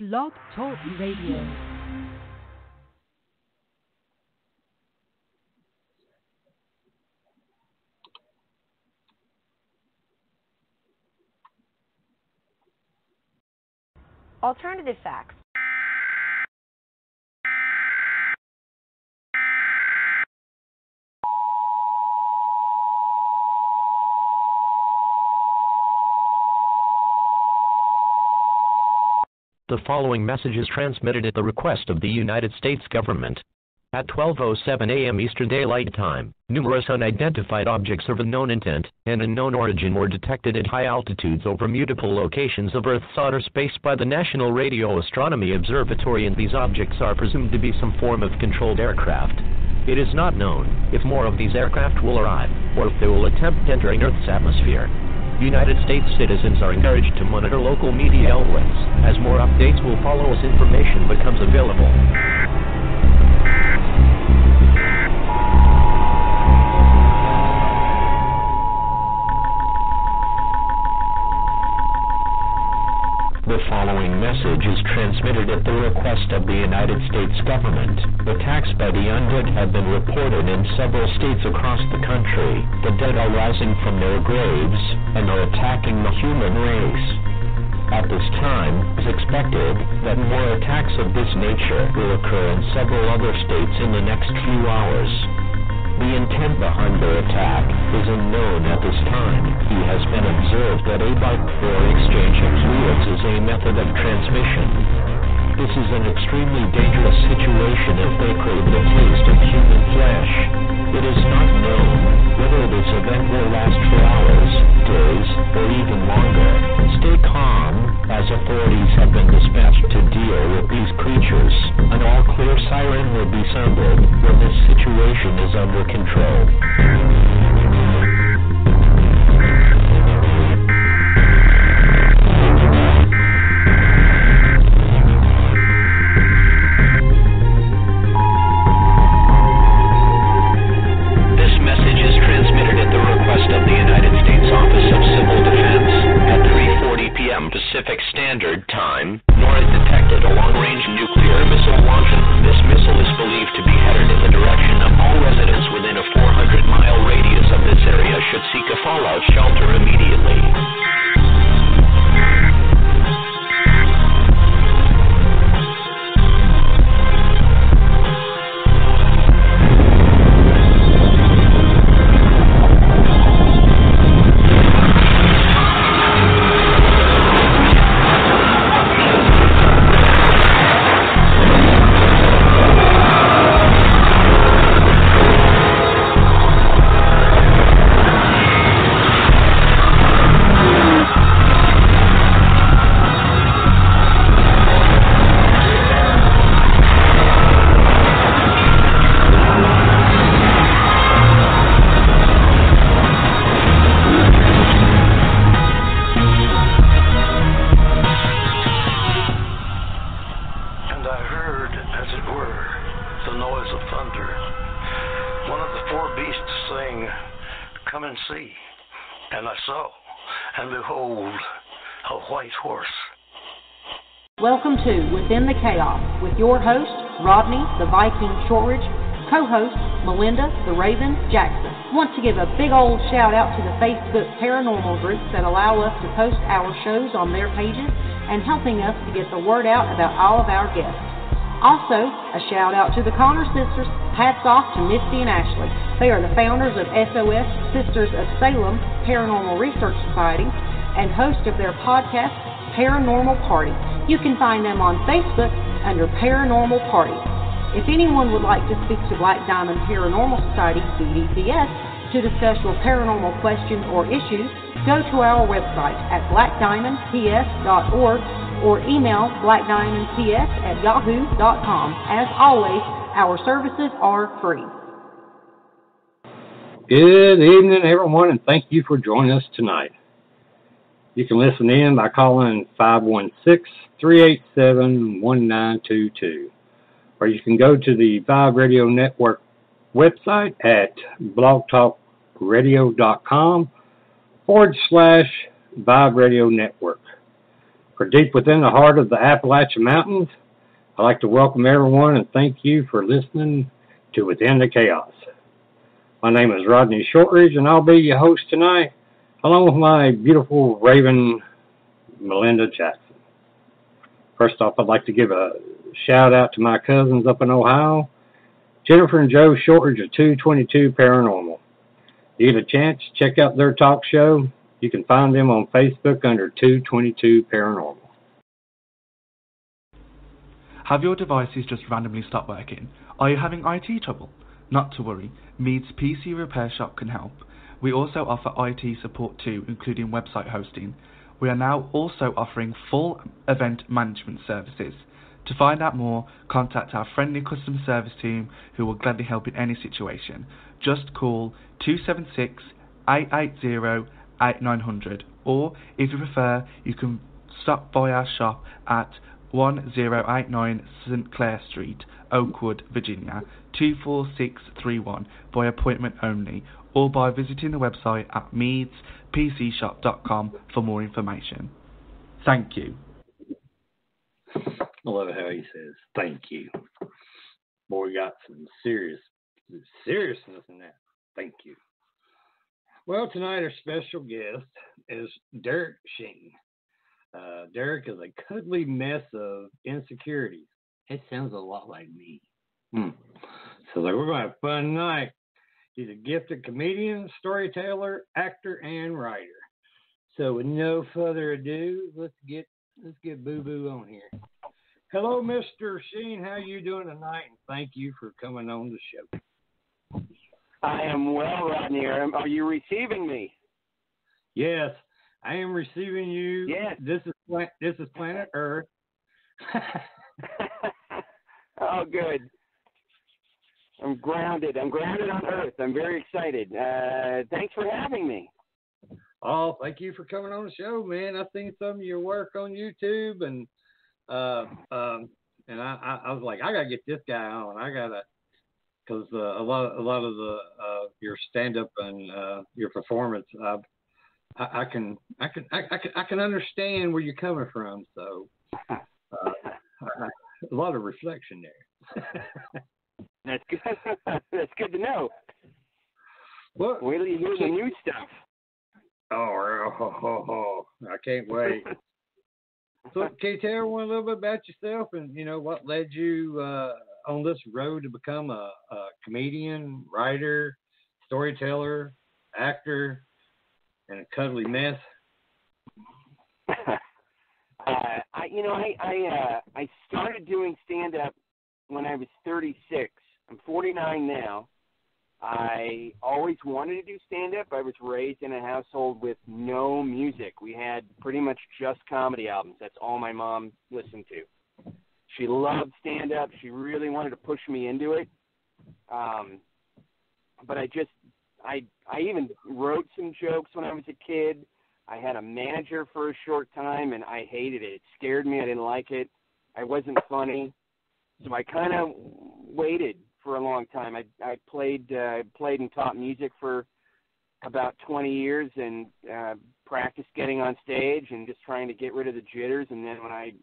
Blog Talk Radio. Alternative facts. The following message is transmitted at the request of the United States government. At 12:07 a.m. Eastern Daylight Time, numerous unidentified objects of unknown intent and unknown origin were detected at high altitudes over multiple locations of Earth's outer space by the National Radio Astronomy Observatory and these objects are presumed to be some form of controlled aircraft. It is not known if more of these aircraft will arrive or if they will attempt entering Earth's atmosphere. United States citizens are encouraged to monitor local media outlets as more updates will follow as information becomes available. The following message is transmitted at the request of the United States government. Attacks by the undead have been reported in several states across the country. The dead are rising from their graves and are attacking the human race. At this time, it is expected that more attacks of this nature will occur in several other states in the next few hours. The intent behind their attack is unknown at this time. He has been observed that a bike for exchange of fluids is a method of transmission. This is an extremely dangerous situation if they crave the taste of human flesh. It is not known whether this event will last for hours, days, or even longer. Stay calm, as authorities have been dispatched to deal with these creatures. An all-clear siren will be sounded when this situation is under control. Your host, Rodney the Viking Shortridge, co host, Melinda the Raven Jackson. Want to give a big old shout out to the Facebook paranormal groups that allow us to post our shows on their pages and helping us to get the word out about all of our guests. Also, a shout out to the Connor sisters. Hats off to Misty and Ashley. They are the founders of SOS Sisters of Salem Paranormal Research Society and host of their podcast, Paranormal Party. You can find them on Facebook under Paranormal Party. If anyone would like to speak to Black Diamond Paranormal Society, BDPS, to discuss your paranormal questions or issues, go to our website at blackdiamondps.org or email blackdiamondps at yahoo.com. As always, our services are free. Good evening, everyone, and thank you for joining us tonight. You can listen in by calling 516 387 1922, or you can go to the Vibe Radio Network website at blogtalkradio.com forward slash Vibe Radio Network. For deep within the heart of the Appalachian Mountains, I'd like to welcome everyone and thank you for listening to Within the Chaos. My name is Rodney Shortridge, and I'll be your host tonight, along with my beautiful Raven, Melinda Jackson. First off, I'd like to give a shout out to my cousins up in Ohio, Jennifer and Joe Shortridge of 222 Paranormal. If you get a chance, check out their talk show. You can find them on Facebook under 222 Paranormal. Have your devices just randomly stopped working? Are you having IT trouble? Not to worry, Mead's PC Repair Shop can help. We also offer IT support too, including website hosting. We are now also offering full event management services. To find out more, contact our friendly customer service team who will gladly help in any situation. Just call 276 880 8900 or if you prefer, you can stop by our shop at 1089 St. Clair Street, Oakwood, Virginia 24631 by appointment only or by visiting the website at meadspcshop.com for more information. Thank you. I love how he says, thank you. Boy, got some serious seriousness in that. Thank you. Well, tonight our special guest is Derek Sheen. Uh, Derek is a cuddly mess of insecurities. It sounds a lot like me. Hmm. So like, we're going to have a fun night. He's a gifted comedian, storyteller, actor, and writer. So with no further ado, let's get let's get Boo Boo on here. Hello, Mr. Sheen. How you doing tonight? And thank you for coming on the show. I am well, Rodney. Are you receiving me? Yes, I am receiving you. Yes. This is this is planet Earth. oh, good. I'm grounded. I'm grounded on Earth. I'm very excited. Uh, thanks for having me. Oh, thank you for coming on the show, man. I've seen some of your work on YouTube, and uh, um, and I, I, I was like, I gotta get this guy on. I gotta, because uh, a lot, a lot of the uh, your stand up and uh, your performance, uh, I, I can, I can, I, I can, I can understand where you're coming from. So, uh, I, a lot of reflection there. That's good. That's good to know. Well, Wait till you hear the new stuff. Oh, oh, oh, oh, I can't wait. so, can you tell everyone a little bit about yourself and you know what led you uh, on this road to become a, a comedian, writer, storyteller, actor, and a cuddly mess? uh, I, you know, I I uh, I started doing stand up when I was 36. I'm 49 now. I always wanted to do stand up. I was raised in a household with no music. We had pretty much just comedy albums. That's all my mom listened to. She loved stand up. She really wanted to push me into it. Um but I just I I even wrote some jokes when I was a kid. I had a manager for a short time and I hated it. It scared me. I didn't like it. I wasn't funny. So I kind of waited for a long time. I I played uh, played and taught music for about 20 years and uh, practiced getting on stage and just trying to get rid of the jitters. And then when I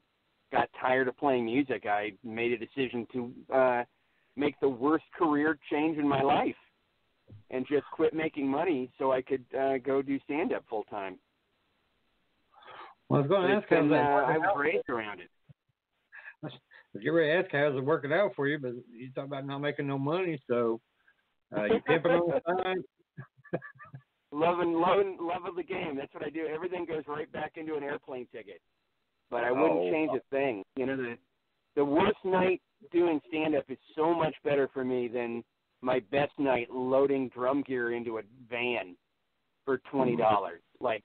got tired of playing music, I made a decision to uh, make the worst career change in my life and just quit making money so I could uh, go do stand up full time. Well, I was going to ask been, uh, I was raised around it. I was getting ask how's it working out for you, but you talk about not making no money, so uh, you pimping on the side. loving, loving, love of the game. That's what I do. Everything goes right back into an airplane ticket. But I wouldn't Oh, change a thing. You know, the the worst night doing stand up is so much better for me than my best night loading drum gear into a van for twenty dollars. Like,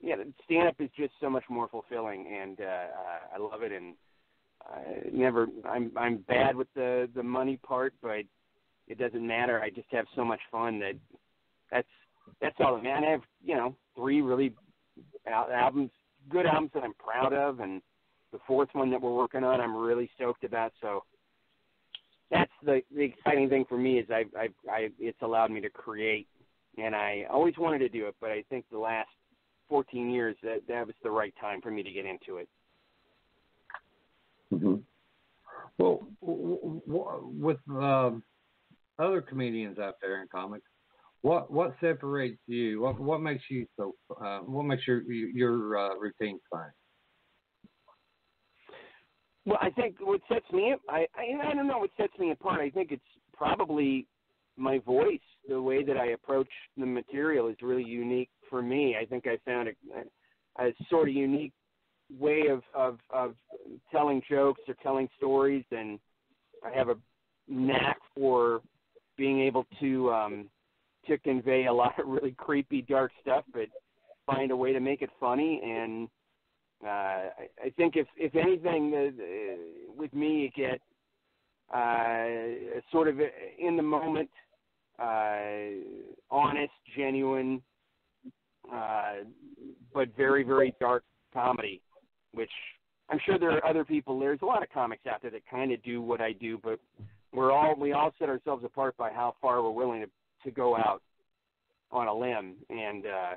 yeah, stand up is just so much more fulfilling, and uh, uh, I love it. And I never, I'm I'm bad with the the money part, but it doesn't matter. I just have so much fun that that's that's all. Man, I have you know three really al- albums, good albums that I'm proud of, and the fourth one that we're working on, I'm really stoked about. So that's the the exciting thing for me is I I I it's allowed me to create, and I always wanted to do it, but I think the last 14 years, that that was the right time for me to get into it. Hmm Well, w- w- with um, other comedians out there in comics, what what separates you? What what makes you so? Uh, what makes your your uh, routine fun? Well, I think what sets me I, I I don't know what sets me apart. I think it's probably my voice. The way that I approach the material is really unique for me. I think I found a, a sort of unique way of, of of telling jokes or telling stories, and I have a knack for being able to um, to convey a lot of really creepy, dark stuff, but find a way to make it funny. And uh, I, I think if if anything, uh, uh, with me, you get uh, sort of in the moment, uh, honest, genuine, uh, but very very dark comedy, which I'm sure there are other people. There's a lot of comics out there that kind of do what I do, but we're all we all set ourselves apart by how far we're willing to to go out on a limb, and uh,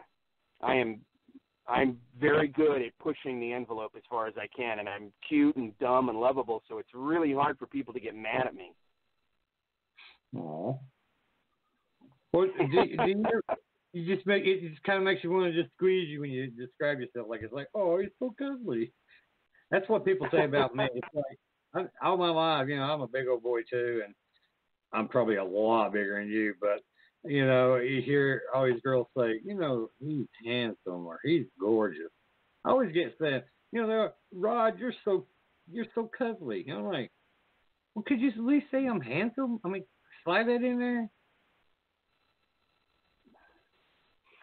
I am I'm very good at pushing the envelope as far as I can, and I'm cute and dumb and lovable, so it's really hard for people to get mad at me. Aw. Well, do, do you, you just make it just kind of makes you want to just squeeze you when you describe yourself like it's like oh he's so cuddly. That's what people say about me. It's like I'm, all my life, you know, I'm a big old boy too, and I'm probably a lot bigger than you, but you know, you hear all these girls say, you know, he's handsome or he's gorgeous. I always get said, you know, they're, Rod, you're so you're so cuddly. You know, like, well, could you at least say I'm handsome? I mean, slide that in there.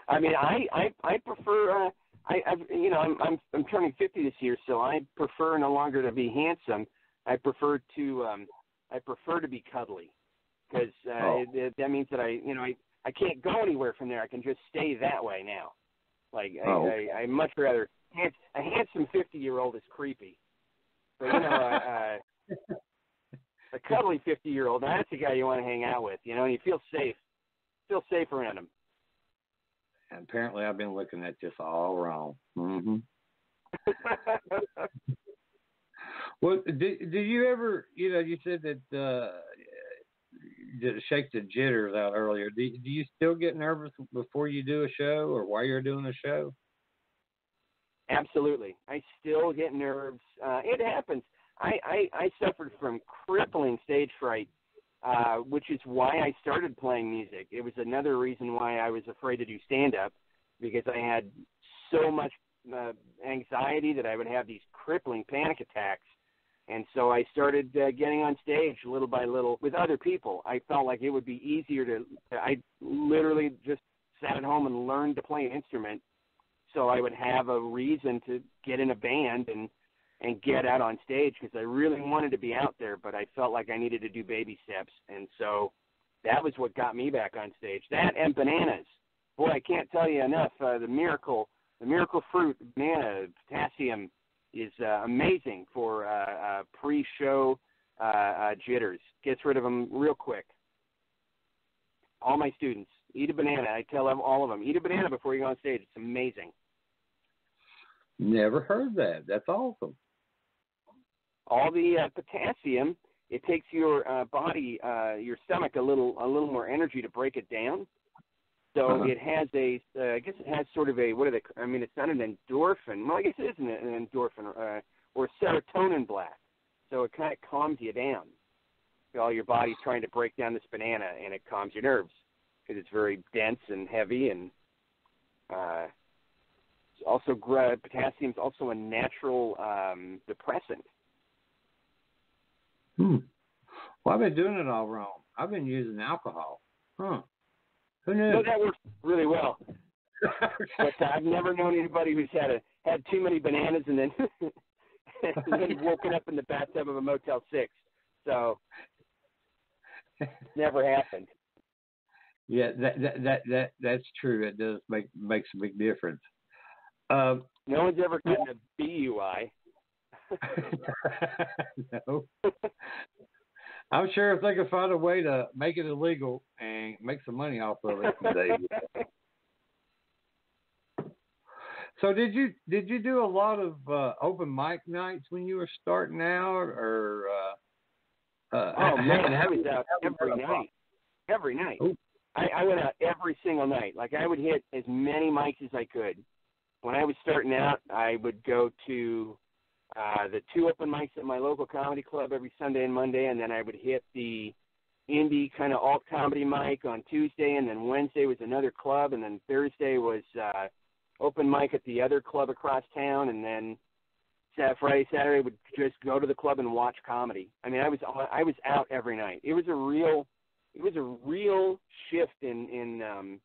I mean, I I I prefer. Uh, I I've, you know I'm I'm I'm turning 50 this year, so I prefer no longer to be handsome. I prefer to um I prefer to be cuddly because uh, Oh. it, it, that means that I you know I I can't go anywhere from there. I can just stay that way now. Like I Oh. I, I much rather a handsome 50 year old is creepy, but you know uh, uh, a cuddly 50 year old that's the guy you want to hang out with. You know, and you feel safe, feel safe around him. And apparently, I've been looking at this all wrong. hmm Well, did, do you ever, you know, you said that uh, to shake the jitters out earlier. Do, do you still get nervous before you do a show or while you're doing a show? Absolutely. I still get nerves. Uh, it happens. I, I, I suffered from crippling stage fright, uh, which is why I started playing music. It was another reason why I was afraid to do stand up because I had so much uh, anxiety that I would have these crippling panic attacks. And so I started uh, getting on stage little by little with other people. I felt like it would be easier to. I literally just sat at home and learned to play an instrument so I would have a reason to get in a band and and get out on stage because I really wanted to be out there, but I felt like I needed to do baby steps, and so that was what got me back on stage. That and bananas. Boy, I can't tell you enough. Uh, the miracle, the miracle fruit, banana, potassium, is uh, amazing for uh, uh, pre-show uh, uh, jitters. Gets rid of them real quick. All my students eat a banana. I tell them all of them eat a banana before you go on stage. It's amazing. Never heard that. That's awesome. All the uh, potassium it takes your uh, body uh, your stomach a little a little more energy to break it down. So Uh-huh. it has a uh, i guess it has sort of a what are they i mean it's not an endorphin well i guess it is an, an endorphin uh, or serotonin blast. So it kind of calms you down. All your body's trying to break down this banana and it calms your nerves because it's very dense and heavy and uh it's also potassium is also a natural um depressant Hmm. Well, I've been doing it all wrong. I've been using alcohol. Huh. Who knew? So that works really well. But uh, I've never known anybody who's had a had too many bananas and then and then woken up in the bathtub of a Motel Six. So never happened. yeah, that, that that that that's true. It does make makes a big difference. Um, No one's ever gotten a BUI. no. I'm sure if they could find a way to make it illegal and make some money off of it, they So did you did you do a lot of uh, open mic nights when you were starting out, or? Uh, uh, oh man, I was out every night. Every night. I, I went out every single night. Like I would hit as many mics as I could. When I was starting out, I would go to uh, the two open mics at my local comedy club every Sunday and Monday, and then I would hit the indie kind of alt comedy mic on Tuesday, and then Wednesday was another club, and then Thursday was uh, open mic at the other club across town, and then Saturday, Friday, Saturday would just go to the club and watch comedy. I mean, I was I was out every night. It was a real it was a real shift in in um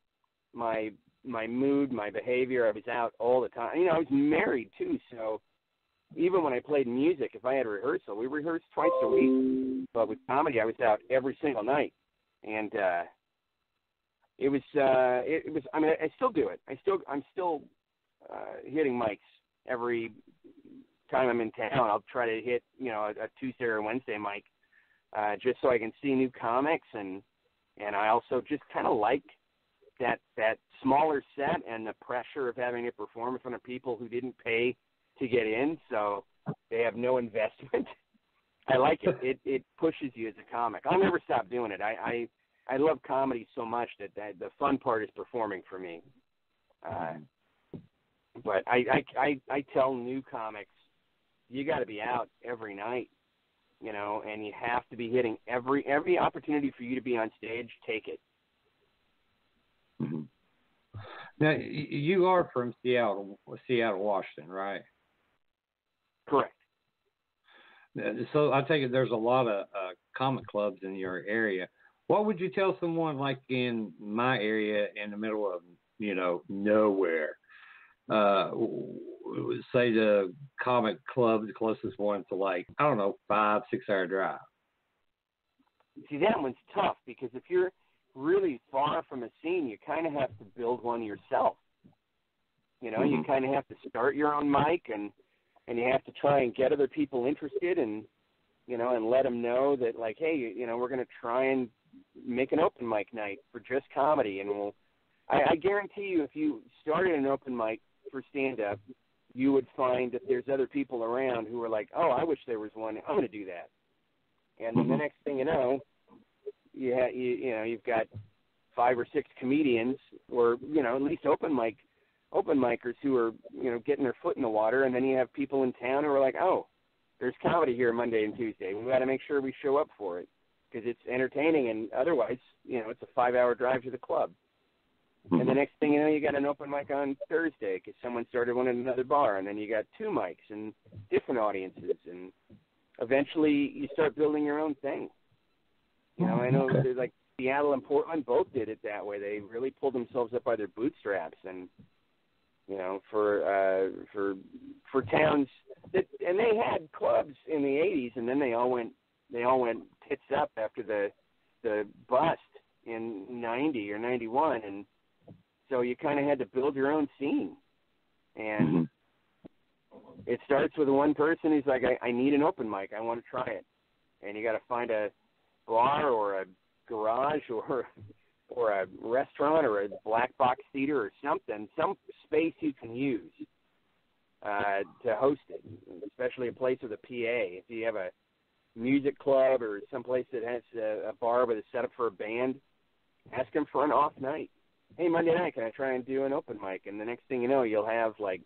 my my mood, my behavior. I was out all the time. You know, I was married too, so even when I played music, if I had a rehearsal, we rehearsed twice a week. But with comedy, I was out every single night, and uh, it was uh, it, it was. I mean, I, I still do it. I still I'm still uh, hitting mics every time I'm in town. I'll try to hit you know a, a Tuesday or Wednesday mic, uh, just so I can see new comics and and I also just kind of like that that smaller set and the pressure of having to perform in front of people who didn't pay to get in, so they have no investment. I like it. It it pushes you as a comic. I'll never stop doing it. I I, I love comedy so much that, that the fun part is performing for me. Uh, but I, I I I tell new comics, you got to be out every night, you know, and you have to be hitting every every opportunity for you to be on stage. Take it. Mm-hmm. Now you are from Seattle, Seattle, Washington, right? Correct. So I take it there's a lot of uh, comic clubs in your area. What would you tell someone like in my area in the middle of you know nowhere? Uh, say the comic club, the closest one to like I don't know five six hour drive. See that one's tough because if you're really far from a scene, you kind of have to build one yourself. You know, mm-hmm. you kind of have to start your own mic and and you have to try and get other people interested and you know and let them know that like hey you know we're going to try and make an open mic night for just comedy and we'll I, I guarantee you if you started an open mic for stand up you would find that there's other people around who are like oh I wish there was one. I'm going to do that. And then the mm-hmm. next thing you know you ha- you you know you've got five or six comedians or you know at least open mic open micers who are you know getting their foot in the water, and then you have people in town who are like, oh, there's comedy here Monday and Tuesday. We got to make sure we show up for it because it's entertaining, and otherwise, you know, it's a five-hour drive to the club. And the mm-hmm. next thing you know, you got an open mic on Thursday because someone started one at another bar, and then you got two mics and different audiences, and eventually you start building your own thing. You know, I know okay. like Seattle and Portland both did it that way. They really pulled themselves up by their bootstraps, and you know, for uh, for for towns that, and they had clubs in the '80s, and then they all went they all went tits up after the the bust in '90 or '91, and so you kind of had to build your own scene, and mm-hmm. it starts with one person who's like, I, I need an open mic, I want to try it, and you got to find a bar or a garage or or a restaurant or a black box theater or something, some space you can use uh, to host it, especially a place with a PA. If you have a music club or some place that has a, a bar with a setup for a band, ask them for an off night. Hey, Monday night, can I try and do an open mic? And the next thing you know, you'll have like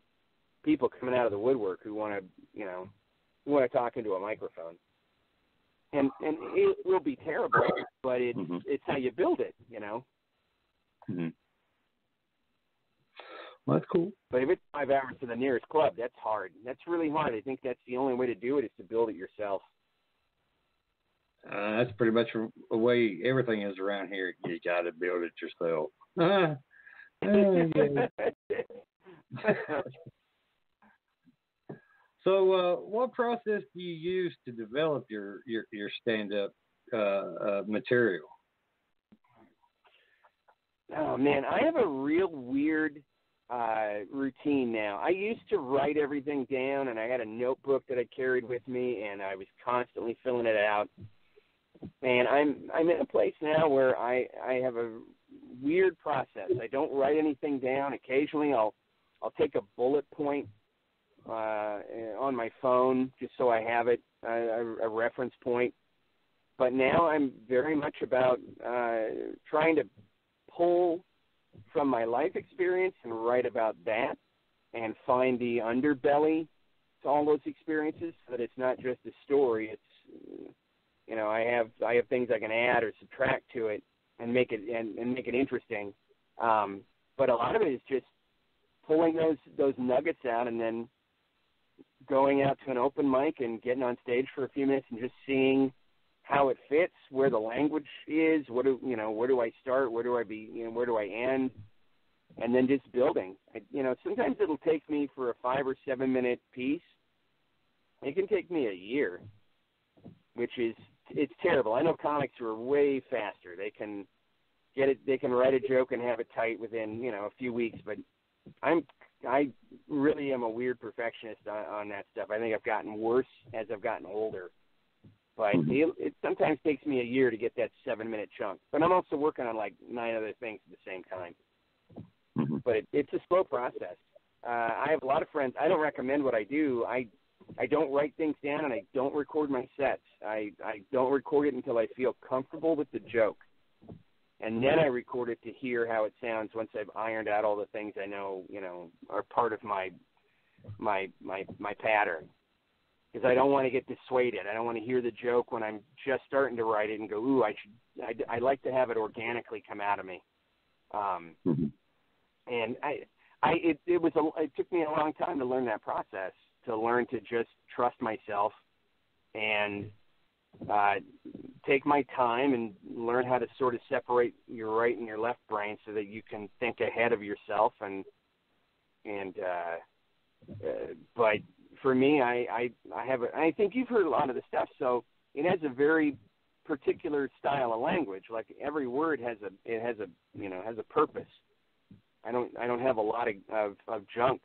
people coming out of the woodwork who want to, you know, want to talk into a microphone and and it will be terrible, but it's mm-hmm. it's how you build it, you know. Mm-hmm. Well, that's cool. But if it's five hours to the nearest club, that's hard. That's really hard. I think that's the only way to do it is to build it yourself. Uh, that's pretty much the way everything is around here. You got to build it yourself. Uh, uh, So, uh, what process do you use to develop your your, your stand up uh, uh, material? Oh man, I have a real weird uh, routine now. I used to write everything down, and I had a notebook that I carried with me, and I was constantly filling it out. And I'm I'm in a place now where I I have a weird process. I don't write anything down. Occasionally, I'll I'll take a bullet point uh, on my phone just so I have it a, a reference point. But now I'm very much about uh, trying to pull from my life experience and write about that and find the underbelly to all those experiences so that it's not just a story it's you know i have i have things i can add or subtract to it and make it and, and make it interesting um but a lot of it is just pulling those those nuggets out and then going out to an open mic and getting on stage for a few minutes and just seeing how it fits, where the language is, what do you know, where do I start, where do I be, you know, where do I end, and then just building. I, you know, sometimes it'll take me for a five or seven minute piece. It can take me a year, which is it's terrible. I know comics are way faster. They can get it. They can write a joke and have it tight within you know a few weeks. But I'm I really am a weird perfectionist on, on that stuff. I think I've gotten worse as I've gotten older. But mm-hmm. it, it sometimes takes me a year to get that seven minute chunk. But I'm also working on like nine other things at the same time. Mm-hmm. But it, it's a slow process. Uh, I have a lot of friends. I don't recommend what I do. I I don't write things down and I don't record my sets. I I don't record it until I feel comfortable with the joke, and then I record it to hear how it sounds once I've ironed out all the things I know you know are part of my my my my pattern. Because I don't want to get dissuaded. I don't want to hear the joke when I'm just starting to write it and go, "Ooh, I should." I, I like to have it organically come out of me. Um, mm-hmm. And I, I it, it was a, it took me a long time to learn that process to learn to just trust myself and uh, take my time and learn how to sort of separate your right and your left brain so that you can think ahead of yourself and and uh, uh, but for me I I I have a, I think you've heard a lot of the stuff. So it has a very particular style of language. Like every word has a it has a you know has a purpose. I don't I don't have a lot of of, of junk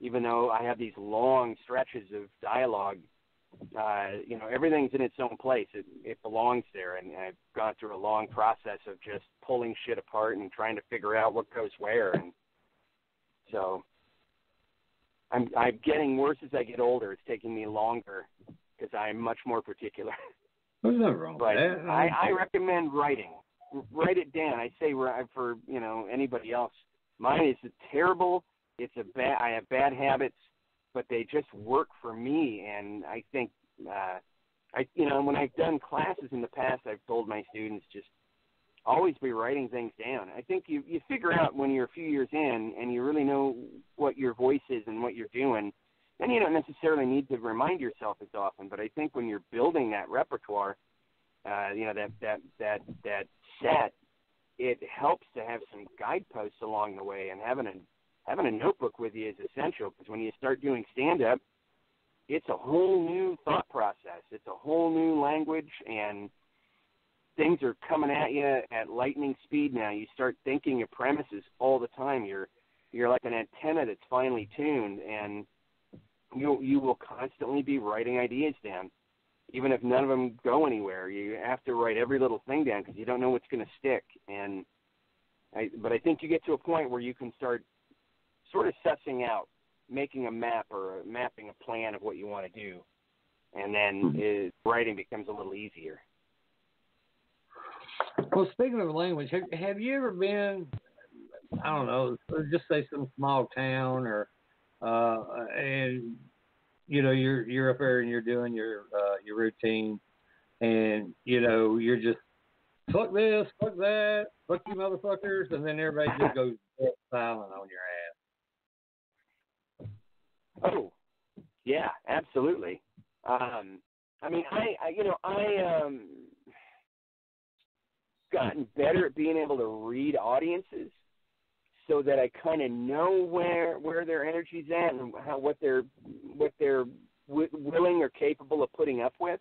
even though I have these long stretches of dialogue, uh, you know, everything's in its own place. It, it belongs there, and I've gone through a long process of just pulling shit apart and trying to figure out what goes where. And so, I'm I'm getting worse as I get older. It's taking me longer because I'm much more particular. There's nothing wrong but with that. I, I recommend writing. Write it down. I say for you know anybody else. Mine is a terrible it's a bad I have bad habits, but they just work for me and I think uh I you know, when I've done classes in the past I've told my students just always be writing things down. I think you you figure out when you're a few years in and you really know what your voice is and what you're doing, then you don't necessarily need to remind yourself as often. But I think when you're building that repertoire, uh, you know that that that that set, it helps to have some guideposts along the way and having a having a notebook with you is essential because when you start doing stand up, it's a whole new thought process. It's a whole new language and things are coming at you at lightning speed now. You start thinking of premises all the time. You're you're like an antenna that's finely tuned and you you will constantly be writing ideas down even if none of them go anywhere. You have to write every little thing down because you don't know what's going to stick and I, but I think you get to a point where you can start sort of sussing out, making a map or mapping a plan of what you want to do, and then mm-hmm. it, writing becomes a little easier. Well, speaking of language, have, have you ever been, I don't know, just say some small town or, uh, and you know you're you're up there and you're doing your uh, your routine, and you know you're just fuck this, fuck that, fuck you motherfuckers, and then everybody just goes silent on your ass. Oh, yeah, absolutely. Um, I mean, I, I you know, I um gotten better at being able to read audiences so that I kind of know where where their energy's at and how what they're what they're w- willing or capable of putting up with.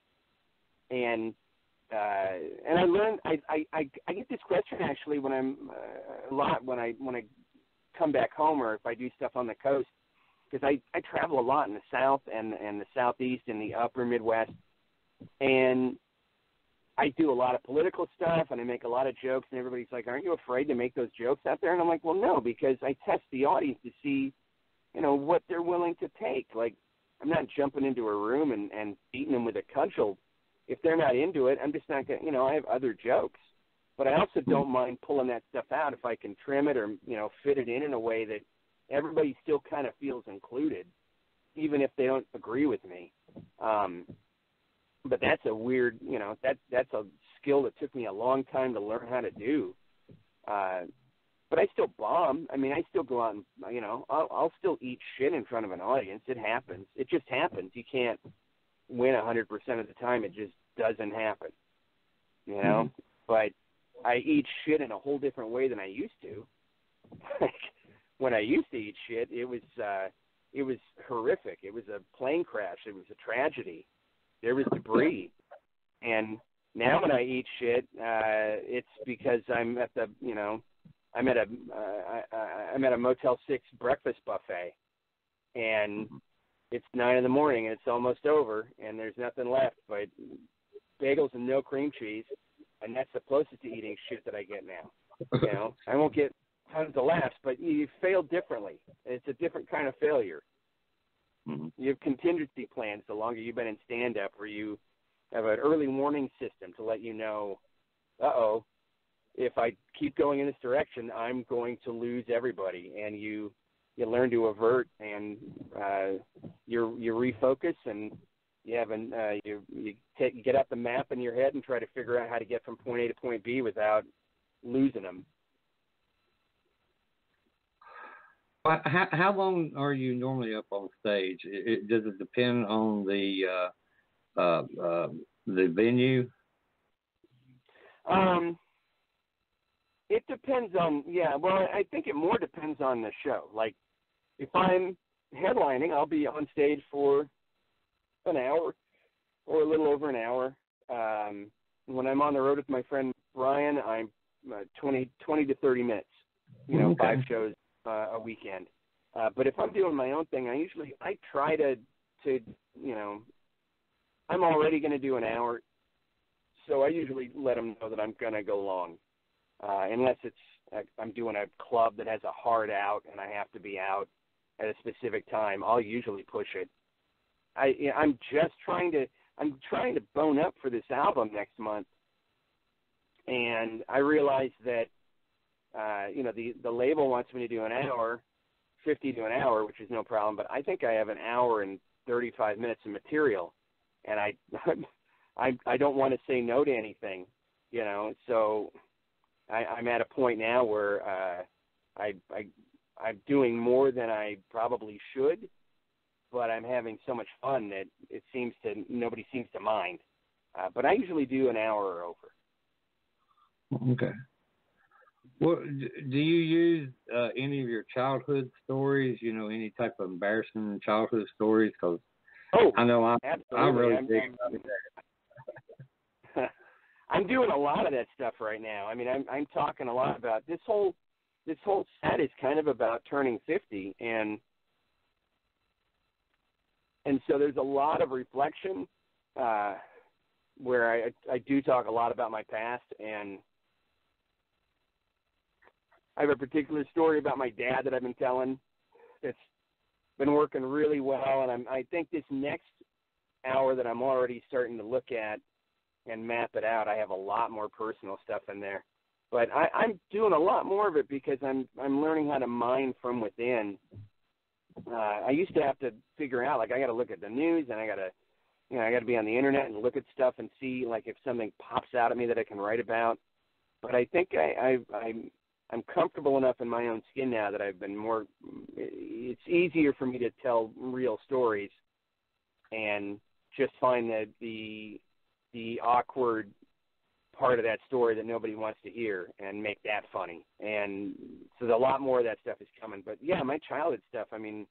And uh, and I learned I, I I I get this question actually when I'm uh, a lot when I when I come back home or if I do stuff on the coast because I I travel a lot in the South and and the Southeast and the Upper Midwest, and I do a lot of political stuff and I make a lot of jokes and everybody's like, "Aren't you afraid to make those jokes out there?" And I'm like, "Well, no, because I test the audience to see you know what they're willing to take. Like I'm not jumping into a room and and beating them with a cudgel. If they're not into it, I'm just not gonna. You know, I have other jokes, but I also don't mind pulling that stuff out if I can trim it or you know fit it in in a way that everybody still kind of feels included, even if they don't agree with me. Um, but that's a weird, you know, that that's a skill that took me a long time to learn how to do. Uh, but I still bomb. I mean, I still go out and you know, I'll, I'll still eat shit in front of an audience. It happens. It just happens. You can't win a hundred percent of the time. It just doesn't happen. You know, mm-hmm. but I eat shit in a whole different way than I used to. like when I used to eat shit, it was uh it was horrific. It was a plane crash. It was a tragedy. There was debris. And now when I eat shit, uh it's because I'm at the, you know, I'm at a uh, I, I'm at a Motel Six breakfast buffet, and it's nine in the morning and it's almost over, and there's nothing left but bagels and no cream cheese, and that's the closest to eating shit that I get now. You know, I won't get tons of laughs, but you fail differently. It's a different kind of failure. Mm-hmm. You have contingency plans the longer you've been in stand up, where you have an early warning system to let you know, uh oh, if I keep going in this direction, I'm going to lose everybody. And you you learn to avert and uh, you you refocus and you have an uh, you you take you get out the map in your head and try to figure out how to get from point A to point B without losing them. How, how long are you normally up on stage? It, it, does it depend on the uh, uh, uh, the venue? Um, it depends on yeah. Well, I think it more depends on the show. Like if I'm headlining, I'll be on stage for an hour or a little over an hour. Um, when I'm on the road with my friend Brian, I'm uh, 20, 20 to 30 minutes. You know, okay. five shows uh, a weekend. Uh, but if I'm doing my own thing, I usually I try to to you know I'm already going to do an hour, so I usually let them know that I'm going to go long uh, unless it's uh, I'm doing a club that has a hard out and I have to be out at a specific time. I'll usually push it. I you know, I'm just trying to I'm trying to bone up for this album next month, and I realize that uh, you know the the label wants me to do an hour, fifty to an hour, which is no problem. But I think I have an hour and thirty five minutes of material, and I I I don't want to say no to anything, you know. So I, I'm at a point now where uh, I, I I'm doing more than I probably should, but I'm having so much fun that it seems to nobody seems to mind. Uh, but I usually do an hour or over. Okay. Well, do you use uh, any of your childhood stories? You know, any type of embarrassing childhood stories? Because oh, I know I'm. I'm really I'm, big. I'm, I'm doing a lot of that stuff right now. I mean, I'm I'm talking a lot about this whole this whole set is kind of about turning 50 and and so there's a lot of reflection uh where I I do talk a lot about my past and I have a particular story about my dad that I've been telling that's been working really well and I'm I think this next hour that I'm already starting to look at and map it out. I have a lot more personal stuff in there, but I, I'm doing a lot more of it because I'm I'm learning how to mine from within. Uh, I used to have to figure out like I got to look at the news and I got to, you know, I got to be on the internet and look at stuff and see like if something pops out at me that I can write about. But I think I, I I'm I'm comfortable enough in my own skin now that I've been more. It's easier for me to tell real stories, and just find that the the awkward part of that story that nobody wants to hear and make that funny. And so a lot more of that stuff is coming. But yeah, my childhood stuff. I mean,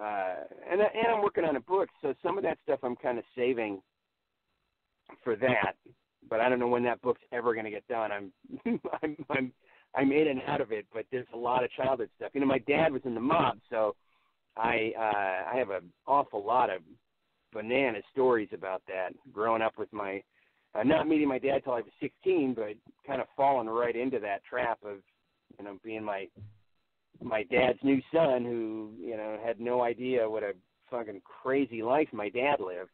uh, and and I'm working on a book, so some of that stuff I'm kind of saving for that. But I don't know when that book's ever going to get done. I'm I'm I'm I'm in and out of it, but there's a lot of childhood stuff. You know, my dad was in the mob, so I uh I have an awful lot of banana stories about that. Growing up with my, uh, not meeting my dad till I was 16, but kind of falling right into that trap of, you know, being my my dad's new son, who you know had no idea what a fucking crazy life my dad lived.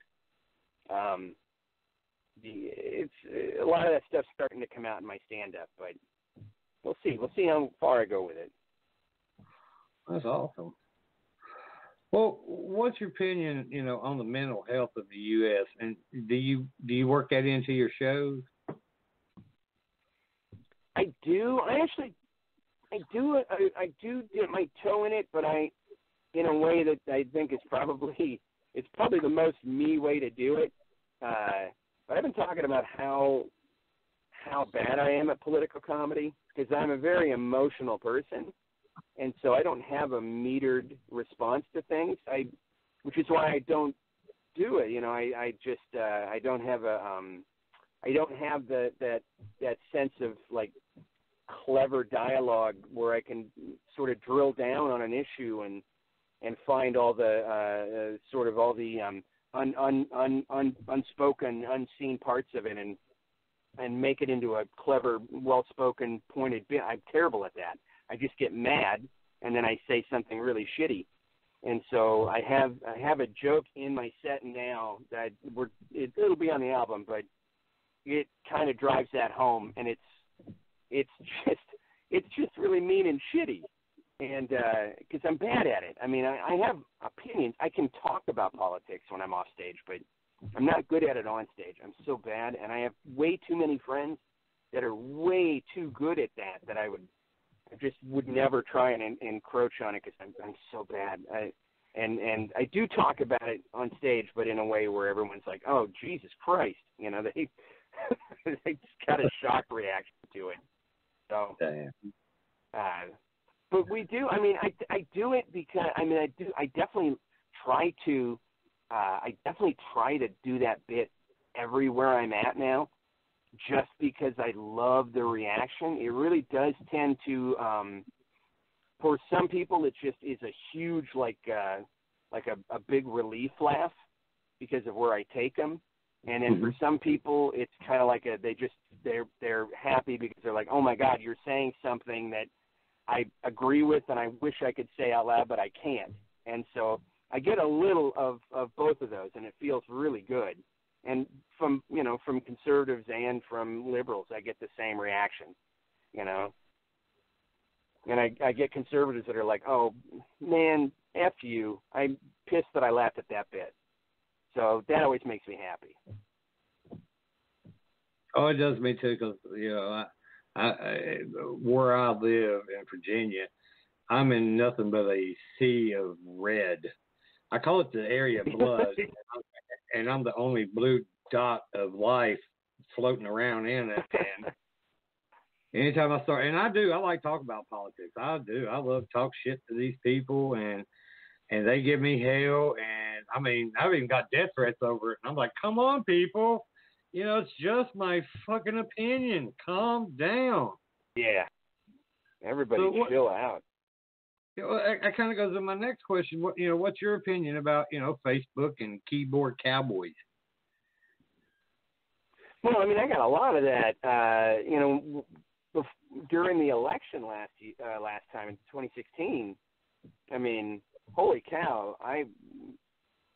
Um, the it's a lot of that stuff's starting to come out in my stand-up, but we'll see. We'll see how far I go with it. That's awesome. Well, what's your opinion, you know, on the mental health of the U.S. and do you do you work that into your shows? I do. I actually, I do. I, I do dip my toe in it, but I, in a way that I think is probably it's probably the most me way to do it. Uh, but I've been talking about how how bad I am at political comedy because I'm a very emotional person, and so I don't have a metered response to things. I, which is why I don't do it. You know, I I just uh, I don't have a um, I don't have the that that sense of like clever dialogue where I can sort of drill down on an issue and and find all the uh, uh, sort of all the um, un, un, un, un, unspoken, unseen parts of it, and and make it into a clever, well-spoken, pointed bit. I'm terrible at that. I just get mad, and then I say something really shitty. And so I have I have a joke in my set now that we're it, it'll be on the album, but it kind of drives that home, and it's it's just it's just really mean and shitty and because uh, I'm bad at it. I mean, I, I have opinions. I can talk about politics when I'm off stage, but I'm not good at it on stage. I'm so bad, and I have way too many friends that are way too good at that that I would, I just would never try and, encroach on it because I'm, I'm so bad. I, and and I do talk about it on stage, but in a way where everyone's like, "Oh, Jesus Christ!" You know, they they just got a shock reaction to it. So, Damn. Uh, but we do. I mean, I I do it because I mean I do. I definitely try to. Uh, I definitely try to do that bit everywhere I'm at now, just because I love the reaction. It really does tend to. um For some people, it just is a huge like uh like a, a big relief laugh because of where I take them. And then for some people, it's kind of like a they just they're they're happy because they're like, oh my God, you're saying something that I agree with and I wish I could say out loud, but I can't. And so I get a little of of both of those, and it feels really good. And from you know from conservatives and from liberals, I get the same reaction. You know, and I I get conservatives that are like, oh man, f you. I'm pissed that I laughed at that bit. So that always makes me happy. Oh, it does me too, because you know I, I, where I live in Virginia, I'm in nothing but a sea of red. I call it the area of blood, and I'm the only blue dot of life floating around in it. And anytime I start, and I do, I like talk about politics. I do. I love talk shit to these people, and and they give me hell. And I mean, I've even got death threats over it. And I'm like, come on, people you know, it's just my fucking opinion. Calm down. Yeah. Everybody so what, chill out. You know, that, kind of goes to my next question. What you know, what's your opinion about you know Facebook and keyboard cowboys? Well, I mean, I got a lot of that. Uh, you know, during the election last uh, last time in 2016. I mean, holy cow! I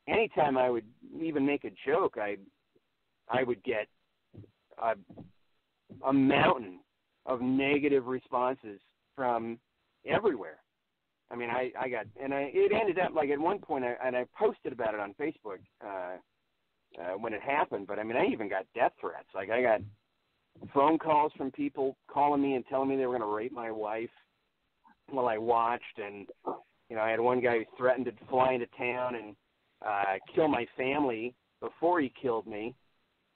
anytime I would even make a joke, I I would get a, a mountain of negative responses from everywhere. I mean, I I got and I it ended up like at one point I and I posted about it on Facebook uh, uh, when it happened. But I mean, I even got death threats. Like I got phone calls from people calling me and telling me they were going to rape my wife while I watched, and you know, I had one guy who threatened to fly into town and uh, kill my family before he killed me.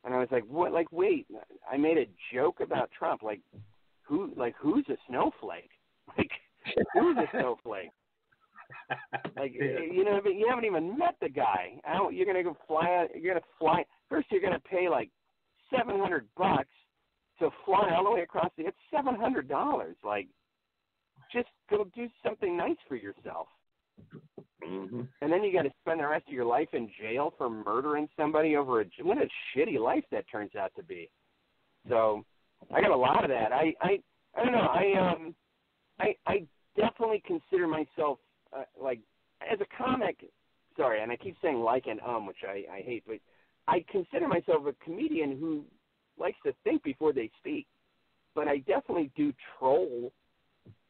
And I was like, what? Like, wait, I made a joke about Trump. Like, who? Like, who's a snowflake? Like, who's a snowflake? like, you know, you haven't even met the guy. I don't, you're gonna go fly. You're gonna fly. First, you're gonna pay like seven hundred bucks to fly all the way across the. It's seven hundred dollars. Like, just go do something nice for yourself. Mm-hmm. And then you got to spend the rest of your life in jail for murdering somebody over a what a shitty life that turns out to be. So I got a lot of that. I I I don't know. I um I I definitely consider myself uh, like as a comic. Sorry, and I keep saying like and um, which I, I hate, but I consider myself a comedian who likes to think before they speak. But I definitely do troll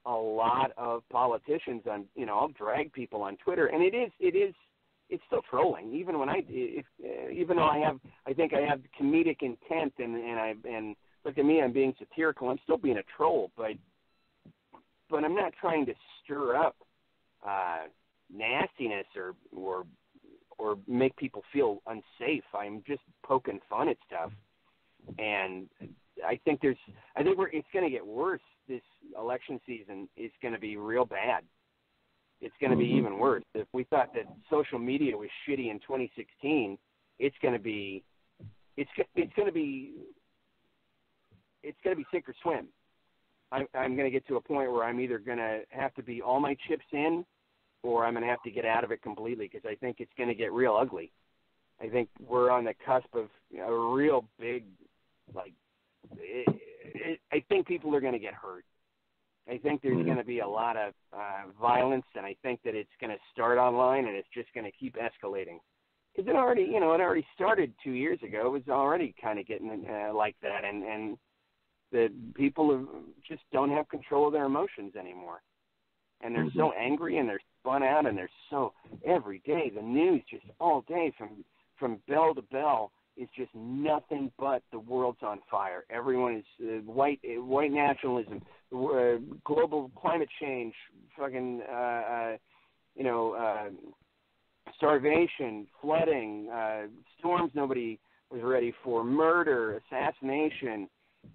a lot of politicians on you know I'll drag people on Twitter and it is it is it's still trolling even when I if uh, even though I have I think I have comedic intent and and I and look at me I'm being satirical I'm still being a troll but but I'm not trying to stir up uh nastiness or or or make people feel unsafe I'm just poking fun at stuff and I think there's I think we're it's going to get worse this election season is going to be real bad. It's going to be even worse. If we thought that social media was shitty in 2016, it's going to be it's it's going to be it's going to be sink or swim. I'm I'm going to get to a point where I'm either going to have to be all my chips in, or I'm going to have to get out of it completely because I think it's going to get real ugly. I think we're on the cusp of a real big, like, it, it, I think people are going to get hurt. I think there's Mhm. going to be a lot of uh, violence, and I think that it's going to start online, and it's just going to keep escalating. Because it already, you know, it already started two years ago. It was already kind of getting uh, like that, and and the people have, just don't have control of their emotions anymore, and they're so angry and they're spun out, and they're so every day the news just all day from from bell to bell is just nothing but the world's on fire. Everyone is uh, white uh, white nationalism, uh, global climate change, fucking uh, uh, you know uh, starvation, flooding, uh, storms nobody was ready for, murder, assassination,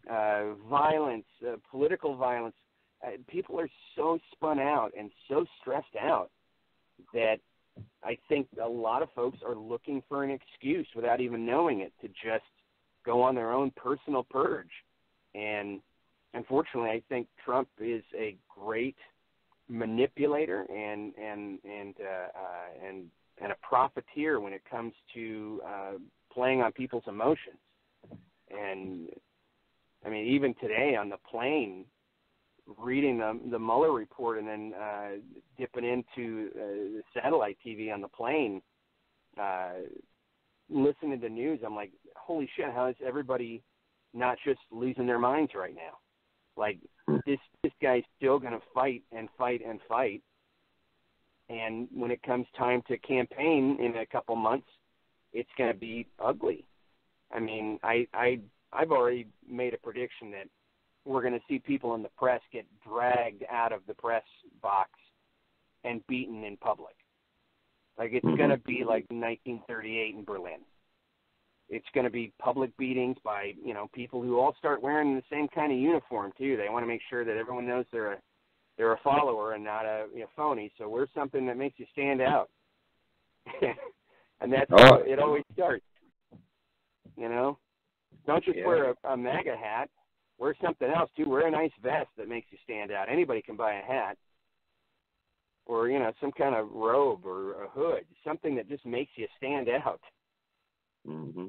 uh, violence, uh, political violence. Uh, people are so spun out and so stressed out that I think a lot of folks are looking for an excuse without even knowing it to just go on their own personal purge. And unfortunately, I think Trump is a great manipulator and and and uh, uh, and and a profiteer when it comes to uh, playing on people's emotions. And I mean, even today on the plane, reading the the Mueller report and then uh, dipping into uh, the satellite TV on the plane, uh, listening to news, I'm like, holy shit! How is everybody not just losing their minds right now? Like this this guy's still going to fight and fight and fight. And when it comes time to campaign in a couple months, it's going to be ugly. I mean, I I I've already made a prediction that we're going to see people in the press get dragged out of the press box and beaten in public. Like it's going to mm-hmm. be like 1938 in Berlin. It's going to be public beatings by you know people who all start wearing the same kind of uniform too. They want to make sure that everyone knows they're a they're a follower and not a you know, phony. So wear something that makes you stand out. and that's Oh. how it always starts. You know, don't just Yeah. wear a, a MAGA hat. Wear something else too. Wear a nice vest that makes you stand out. Anybody can buy a hat, or you know, some kind of robe or a hood, something that just makes you stand out. Mm-hmm.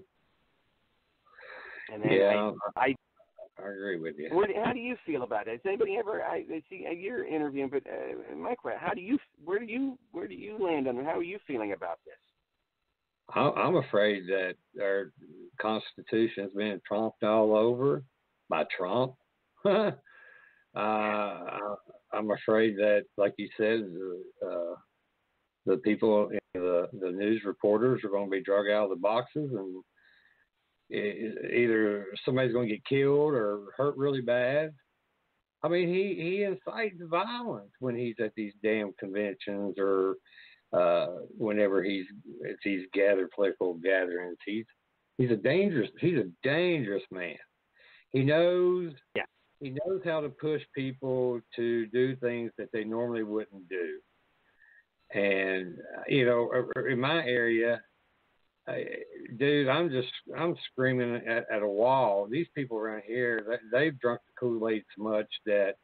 And then Yeah, I, I I agree with you. What, how do you feel about it? Has anybody ever? I I see uh, you're interviewing, but uh, Mike, how do you? Where do you? Where do you land on? How are you feeling about this? I'm afraid that our Constitution has been trumped all over by Trump. uh, I'm afraid that, like you said, the, uh, the people, the the news reporters, are going to be drug out of the boxes, and e- either somebody's going to get killed or hurt really bad. I mean, he he incites violence when he's at these damn conventions or uh, whenever he's at these gather political gatherings. He's he's a dangerous he's a dangerous man. He knows Yeah. he knows how to push people to do things that they normally wouldn't do. And uh, you know, uh, in my area, I, dude, I'm just I'm screaming at, at a wall. These people around here, they, they've drunk the Kool Aid so much that,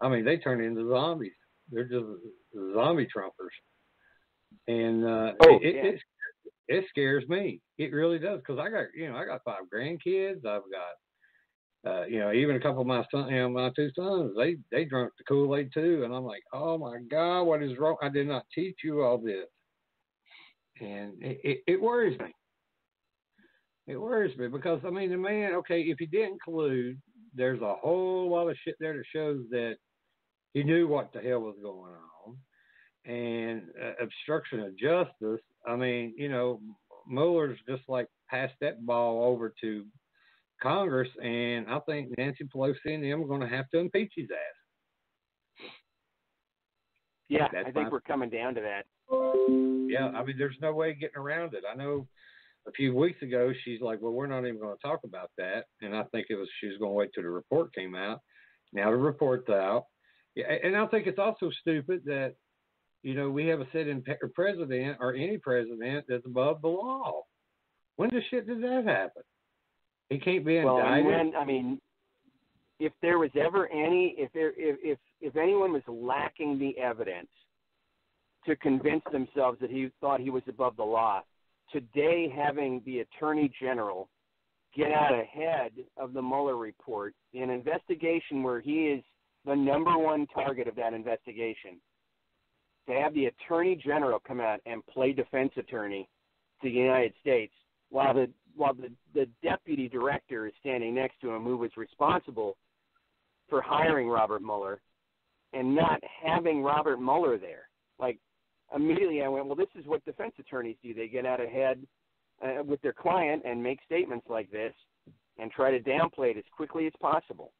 I mean, they turn into zombies. They're just zombie trumpers, and uh, Oh, it, yeah. it it scares me. It really does because I got you know I got five grandkids. I've got uh, you know, even a couple of my son, you know, my two sons, they they drank the Kool Aid too, and I'm like, oh my God, what is wrong? I did not teach you all this, and it, it, it worries me. It worries me because I mean, the man, okay, if he didn't collude, there's a whole lot of shit there that shows that he knew what the hell was going on, and uh, obstruction of justice. I mean, you know, Mueller's just like passed that ball over to Congress, and I think Nancy Pelosi and them are going to have to impeach his ass. Yeah, That's I think we're coming down to that. Yeah, I mean, there's no way getting around it. I know a few weeks ago she's like, "Well, we're not even going to talk about that," and I think it was she was going to wait till the report came out. Now the report's out, yeah, and I think it's also stupid that you know we have a sitting president or any president that's above the law. When the shit did that happen? He can't be Well, and indicted. when I mean, if there was ever any, if there, if if if anyone was lacking the evidence to convince themselves that he thought he was above the law, today having the attorney general get out ahead of the Mueller report an investigation where he is the number one target of that investigation, to have the attorney general come out and play defense attorney to the United States while the while the, the deputy director is standing next to him who was responsible for hiring Robert Mueller and not having Robert Mueller there. Like immediately I went, well, this is what defense attorneys do. They get out ahead uh, with their client and make statements like this and try to downplay it as quickly as possible.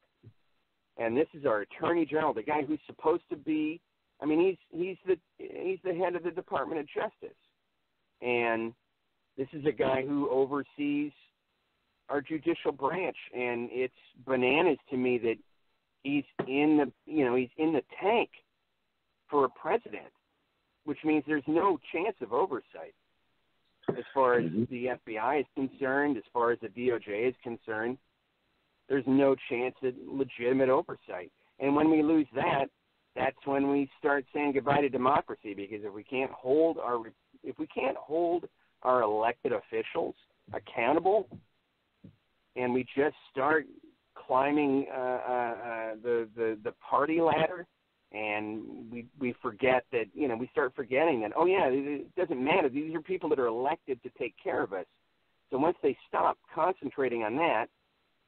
And this is our attorney general, the guy who's supposed to be. I mean, he's he's the he's the head of the Department of Justice, and this is a guy who oversees our judicial branch, and it's bananas to me that he's in the you know he's in the tank for a president, which means there's no chance of oversight as far as Mhm. the FBI is concerned, as far as the DOJ is concerned. There's no chance at legitimate oversight, and when we lose that, that's when we start saying goodbye to democracy. Because if we can't hold our if we can't hold our elected officials accountable, and we just start climbing uh, uh, uh, the, the the party ladder, and we we forget that you know we start forgetting that oh yeah it, it doesn't matter these are people that are elected to take care of us. So once they stop concentrating on that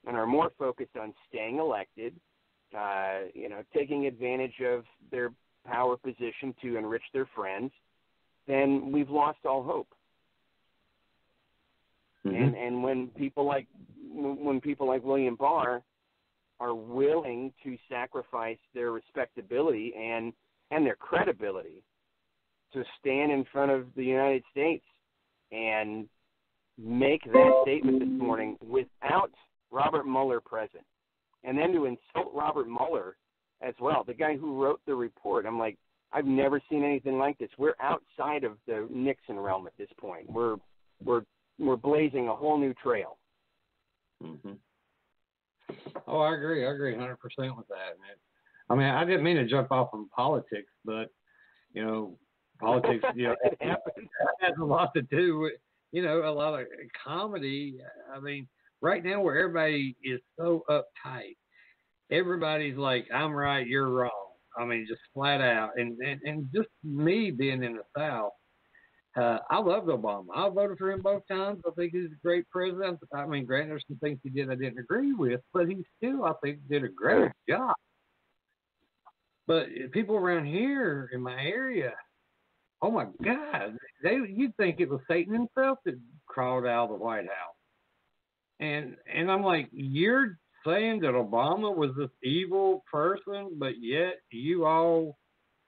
and are more focused on staying elected, uh, you know, taking advantage of their power position to enrich their friends, then we've lost all hope. Mhm. And and when people like when people like William Barr are willing to sacrifice their respectability and and their credibility to stand in front of the United States and make that statement this morning without Robert Mueller present, and then to insult Robert Mueller as well, the guy who wrote the report. I'm like, I've never seen anything like this. We're outside of the Nixon realm at this point. We're we're we're blazing a whole new trail. hmm Oh, I agree. I agree 100% with that. Man. I mean, I didn't mean to jump off from politics, but you know, politics, you know, it has a lot to do with you know a lot of comedy. I mean, right now where everybody is so uptight, everybody's like, "I'm right, you're wrong." I mean, just flat out, and and, and just me being in the South. Uh, I loved Obama. I voted for him both times. I think he's a great president. I mean, granted, there's some things he did I didn't agree with, but he still, I think, did a great job. But people around here in my area, oh my God, they you'd think it was Satan himself that crawled out of the White House. And and I'm like, you're saying that Obama was this evil person, but yet you all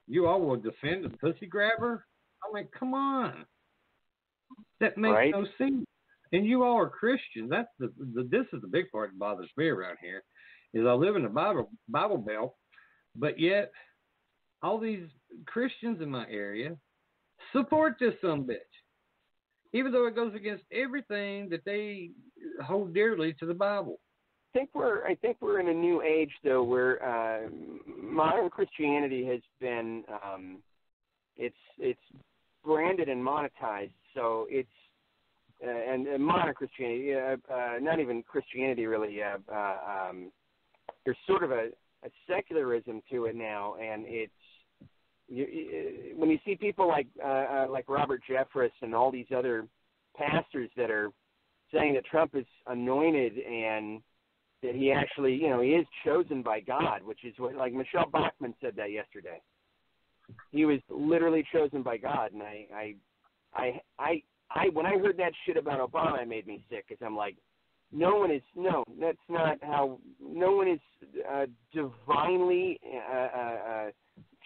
you all will defend a pussy grabber? I'm like, come on. That makes Right. no sense. And you all are Christians. That's the, the this is the big part that bothers me around here. Is I live in the Bible Bible Belt, but yet all these Christians in my area support this some bitch. Even though it goes against everything that they hold dearly to the Bible. I think we're I think we're in a new age though where uh, modern Christianity has been um, it's it's branded and monetized, so it's uh, and, and modern Christianity, uh, uh, not even Christianity really. Uh, uh, um, there's sort of a, a secularism to it now, and it's you, you, when you see people like uh, uh, like Robert Jeffress and all these other pastors that are saying that Trump is anointed and that he actually, you know, he is chosen by God, which is what like Michele Bachmann said that yesterday. He was literally chosen by God, and I, I, I, I, I when I heard that shit about Obama, it made me sick because I'm like, no one is no, that's not how. No one is uh, divinely uh, uh, uh,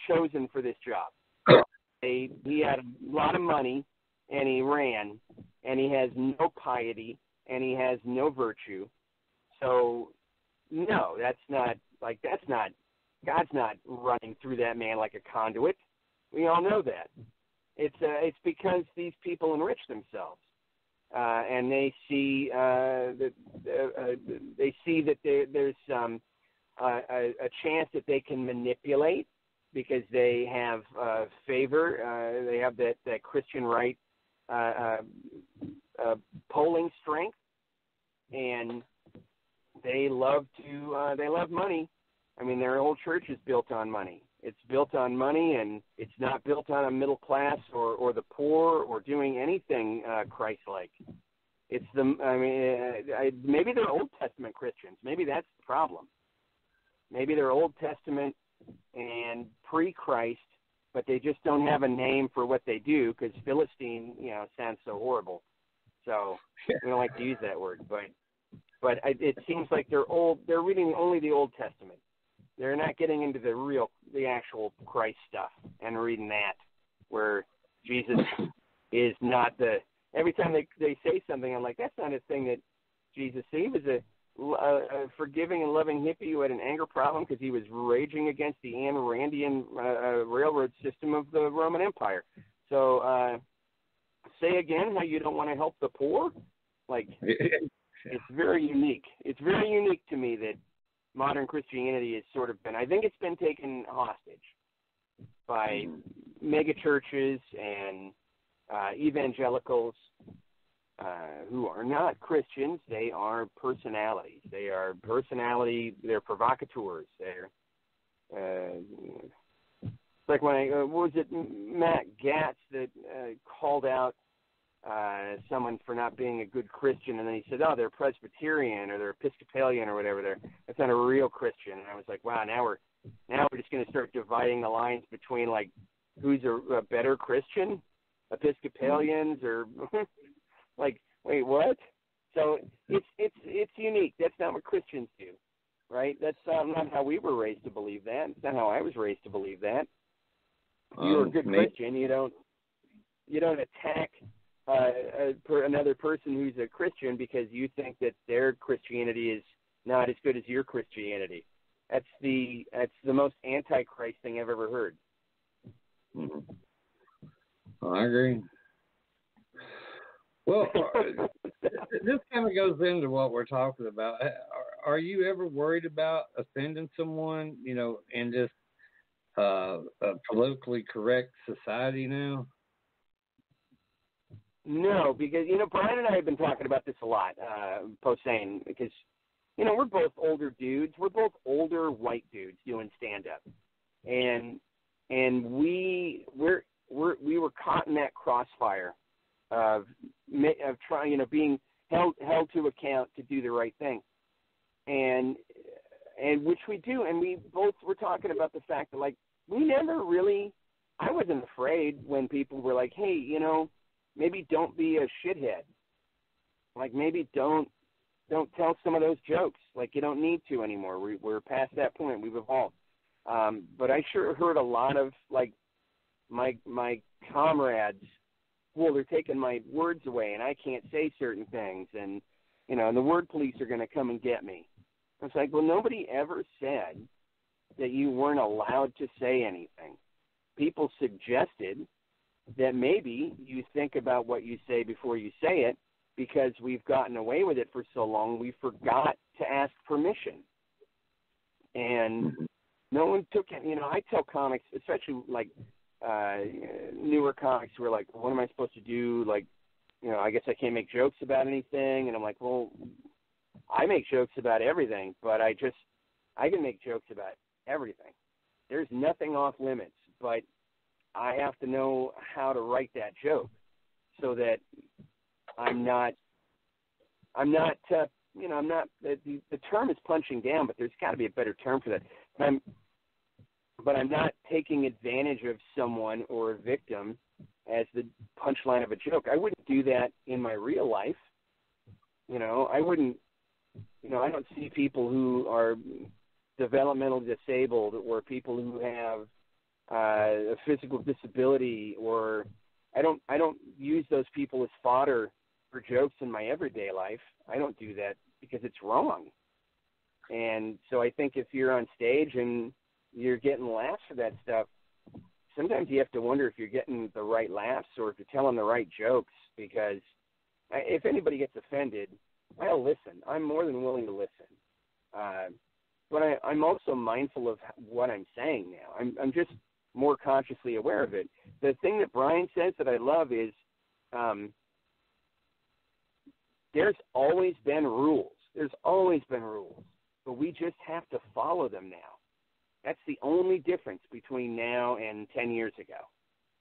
chosen for this job. They, he had a lot of money, and he ran, and he has no piety, and he has no virtue. So, no, that's not like that's not God's not running through that man like a conduit. We all know that. It's uh, it's because these people enrich themselves, uh, and they see uh, that uh, uh, they see that there, there's um, uh, a, a chance that they can manipulate because they have uh, favor. Uh, they have that that Christian right uh, uh, uh, polling strength, and they love to uh, they love money. I mean, their whole church is built on money. It's built on money, and it's not built on a middle class or or the poor or doing anything uh, Christ-like. It's the I mean, uh, I, maybe they're Old Testament Christians. Maybe that's the problem. Maybe they're Old Testament and pre-Christ, but they just don't have a name for what they do because Philistine, you know, sounds so horrible. So we don't like to use that word, but but it seems like they're old. They're reading only the Old Testament. They're not getting into the real, the actual Christ stuff and reading that, where Jesus is not the. Every time they they say something, I'm like, that's not a thing that Jesus said. He was a, a, a forgiving and loving hippie who had an anger problem because he was raging against the Ayn Randian uh, uh, railroad system of the Roman Empire. So, uh, say again how you don't want to help the poor. Like, it's very unique. It's very unique to me that modern Christianity has sort of been. I think it's been taken hostage by mega churches and uh, evangelicals uh, who are not Christians. They are personalities. They are personality. They're provocateurs. They're uh, like when I uh, was it Matt Gaetz that uh, called out uh, someone for not being a good Christian, and then he said, "Oh, they're Presbyterian or they're Episcopalian or whatever. They're that's not a real Christian." And I was like, "Wow, now we're now we're just going to start dividing the lines between like who's a, a better Christian, Episcopalians or like wait what?" So it's it's it's unique. That's not what Christians do, right? That's not how we were raised to believe that. It's not how I was raised to believe that. You're a Um, good Christian, you don't you don't attack uh, uh, per another person who's a Christian because you think that their Christianity is not as good as your Christianity. That's the that's the most antichrist thing I've ever heard. Mhm. I agree. Well, uh, this kind of goes into what we're talking about. Are, are you ever worried about offending someone, you know, in this uh, a politically correct society now? No, because you know Brian and I have been talking about this a lot, uh, Posehn because you know we're both older dudes. We're both older white dudes doing stand up, and and we we're we're we were caught in that crossfire of of trying you know being held held to account to do the right thing, and and which we do, and we both were talking about the fact that like we never really. I wasn't afraid when people were like, "Hey, you know, maybe don't be a shithead. Like maybe don't don't tell some of those jokes. Like you don't need to anymore. We, we're past that point. We've evolved. Um, but I sure heard a lot of like my my comrades. Well, they're taking my words away, and I can't say certain things, and you know, and the word police are going to come and get me. It's like, well, nobody ever said that you weren't allowed to say anything. People suggested that maybe you think about what you say before you say it because we've gotten away with it for so long we forgot to ask permission and mm-hmm. no one took it you know i tell comics especially like uh newer comics who are like what am i supposed to do like you know, I guess I can't make jokes about anything. And I'm like, well, I make jokes about everything, but I just, I can make jokes about everything. There's nothing off limits, but I have to know how to write that joke so that I'm not, I'm not, uh, you know, I'm not. The, the, the term is punching down, but there's got to be a better term for that. But I'm, but I'm not taking advantage of someone or a victim as the punchline of a joke. I wouldn't do that in my real life. You know, I wouldn't. You know, I don't see people who are developmentally disabled or people who have uh, a physical disability or I don't I don't use those people as fodder for jokes in my everyday life. I don't do that because it's wrong. And so I think if you're on stage and you're getting laughs for that stuff, sometimes you have to wonder if you're getting the right laughs or if you're telling the right jokes because if anybody gets offended, I'll listen. I'm more than willing to listen. Uh, but I, I'm also mindful of what I'm saying now. I'm, I'm just more consciously aware of it. The thing that Brian says that I love is um, there's always been rules. There's always been rules, but we just have to follow them now. That's the only difference between now and 10 years ago.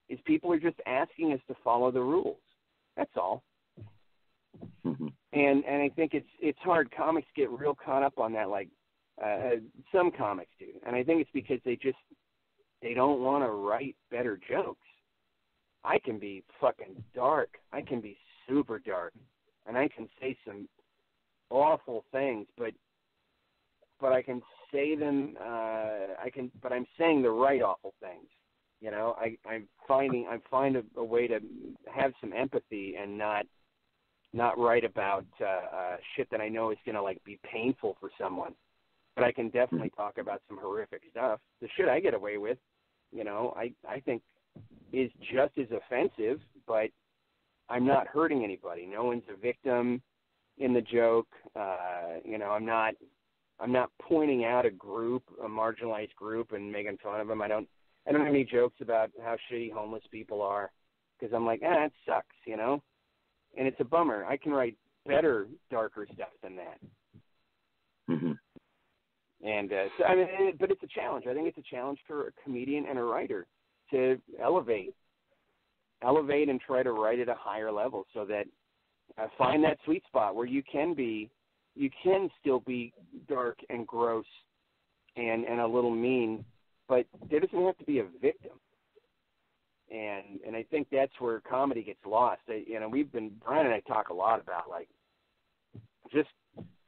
Is people are just asking us to follow the rules. That's all. Mm-hmm. And and I think it's it's hard. Comics get real caught up on that. Like uh, some comics do, and I think it's because they just they don't want to write better jokes. I can be fucking dark. I can be super dark, and I can say some awful things, but but I can say them. Uh, I can, but I'm saying the right awful things. You know, I, I'm finding I'm finding a, a way to have some empathy and not not write about uh, uh, shit that I know is gonna like be painful for someone. But I can definitely talk about some horrific stuff. The shit I get away with, you know, I I think is just as offensive, but I'm not hurting anybody. No one's a victim in the joke. Uh, you know, I'm not I'm not pointing out a group, a marginalized group, and making fun of them. I don't I don't have any jokes about how shitty homeless people are because I'm like, ah, it sucks, you know. And it's a bummer. I can write better, darker stuff than that. Mm-hmm. And uh, so, I mean, it, but it's a challenge. I think it's a challenge for a comedian and a writer to elevate, elevate, and try to write at a higher level, so that uh, find that sweet spot where you can be, you can still be dark and gross, and and a little mean, but there doesn't have to be a victim. And and I think that's where comedy gets lost. I, you know, we've been Brian and I talk a lot about like just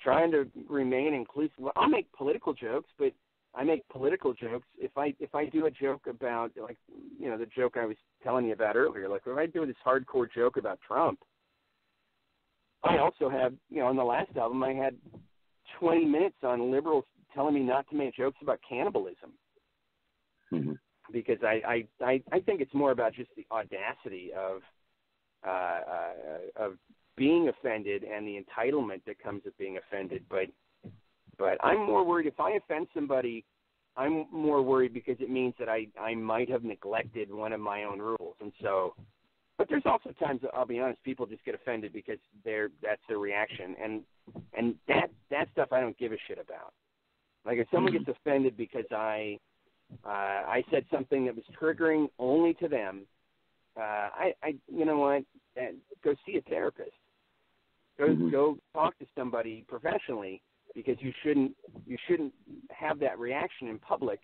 trying to remain inclusive. I'll make political jokes, but I make political jokes. If I if I do a joke about like you know the joke I was telling you about earlier, like if I do this hardcore joke about Trump, I also have you know on the last album I had 20 minutes on liberals telling me not to make jokes about cannibalism Mm-hmm. because I, I I I think it's more about just the audacity of uh, uh, of being offended and the entitlement that comes with being offended. But but I'm more worried if I offend somebody, I'm more worried because it means that I I might have neglected one of my own rules, and so. But there's also times I'll be honest, people just get offended because they're that's their reaction, and and that that stuff I don't give a shit about. Like if someone gets offended because I uh, I said something that was triggering only to them, uh, I, I, you know what? Uh, go see a therapist. Go, Mhm. go talk to somebody professionally because you shouldn't, you shouldn't have that reaction in public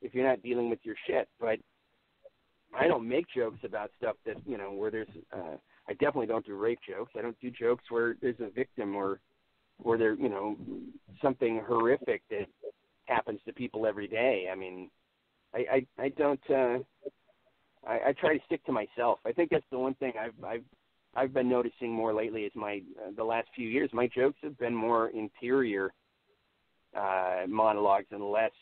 if you're not dealing with your shit. But I don't make jokes about stuff that you know where there's. Uh, I definitely don't do rape jokes. I don't do jokes where there's a victim or, or there, you know, something horrific that happens to people every day. I mean, I I, I don't. Uh, I, I try to stick to myself. I think that's the one thing I've I've I've been noticing more lately is my uh, the last few years my jokes have been more interior uh, monologues and less.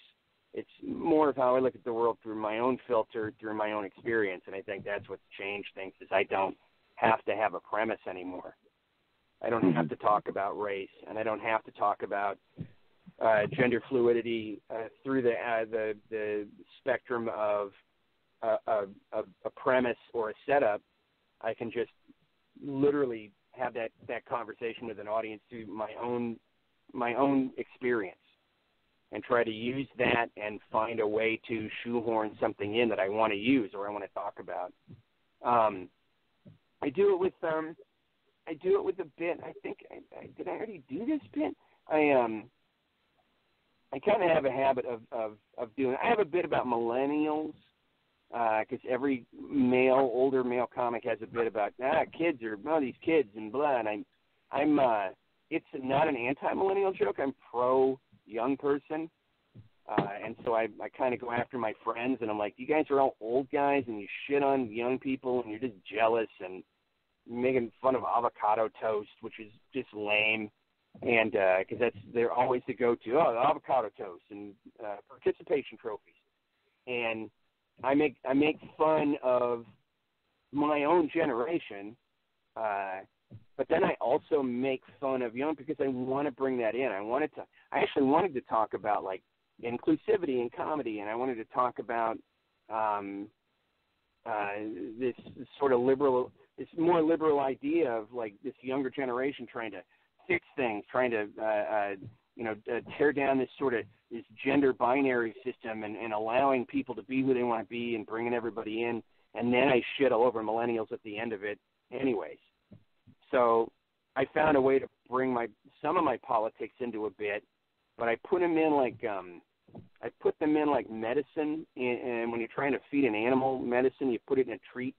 It's more of how I look at the world through my own filter, through my own experience, and I think that's what's changed things. Is I don't have to have a premise anymore. I don't have to talk about race, and I don't have to talk about uh, gender fluidity uh, through the uh, the the spectrum of a, a, a, a premise or a setup. I can just literally have that that conversation with an audience through my own my own experience and try to use that and find a way to shoehorn something in that I want to use or I want to talk about. Um, I do it with um, I do it with a bit. I think I, I, did I already do this bit? I um, I kind of have a habit of of of doing. I have a bit about millennials because uh, every male, older male comic has a bit about ah kids or oh these kids and blah. And I'm I'm uh, it's not an anti-millennial joke. I'm pro young person. Uh, and so I, I kind of go after my friends, and I'm like, you guys are all old guys, and you shit on young people, and you're just jealous, and making fun of avocado toast, which is just lame, and because uh, that's they're always the go-to. Oh, avocado toast and uh, participation trophies, and I make I make fun of my own generation, uh, but then I also make fun of young because I want to bring that in. I wanted to. I actually wanted to talk about like inclusivity in comedy, and I wanted to talk about um, uh, this sort of liberal, this more liberal idea of like this younger generation trying to fix things, trying to uh, uh, you know uh, tear down this sort of this gender binary system and, and allowing people to be who they want to be and bringing everybody in. And then I shit all over millennials at the end of it, anyways. So I found a way to bring my some of my politics into a bit, but I put them in like um I put them in like medicine, and, when you're trying to feed an animal medicine, you put it in a treat.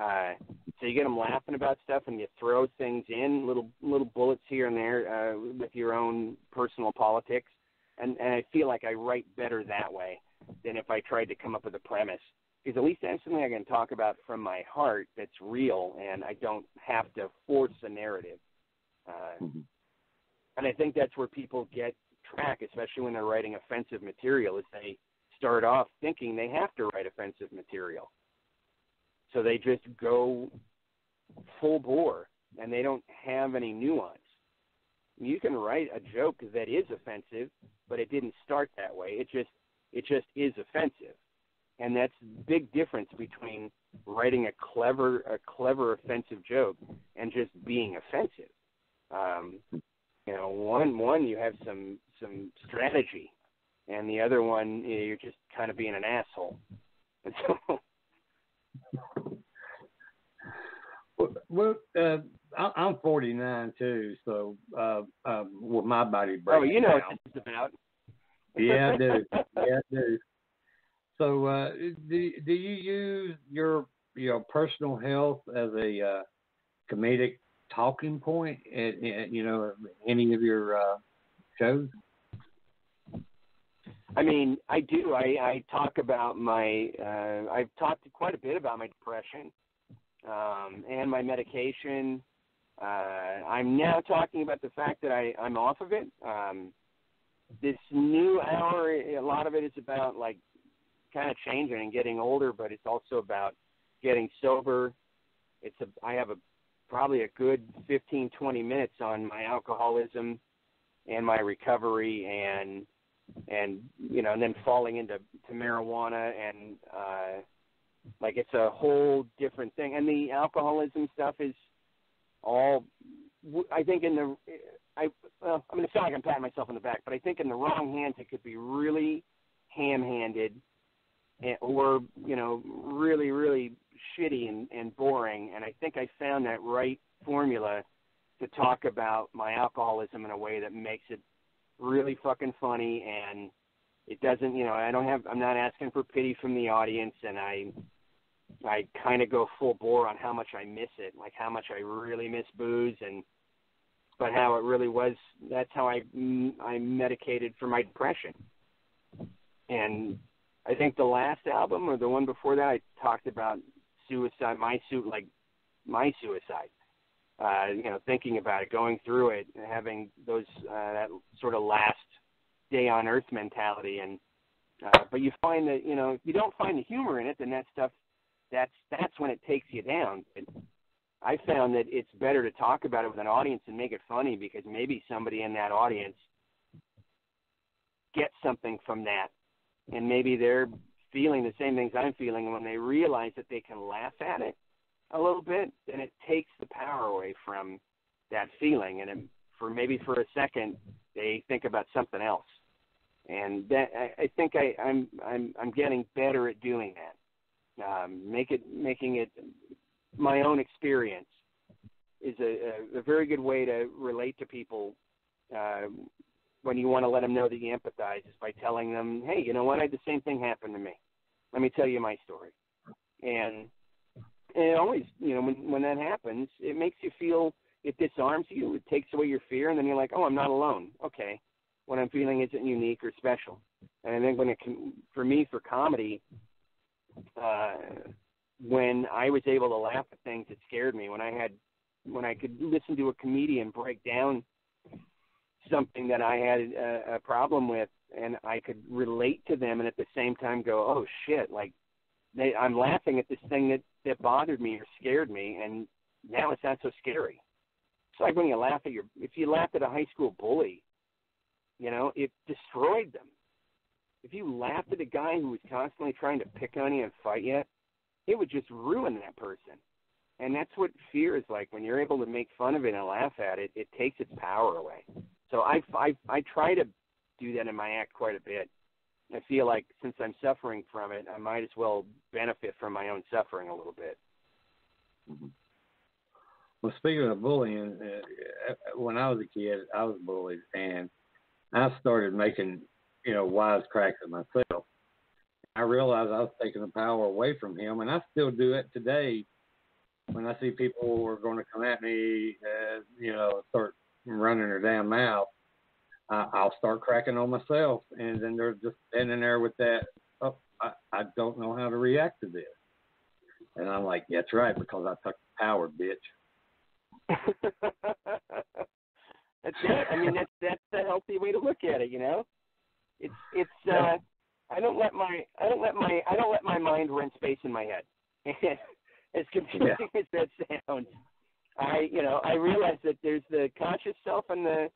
Uh, so you get them laughing about stuff, and you throw things in little little bullets here and there uh, with your own personal politics, and and I feel like I write better that way than if I tried to come up with a premise. Because at least that's something I can talk about from my heart that's real, and I don't have to force a narrative. Uh, mm-hmm. And I think that's where people get track, especially when they're writing offensive material, is they start off thinking they have to write offensive material. So they just go full bore and they don't have any nuance. You can write a joke that is offensive, but it didn't start that way. It just it just is offensive. And that's the big difference between writing a clever a clever offensive joke and just being offensive. Um, you know, one one you have some some strategy, and the other one you're just kind of being an asshole. And so. Well, uh, I'm 49 too, so uh, uh, with my body breaks Oh, you know down. what this is about. yeah, I do. Yeah, I do. So, uh, do do you use your you know personal health as a uh, comedic talking point at, at you know any of your uh, shows? I mean, I do. I, I talk about my. Uh, I've talked quite a bit about my depression um, and my medication. Uh, I'm now talking about the fact that I, I'm off of it. Um, this new hour, a lot of it is about like kind of changing and getting older, but it's also about getting sober. It's a I have a probably a good 15 20 minutes on my alcoholism and my recovery and and you know and then falling into to marijuana and uh like it's a whole different thing. And the alcoholism stuff is all i think in the i well i'm going to sound like i'm patting myself on the back but i think in the wrong hands it could be really ham handed or you know really really shitty and, and boring and i think i found that right formula to talk about my alcoholism in a way that makes it really fucking funny and it doesn't you know i don't have i'm not asking for pity from the audience and i i kind of go full bore on how much i miss it like how much i really miss booze and but how it really was that's how i i medicated for my depression. And i think the last album or the one before that i talked about suicide my suit like my suicide. Uh, you know, thinking about it, going through it, having those uh, that sort of last day on earth mentality, and uh, but you find that you know if you don't find the humor in it, then that stuff that's that's when it takes you down. I found that it's better to talk about it with an audience and make it funny because maybe somebody in that audience gets something from that, and maybe they're feeling the same things I'm feeling, and when they realize that they can laugh at it a little bit, then it takes the power away from that feeling, and it, for maybe for a second they think about something else. And that I, I think I, I'm I'm I'm getting better at doing that. Um, make it making it my own experience is a, a, a very good way to relate to people uh, when you want to let them know that you empathize is by telling them, hey, you know what, I had the same thing happen to me. Let me tell you my story. And it always, you know, when when that happens, it makes you feel it disarms you, it takes away your fear, and then you're like, oh, I'm not alone. Okay, what I'm feeling isn't unique or special. And I think when it can, for me, for comedy, uh, when I was able to laugh at things that scared me, when I had, when I could listen to a comedian break down something that I had a, a problem with, and I could relate to them, and at the same time go, oh shit, like they, I'm laughing at this thing that that bothered me or scared me, and now it's not so scary. It's like when you laugh at your, if you laughed at a high school bully, you know, it destroyed them. If you laughed at a guy who was constantly trying to pick on you and fight you, it would just ruin that person. And that's what fear is like. When you're able to make fun of it and laugh at it, it takes its power away. So I, I, I try to do that in my act quite a bit. I feel like since I'm suffering from it, I might as well benefit from my own suffering a little bit. Mm-hmm. Well, speaking of bullying, uh, when I was a kid, I was bullied, and I started making, you know, wise cracks at myself. I realized I was taking the power away from him, and I still do it today. When I see people who are going to come at me, uh, you know, start running her damn mouth, uh, I'll start cracking on myself, and then they're just standing there with that. Oh, I, I don't know how to react to this, and I'm like, that's right, because I took the power, bitch. that's it. I mean, that's that's the healthy way to look at it. You know, it's it's. uh I don't let my I don't let my I don't let my mind rent space in my head. as confusing yeah. as that sounds, I you know I realize that there's the conscious self and the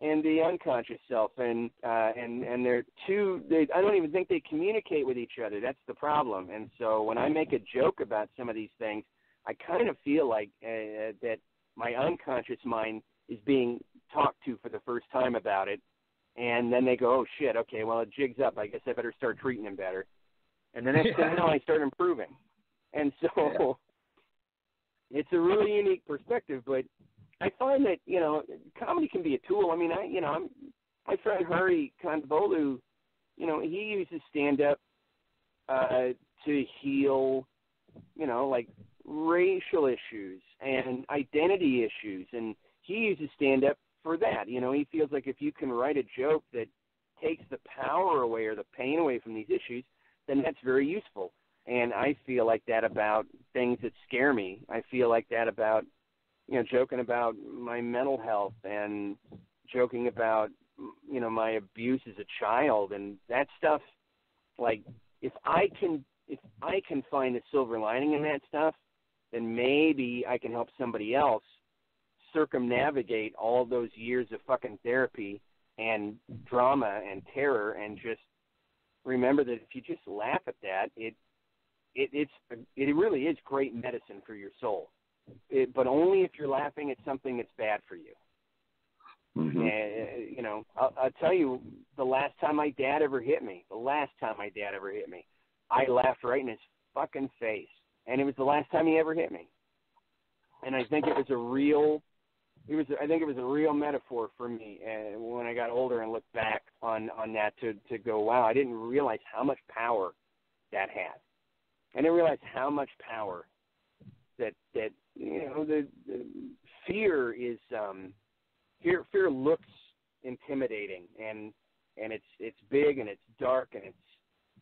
and the unconscious self and uh and and they're two they I don't even think they communicate with each other. That's the problem. And so when I make a joke about some of these things I kind of feel like uh, that my unconscious mind is being talked to for the first time about it. And then they go oh shit okay well it jigs up. I guess I better start treating him better. And then next yeah. thing you know I start improving. And so. It's a really unique perspective but I find that you know comedy can be a tool. I mean, I you know I'm, my friend Hari Kondabolu, you know, he uses stand up uh, to heal, you know, like racial issues and identity issues, and he uses stand up for that. You know, he feels like if you can write a joke that takes the power away or the pain away from these issues, then that's very useful. And I feel like that about things that scare me. I feel like that about you know, joking about my mental health and joking about, you know, my abuse as a child and that stuff. Like, if I can, if I can find the silver lining in that stuff, then maybe I can help somebody else circumnavigate all those years of fucking therapy and drama and terror and just remember that if you just laugh at that, it it it's it really is great medicine for your soul it, but only if you're laughing at something that's bad for you. Mm-hmm. And, you know, I'll, I'll tell you, the last time my dad ever hit me, the last time my dad ever hit me, I laughed right in his fucking face, and it was the last time he ever hit me. And I think it was a real, it was, I think it was a real metaphor for me. And when I got older and looked back on on that, to to go, wow, I didn't realize how much power that had. I didn't realize how much power that that you know the, the fear is um fear fear looks intimidating and and it's it's big and it's dark and it's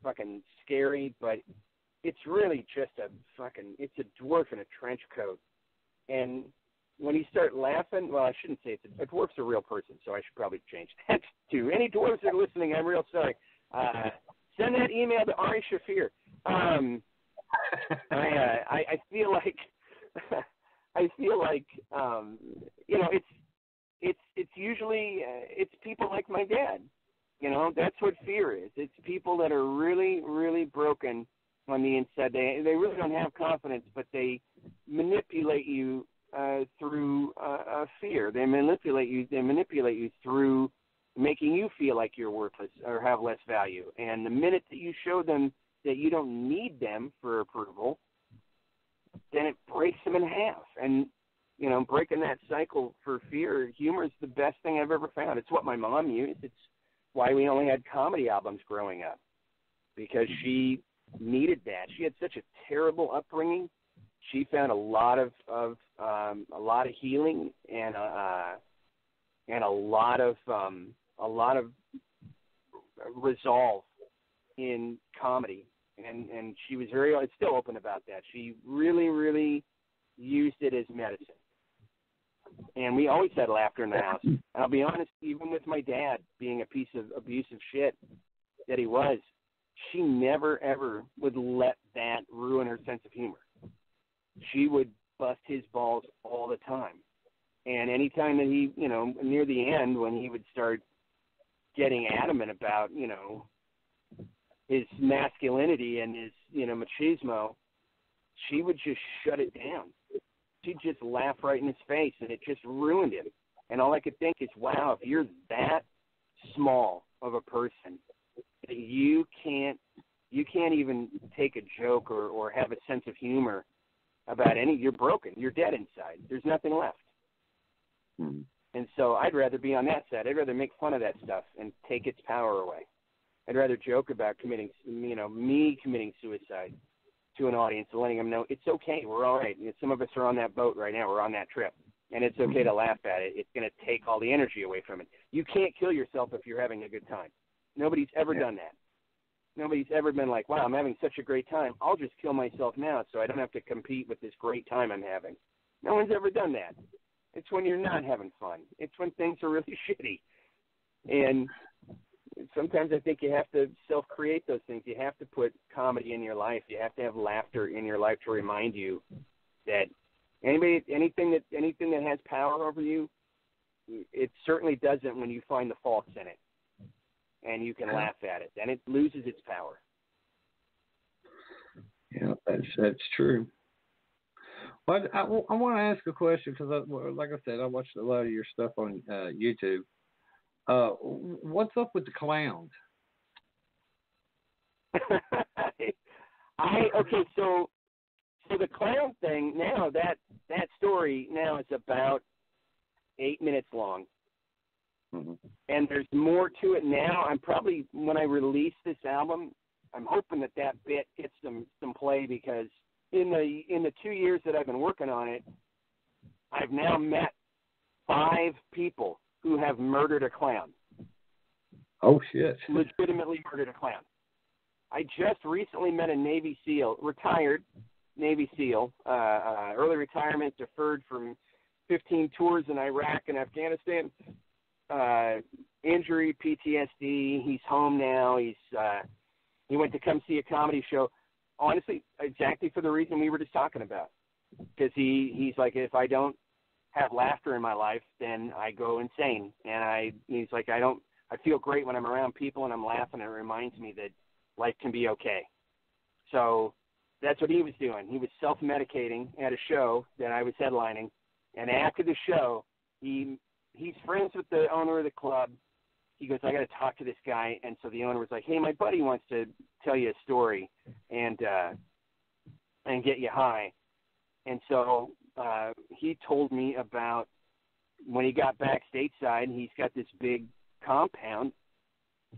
fucking scary but it's really just a fucking it's a dwarf in a trench coat. And when you start laughing well i shouldn't say it's a, a dwarf's a real person so i should probably change that to any dwarves that are listening i'm real sorry. Uh send that email to Ari Shaffir. Um I, uh, I I feel like I feel like um, you know it's it's it's usually uh, it's people like my dad. You know that's what fear is. It's people that are really really broken on the inside. They they really don't have confidence, but they manipulate you uh, through uh, uh, fear. They manipulate you. They manipulate you through making you feel like you're worthless or have less value. And the minute that you show them that you don't need them for approval, then it breaks them in half. And you know, breaking that cycle for fear, humor is the best thing I've ever found. It's what my mom used. It's why we only had comedy albums growing up because she needed that. She had such a terrible upbringing. She found a lot of of um, a lot of healing and uh, and a lot of um, a lot of resolve in comedy, and and she was very uh, still open about that. She really really used it as medicine. And we always had laughter in the house. And I'll be honest, even with my dad being a piece of abusive shit that he was, she never ever would let that ruin her sense of humor. She would bust his balls all the time. And anytime that he, you know, near the end when he would start getting adamant about, you know, his masculinity and his, you know, machismo, she would just shut it down. She'd just laugh right in his face and it just ruined him. And all I could think is, wow, if you're that small of a person that you can't you can't even take a joke or, or have a sense of humor about any you're broken. You're dead inside. There's nothing left. Mm-hmm. And so I'd rather be on that side. I'd rather make fun of that stuff and take its power away. I'd rather joke about committing, you know, me committing suicide to an audience and letting them know it's okay. We're all right. Some of us are on that boat right now. We're on that trip, and it's okay to laugh at it. It's going to take all the energy away from it. You can't kill yourself if you're having a good time. Nobody's ever Yeah. done that. Nobody's ever been like, "Wow, I'm having such a great time. I'll just kill myself now, so I don't have to compete with this great time I'm having." No one's ever done that. It's when you're not having fun. It's when things are really shitty, and sometimes I think you have to self-create those things. You have to put comedy in your life. You have to have laughter in your life to remind you that anybody, anything that anything that has power over you, it certainly doesn't when you find the faults in it, and you can laugh at it. Then it loses its power. Yeah, that's that's true. But I, I want to ask a question because, I, like I said, I watched a lot of your stuff on uh, YouTube. Uh, what's up with the clowns? I okay, so so the clown thing now that that story now is about eight minutes long, Mm-hmm. and there's more to it now. I'm probably when I release this album, I'm hoping that that bit gets some some play because in the in the two years that I've been working on it, I've now met five people who have murdered a clown Oh shit! legitimately murdered a clown. I just recently met a Navy SEAL, retired Navy SEAL, uh, uh, early retirement, deferred from 15 tours in Iraq and Afghanistan, uh, injury, PTSD. He's home now. He's uh, he went to come see a comedy show. Honestly, exactly for the reason we were just talking about, because he he's like, if I don't have laughter in my life, then I go insane. And I he's like, I don't I feel great when I'm around people and I'm laughing. It reminds me that life can be okay. So that's what he was doing. He was self medicating at a show that I was headlining. And after the show, he he's friends with the owner of the club. He goes, I got to talk to this guy. And so the owner was like, Hey, my buddy wants to tell you a story and uh, and get you high. And so uh, he told me about when he got back stateside. He's got this big compound.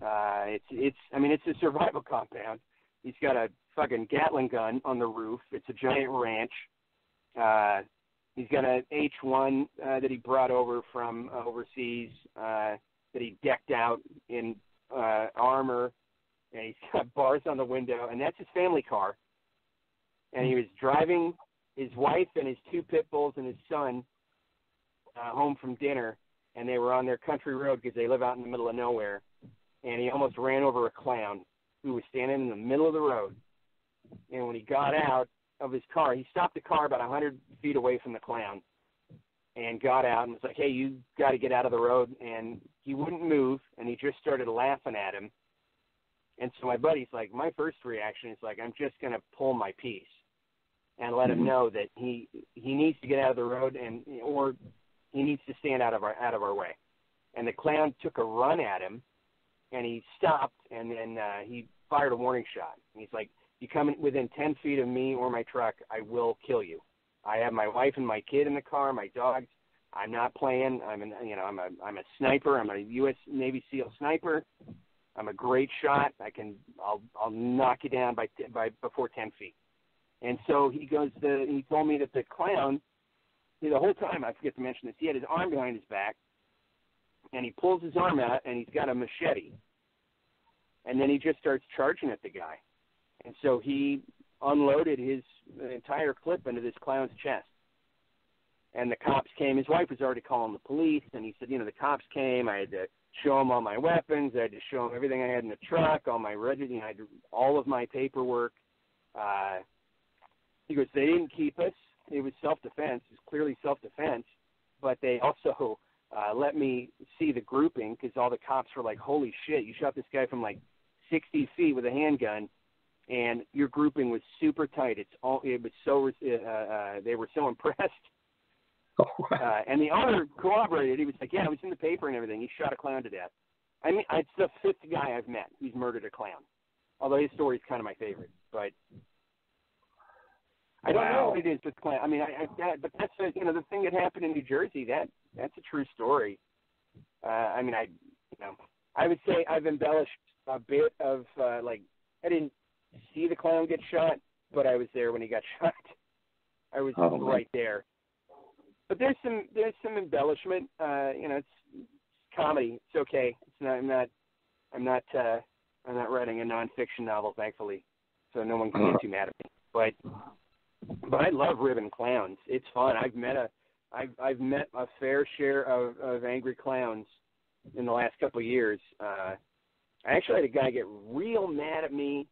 Uh, it's it's I mean it's a survival compound. He's got a fucking Gatling gun on the roof. It's a giant ranch. Uh, he's got an H1 uh, that he brought over from uh, overseas uh, that he decked out in uh, armor, and he's got bars on the window, and that's his family car. And he was driving his wife and his two pit bulls and his son uh, home from dinner, and they were on their country road because they live out in the middle of nowhere. And he almost ran over a clown who was standing in the middle of the road. And when he got out of his car, he stopped the car about a hundred feet away from the clown, and got out and was like, "Hey, you got to get out of the road." And he wouldn't move, and he just started laughing at him. And so my buddy's like, my first reaction is like, I'm just gonna pull my piece and let him know that he he needs to get out of the road and or he needs to stand out of our out of our way. And the clown took a run at him, and he stopped, and then uh, he fired a warning shot. And he's like, "You come within ten feet of me or my truck, I will kill you. I have my wife and my kid in the car, my dogs. I'm not playing. I'm an you know I'm a I'm a sniper. I'm a U.S. Navy SEAL sniper. I'm a great shot. I can I'll I'll knock you down by by before ten feet." And so he goes to, he told me that the clown, the whole time, I forget to mention this, he had his arm behind his back, and he pulls his arm out, and he's got a machete. And then he just starts charging at the guy. And so he unloaded his entire clip into this clown's chest. And the cops came. His wife was already calling the police, and he said, you know, the cops came. I had to show him all my weapons. I had to show him everything I had in the truck, all my register, you know, all of my paperwork. Uh, he goes, they didn't keep us. It was self-defense. It was clearly self-defense, but they also uh, let me see the grouping because all the cops were like, "Holy shit! You shot this guy from like 60 feet with a handgun, and your grouping was super tight. It's all. It was so. Uh, uh, they were so impressed." Oh, wow. Uh, and the owner corroborated. He was like, "Yeah, it was in the paper and everything. He shot a clown to death." I mean, it's the fifth guy I've met who's murdered a clown. Although his story's kind of my favorite, but I don't know what it is with Clan. I mean, I, I that, but that's a, you know the thing that happened in New Jersey. That that's a true story. Uh, I mean, I you know I would say I've embellished a bit of uh, like I didn't see the clown get shot, but I was there when he got shot. I was Oh, man. right there. But there's some there's some embellishment. Uh, you know, it's, it's comedy. It's okay. It's not. I'm not. I'm not. Uh, I'm not writing a nonfiction novel, thankfully, so no one can get too mad at me. But but I love ribbon clowns. It's fun. I've met a I've I've met a fair share of, of angry clowns in the last couple of years. Uh I actually had a guy get real mad at me.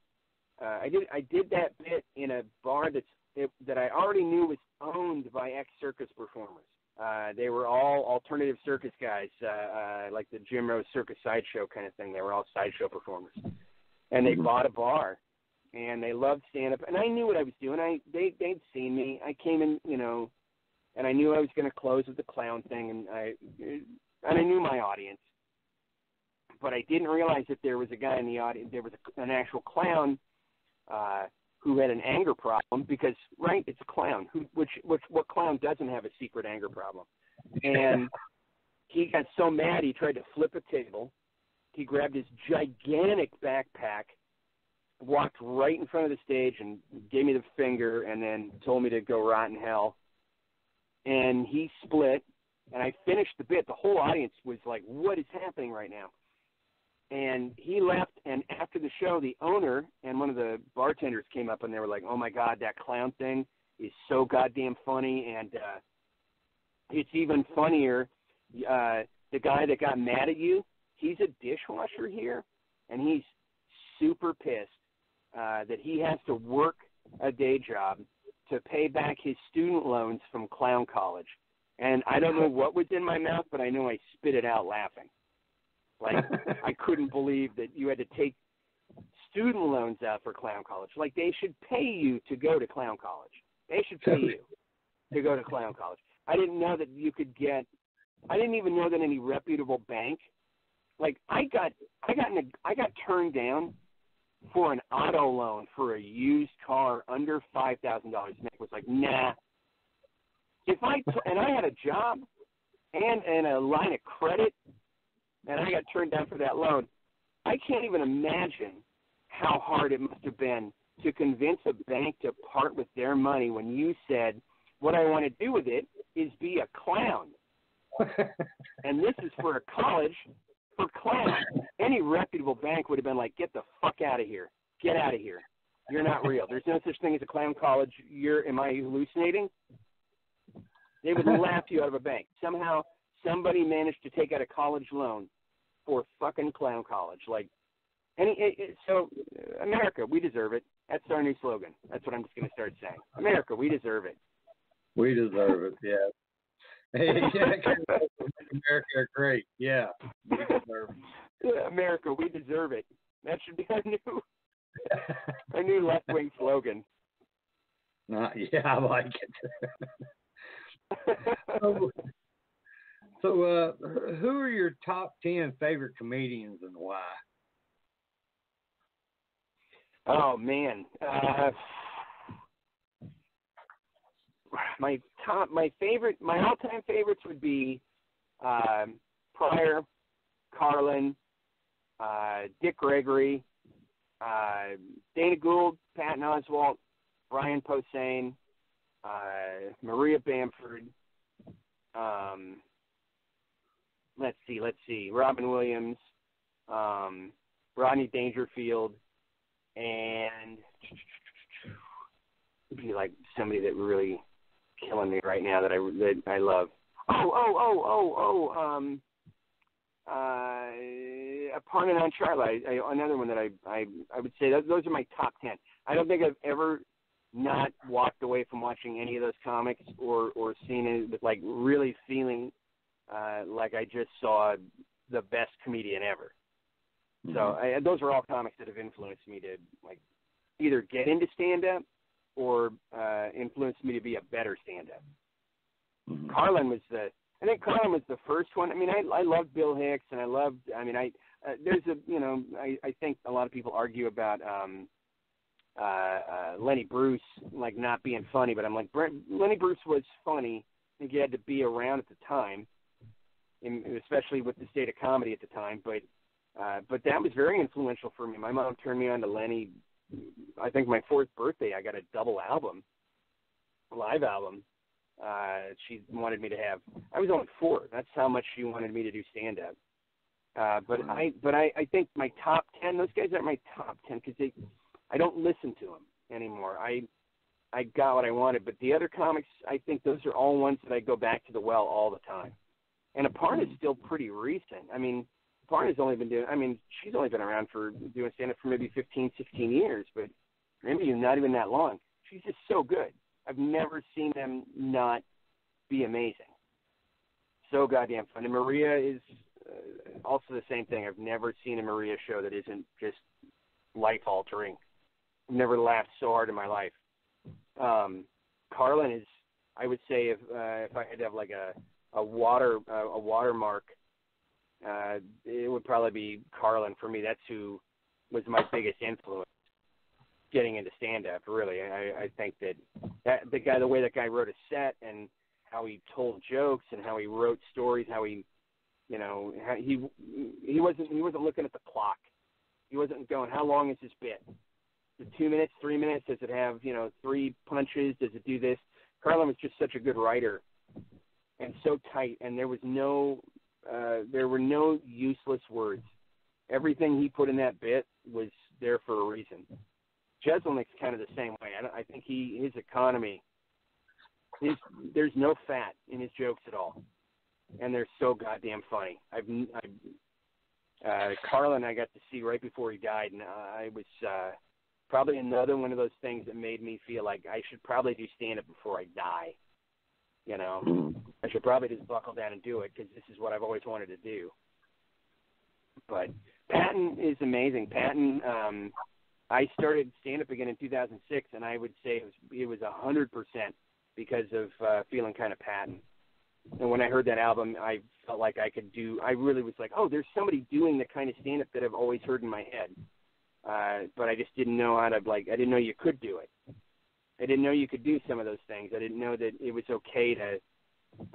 Uh I did I did that bit in a bar that's it, that I already knew was owned by ex circus performers. Uh they were all alternative circus guys, uh, uh like the Jim Rose Circus Sideshow kind of thing. They were all sideshow performers. And they Mhm. bought a bar and they loved stand up and I knew what I was doing. I they they'd seen me. I came in, you know, and I knew I was going to close with the clown thing and I and I knew my audience. But I didn't realize that there was a guy in the audience, there was a, an actual clown uh who had an anger problem because right, it's a clown. Who which which what clown doesn't have a secret anger problem? And he got so mad he tried to flip a table. He grabbed his gigantic backpack walked right in front of the stage and gave me the finger and then told me to go rot in hell. And he split and I finished the bit. The whole audience was like, What is happening right now? And he left and after the show the owner and one of the bartenders came up and they were like, Oh my god, that clown thing is so goddamn funny and uh it's even funnier uh the guy that got mad at you, he's a dishwasher here and he's super pissed uh, that he has to work a day job to pay back his student loans from clown college. And I don't know what was in my mouth, but I know I spit it out laughing. Like I couldn't believe that you had to take student loans out for clown college. Like they should pay you to go to clown college. They should pay you to go to clown college. I didn't know that you could get. I didn't even know that any reputable bank. Like I got, I got, in a, I got turned down for an auto loan for a used car under five thousand dollars. Nick was like, nah. If I t- and I had a job and and a line of credit, and I got turned down for that loan. I can't even imagine how hard it must have been to convince a bank to part with their money when you said, "What I want to do with it is be a clown." and this is for a college for clowns. Any reputable bank would have been like, "Get the fuck out of here! Get out of here! You're not real. There's no such thing as a clown college. You're am I hallucinating?" They would laugh you out of a bank. Somehow, somebody managed to take out a college loan for fucking clown college. Like, any it, it, so America, we deserve it. That's our new slogan. That's what I'm just going to start saying. America, we deserve it. We deserve it. Yeah. Yeah, America, great. Yeah, we. America, we deserve it. That should be our new our new left wing slogan. Uh, yeah, I like it. so, so uh, who are your top ten favorite comedians and why? Oh man, uh, my top, my favorite, my all-time favorites would be um, Pryor, Carlin, uh, Dick Gregory, uh, Dana Gould, Patton Oswalt, Brian Posehn, uh, Maria Bamford. Um, let's see, let's see, Robin Williams, um, Rodney Dangerfield, and be like somebody that really killing me right now that I that I love. Oh oh oh oh oh um uh Aparna Nancherla. I, I, another one that I I I would say that those are my top ten. I don't think I've ever not walked away from watching any of those comics or or seen it with like really feeling uh like I just saw the best comedian ever. Mm-hmm. So I, those are all comics that have influenced me to like either get into stand up or uh, influenced me to be a better stand up. Mm-hmm. Carlin was the I think Carlin was the first one. I mean, I I loved Bill Hicks and I loved. I mean, I uh, there's a you know I I think a lot of people argue about um uh, uh Lenny Bruce like not being funny, but I'm like Brent, Lenny Bruce was funny. I think he had to be around at the time, in, especially with the state of comedy at the time. But uh, but that was very influential for me. My mom turned me on to Lenny. I think my fourth birthday, I got a double album, live album. Uh, she wanted me to have. I was only four. That's how much she wanted me to do stand up. Uh, but I, but I, I think my top ten. Those guys aren't my top ten because they, I don't listen to them anymore. I, I got what I wanted. But the other comics, I think those are all ones that I go back to the well all the time. And Aparna is still pretty recent. I mean, Aparna's only been doing. I mean, she's only been around for doing stand up for maybe 15, 16 years, but maybe not even that long. She's just so good. I've never seen them not be amazing. So goddamn fun. And Maria is uh, also the same thing. I've never seen a Maria show that isn't just life altering. I've never laughed so hard in my life. Um, Carlin is, I would say, if uh, if I had to have like a a water uh, a watermark uh, it would probably be Carlin for me. That's who was my biggest influence getting into stand up. Really, I, I think that that the guy, the way that guy wrote a set and how he told jokes and how he wrote stories, how he, you know, he he wasn't he wasn't looking at the clock. He wasn't going, how long is this bit? Is it two minutes, three minutes? Does it have you know three punches? Does it do this? Carlin was just such a good writer and so tight, and there was no uh, there were no useless words. Everything he put in that bit was there for a reason. Jeselnik's kind of the same way. I, I think he his economy, his there's no fat in his jokes at all, and they're so goddamn funny. I've I've uh, Carlin I got to see right before he died, and I was uh, probably another one of those things that made me feel like I should probably do stand up before I die. You know, mm-hmm. I should probably just buckle down and do it because this is what I've always wanted to do. But Patton is amazing. Patton, um, I started stand up again in 2006, and I would say it was it was a hundred percent because of uh, feeling kind of Patton. And when I heard that album, I felt like I could do. I really was like, oh, there's somebody doing the kind of stand up that I've always heard in my head, uh, but I just didn't know how to like. I didn't know you could do it. I didn't know you could do some of those things. I didn't know that it was okay to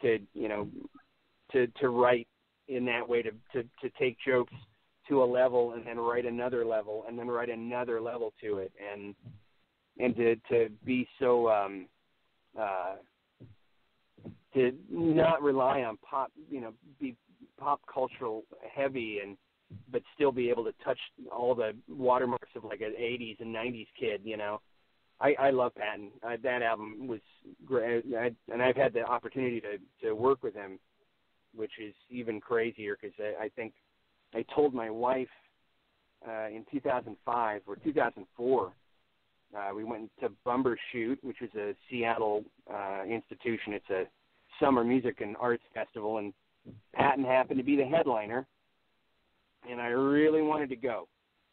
to you know to to write in that way to to to take jokes to a level and then write another level and then write another level to it and and to to be so um uh to not rely on pop you know be pop cultural heavy and but still be able to touch all the watermarks of like an 80s and 90s kid you know I, I love Patton. Uh, that album was great, I, and I've had the opportunity to to work with him, which is even crazier because I, I think I told my wife uh, in 2005 or 2004. Uh, we went to Bumbershoot, which was a Seattle uh, institution. It's a summer music and arts festival, and Patton happened to be the headliner, and I really wanted to go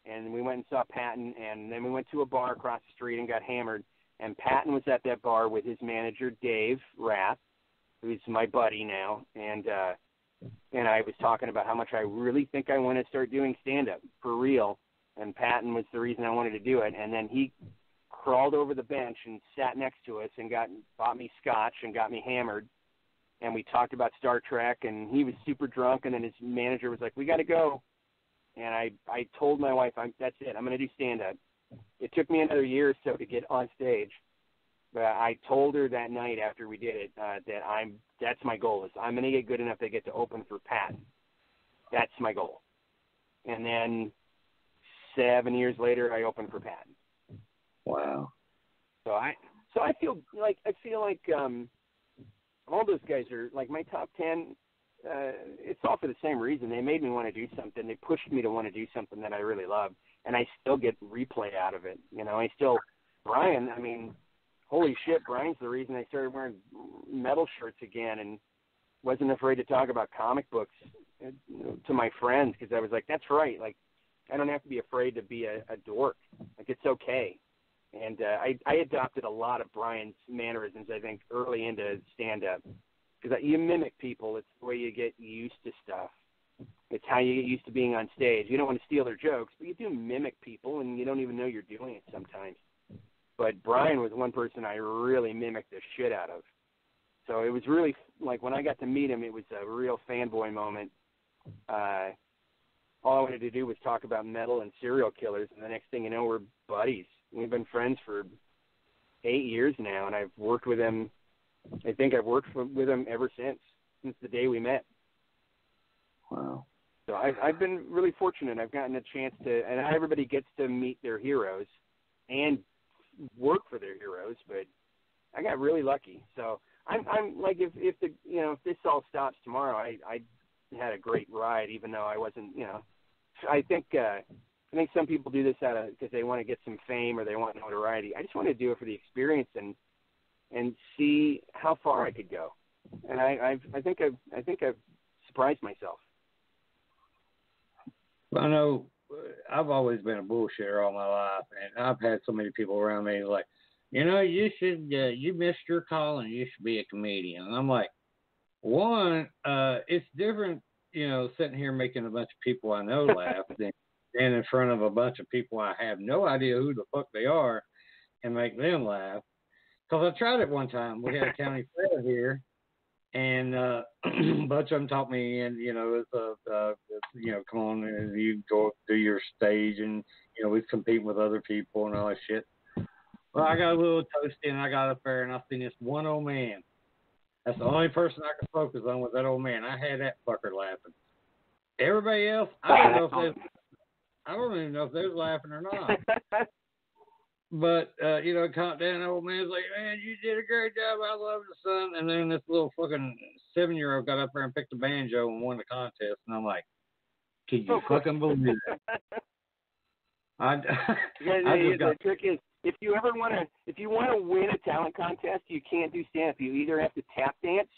and we went and saw Patton, and then we went to a bar across the street and got hammered. And Patton was at that bar with his manager Dave Rath, who's my buddy now, and uh, and I was talking about how much I really think I want to start doing stand up for real. And Patton was the reason I wanted to do it. And then he crawled over the bench and sat next to us and got bought me scotch and got me hammered. And we talked about Star Trek. And he was super drunk. And then his manager was like, "We got to go." And I I told my wife, "I'm that's it. I'm going to do stand up." It took me another year or so to get on stage. But I told her that night after we did it uh, that I'm that's my goal is I'm going to get good enough to get to open for Patton. That's my goal. And then seven years later, I opened for Patton. Wow. So I so I feel like I feel like um all those guys are like my top ten. Uh, it's all for the same reason. They made me want to do something. They pushed me to want to do something that I really love, and I still get replay out of it. You know, I still Brian. I mean, holy shit, Brian's the reason I started wearing metal shirts again and wasn't afraid to talk about comic books uh, to my friends because I was like, that's right. Like, I don't have to be afraid to be a, a dork. Like, it's okay. And uh, I, I adopted a lot of Brian's mannerisms, I think, early into stand up because you mimic people. It's the way you get used to stuff. It's how you get used to being on stage. You don't want to steal their jokes, but you do mimic people, and you don't even know you're doing it sometimes but Brian was one person I really mimicked the shit out of. So it was really like when I got to meet him, it was a real fanboy moment. Uh, all I wanted to do was talk about metal and serial killers, and the next thing you know, we're buddies. We've been friends for eight years now, and I've worked with him. I think I've worked with him ever since, since the day we met. Wow. So I, I've been really fortunate. I've gotten a chance to, and everybody gets to meet their heroes and work for their heroes, but I got really lucky. So I'm I'm like if if the you know if this all stops tomorrow, I I had a great ride, even though I wasn't you know I think uh, I think some people do this out of because they want to get some fame or they want notoriety. I just want to do it for the experience and and see how far I could go. And I I've, I think I've I think I've surprised myself. I know I've always been a bullshitter all my life, and I've had so many people around me like, you know, you should, uh, you missed your calling. you should be a comedian. And I'm like, one, uh, it's different, you know, sitting here making a bunch of people I know laugh than stand in front of a bunch of people I have no idea who the fuck they are and make them laugh. Because I tried it one time. We had a county fair here, and uh, bunch of them taught me, and you know, it's a, uh, it's, you know, come on, and you go do your stage, and you know, we compete with other people and all that shit. Well, I got a little toasty, and I got up there, and I seen this one old man. That's the only person I could focus on was that old man. I had that fucker laughing. Everybody else, I don't know if they, I don't even know if they was laughing or not. But uh, you know, calm down, old man's like, man, you did a great job. I love the son. And then this little fucking seven year old got up there and picked a banjo and won the contest. And I'm like, can you fucking believe that? I, yeah, I got, the trick is if you ever want to if you want to win a talent contest, you can't do stand up. You either have to tap dance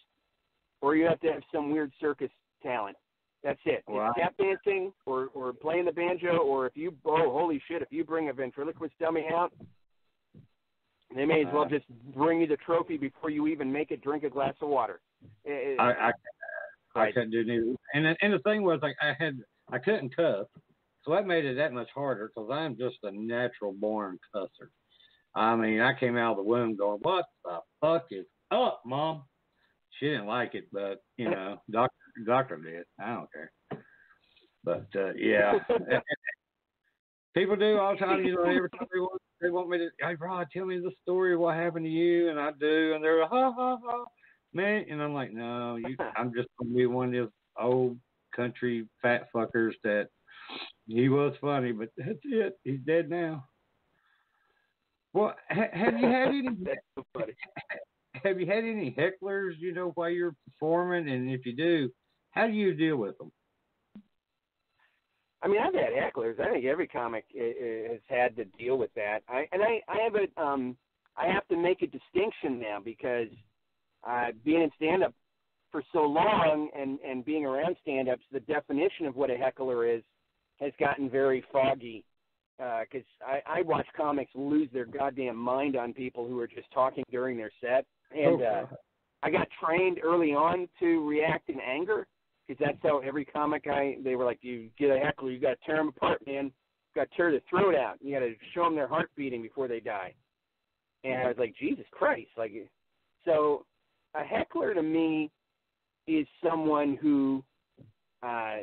or you have to have some weird circus talent. That's it. Wow. It's tap dancing or or playing the banjo or if you oh holy shit if you bring a ventriloquist dummy out, they may as well Uh, just bring you the trophy before you even make it drink a glass of water. It- I, I, I Right. couldn't do neither. And and the thing was like I had I couldn't cuss, so that made it that much harder because I'm just a natural born cusser. I mean, I came out of the womb going, "What the fuck is up, mom?" She didn't like it, but you know, doctor doctor did. I don't care. But uh, yeah, people do all the time. You know, every time they want, they want me to, hey Rod, tell me the story of what happened to you, and I do, and they're like, ha ha ha, man, and I'm like, no, you, I'm just gonna be one of those old country fat fuckers that he was funny, but that's it. He's dead now. Well, ha- have you had any? So. Have you had any hecklers? You know, while you're performing, and if you do, how do you deal with them? I mean, I've had hecklers. I think every comic has had to deal with that. I and I I have a um I have to make a distinction now because uh, being in stand up for so long and and being around stand ups, the definition of what a heckler is has gotten very foggy because I, I watch comics lose their goddamn mind on people who are just talking during their set, and Oh, uh, I got trained early on to react in anger because that's how every comic I they were like, you get a heckler, you got to tear them apart, man. Got to tear their throat out. You got to show them their heart beating before they die. And I was like, Jesus Christ, like, so a heckler to me is someone who, uh,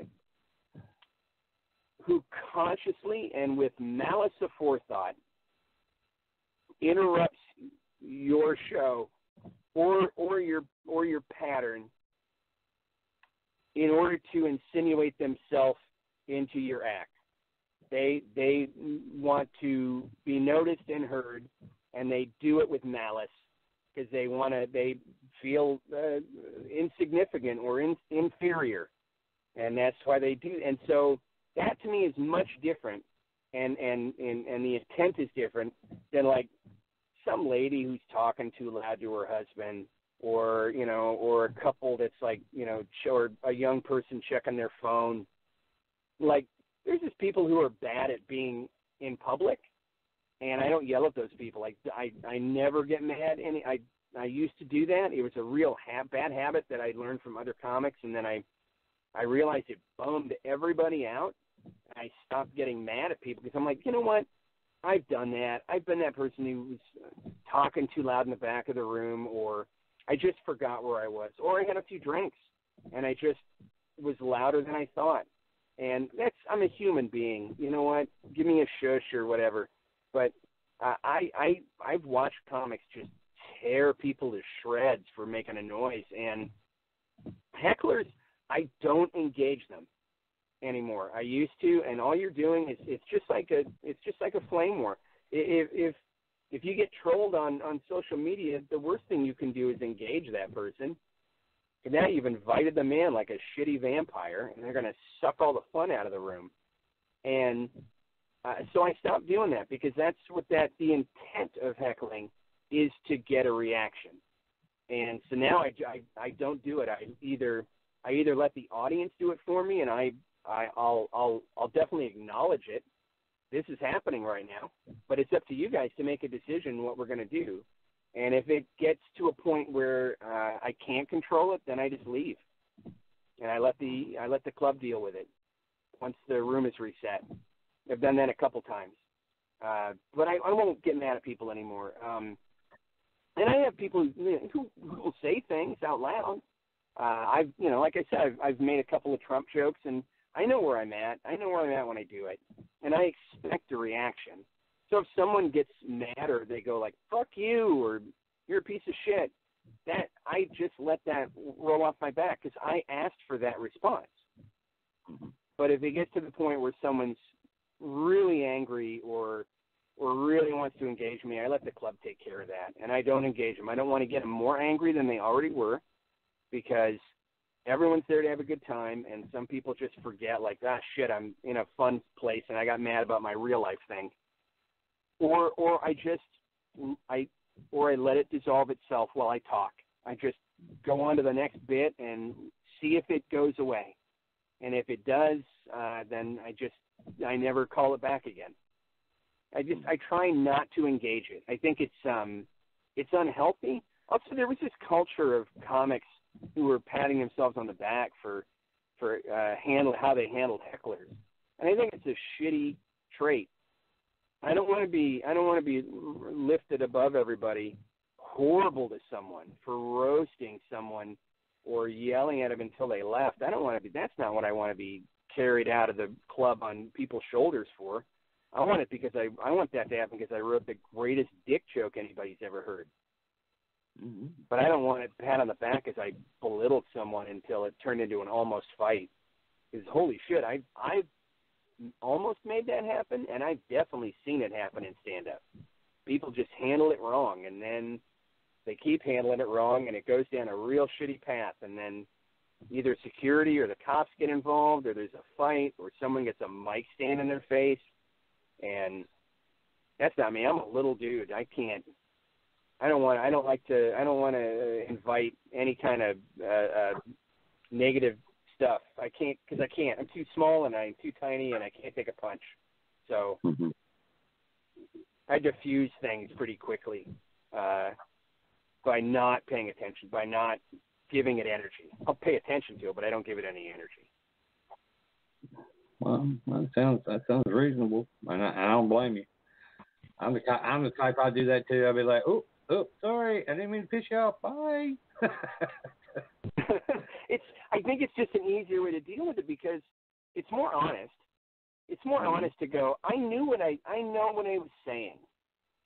who consciously and with malice aforethought interrupts your show or or your or your pattern in order to insinuate themselves into your act. They they want to be noticed and heard, and they do it with malice because they want to. They feel uh, insignificant or in, inferior, and that's why they do. And so that to me is much different, and and and and the intent is different than like some lady who's talking too loud to her husband or you know or a couple that's like you know or a young person checking their phone. Like there's just people who are bad at being in public and I don't yell at those people. Like I I never get mad any I I used to do that. It was a real ha- bad habit that I learned from other comics and then I I realized it bummed everybody out. I stopped getting mad at people because I'm like you know what? I've done that. I've been that person who was uh, talking too loud in the back of the room, or I just forgot where I was, or I had a few drinks and I just was louder than I thought. And that's I'm a human being. You know what? Give me a shush or whatever. But uh, I I I've watched comics just tear people to shreds for making a noise, and hecklers I don't engage them anymore. I used to, and all you're doing is it's just like a it's just like a flame war. If if if you get trolled on on social media, the worst thing you can do is engage that person. And now you've invited them in like a shitty vampire, and they're going to suck all the fun out of the room. And uh, so I stopped doing that because that's what that the intent of heckling is to get a reaction. And so now I, I I don't do it. I either I either let the audience do it for me, and I I, I'll I'll I'll definitely acknowledge it. This is happening right now, but it's up to you guys to make a decision what we're going to do. And if it gets to a point where uh, I can't control it, then I just leave, and I let the I let the club deal with it once the room is reset. I've done that a couple times, uh, but I, I won't get mad at people anymore. Um, and I have people who, who will say things out loud. Uh, I've you know, like I said, I've, I've made a couple of Trump jokes and I know where I'm at. I know where I'm at when I do it, and I expect a reaction. So if someone gets mad or they go like "fuck you" or "you're a piece of shit," that I just let that roll off my back because I asked for that response. But if it gets to the point where someone's really angry or or really wants to engage me, I let the club take care of that, and I don't engage them. I don't want to get them more angry than they already were, because everyone's there to have a good time, and some people just forget, like, ah, shit, I'm in a fun place, and I got mad about my real life thing, or or I just I or I let it dissolve itself while I talk. I just go on to the next bit and see if it goes away, and if it does, uh, then I just I never call it back again. I just I try not to engage it. I think it's um it's unhealthy. Also, there was this culture of comics who were patting themselves on the back for for uh, handle how they handled hecklers, and I think it's a shitty trait. I don't want to be I don't want to be lifted above everybody, horrible to someone for roasting someone or yelling at them until they left. I don't want to be. That's not what I want to be carried out of the club on people's shoulders for. I want it because I I want that to happen because I wrote the greatest dick joke anybody's ever heard. Mm-hmm. But I don't want it pat on the back as I belittled someone until it turned into an almost fight. Because holy shit, I I've almost made that happen, and I've definitely seen it happen in stand up. People just handle it wrong, and then they keep handling it wrong, and it goes down a real shitty path, and then either security or the cops get involved, or there's a fight, or someone gets a mic stand in their face, and that's not me. I'm a little dude. I can't. I don't want. I don't like to. I don't want to invite any kind of uh, uh, negative stuff. I can't because I can't. I'm too small and I'm too tiny and I can't take a punch. So Mm-hmm. I diffuse things pretty quickly uh, by not paying attention, by not giving it energy. I'll pay attention to it, but I don't give it any energy. Well, that sounds that sounds reasonable, and I, I don't blame you. I'm the type, I'm the type I do that too. I'll be like, oh, oh, sorry, I didn't mean to piss you off. Bye. it's I think it's just an easier way to deal with it because it's more honest. It's more mm-hmm. honest to go. I knew what I I know what I was saying.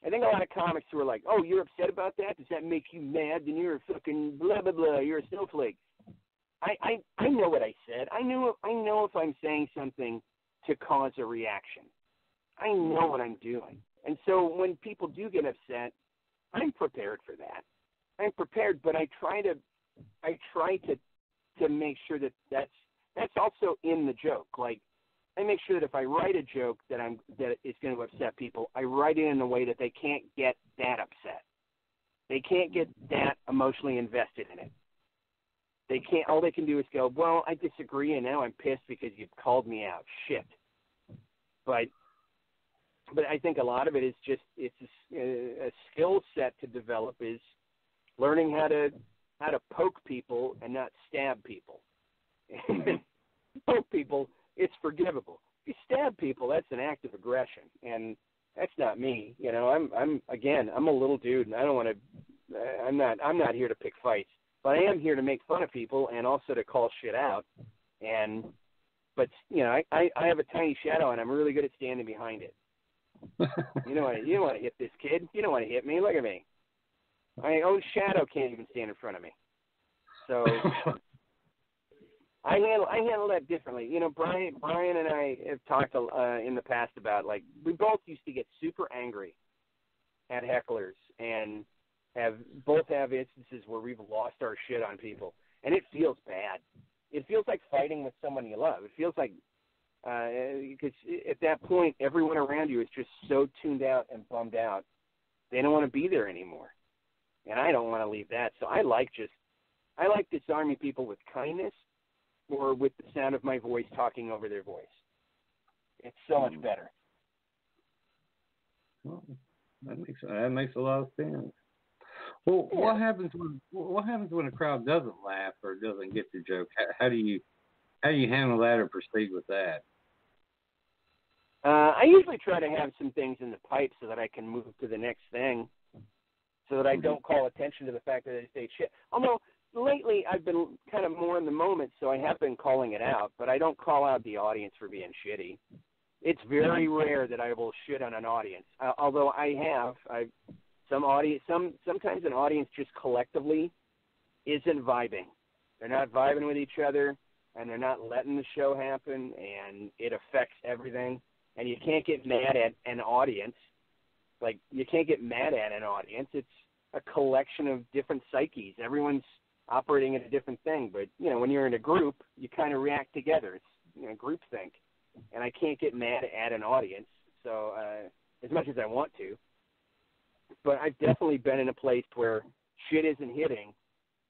I think a lot of comics who are like, "Oh, you're upset about that? Does that make you mad? Then you're a fucking blah blah blah. You're a snowflake." I I I know what I said. I knew I know if I'm saying something to cause a reaction. I know what I'm doing. And so when people do get upset, I'm prepared for that. I'm prepared, but I try to I try to to make sure that that's that's also in the joke. Like I make sure that if I write a joke that I'm that is going to upset people, I write it in a way that they can't get that upset. They can't get that emotionally invested in it. They can't. All they can do is go, "Well, I disagree, and now I'm pissed because you've called me out." Shit. But but I think a lot of it is just it's a, a skill set to develop is learning how to how to poke people and not stab people. Mm-hmm. poke people, it's forgivable. If you stab people, that's an act of aggression, and that's not me. You know, I'm I'm again, I'm a little dude, and I don't want to. Uh, I'm not I'm not here to pick fights, but I am here to make fun of people and also to call shit out. And but you know, I I, I have a tiny shadow, and I'm really good at standing behind it. You know what? You don't want to hit this kid. You don't want to hit me. Look at me. My own shadow can't even stand in front of me. So I handle I handle that differently. You know, Brian Brian and I have talked uh, in the past about like we both used to get super angry at hecklers and have both have instances where we've lost our shit on people, and it feels bad. It feels like fighting with someone you love. It feels like because uh, at that point everyone around you is just so tuned out and bummed out. They don't want to be there anymore. And i don't want to leave that. So i like just i like disarming people with kindness or with the sound of my voice talking over their voice. It's so much better. Well, that makes that makes a lot of sense. Well yeah. what happens when what happens when a crowd doesn't laugh or doesn't get the joke? How, how do you how do you handle that or proceed with that uh, I usually try to have some things in the pipe so that I can move to the next thing, so that I Mm-hmm. don't call attention to the fact that I say shit. Although lately I've been kind of more in the moment, so I have been calling it out, but I don't call out the audience for being shitty. It's very rare that I will shit on an audience. Uh, although I have, I some audience, some sometimes an audience just collectively isn't vibing. They're not vibing with each other, and they're not letting the show happen, and it affects everything and you can't get mad at an audience. Like you can't get mad at an audience. It's a collection of different psyches. Everyone's operating at a different thing, but you know when you're in a group, you kind of react together. It's you know group think, and I can't get mad at an audience. So uh, as much as I want to, but I've definitely been in a place where shit isn't hitting,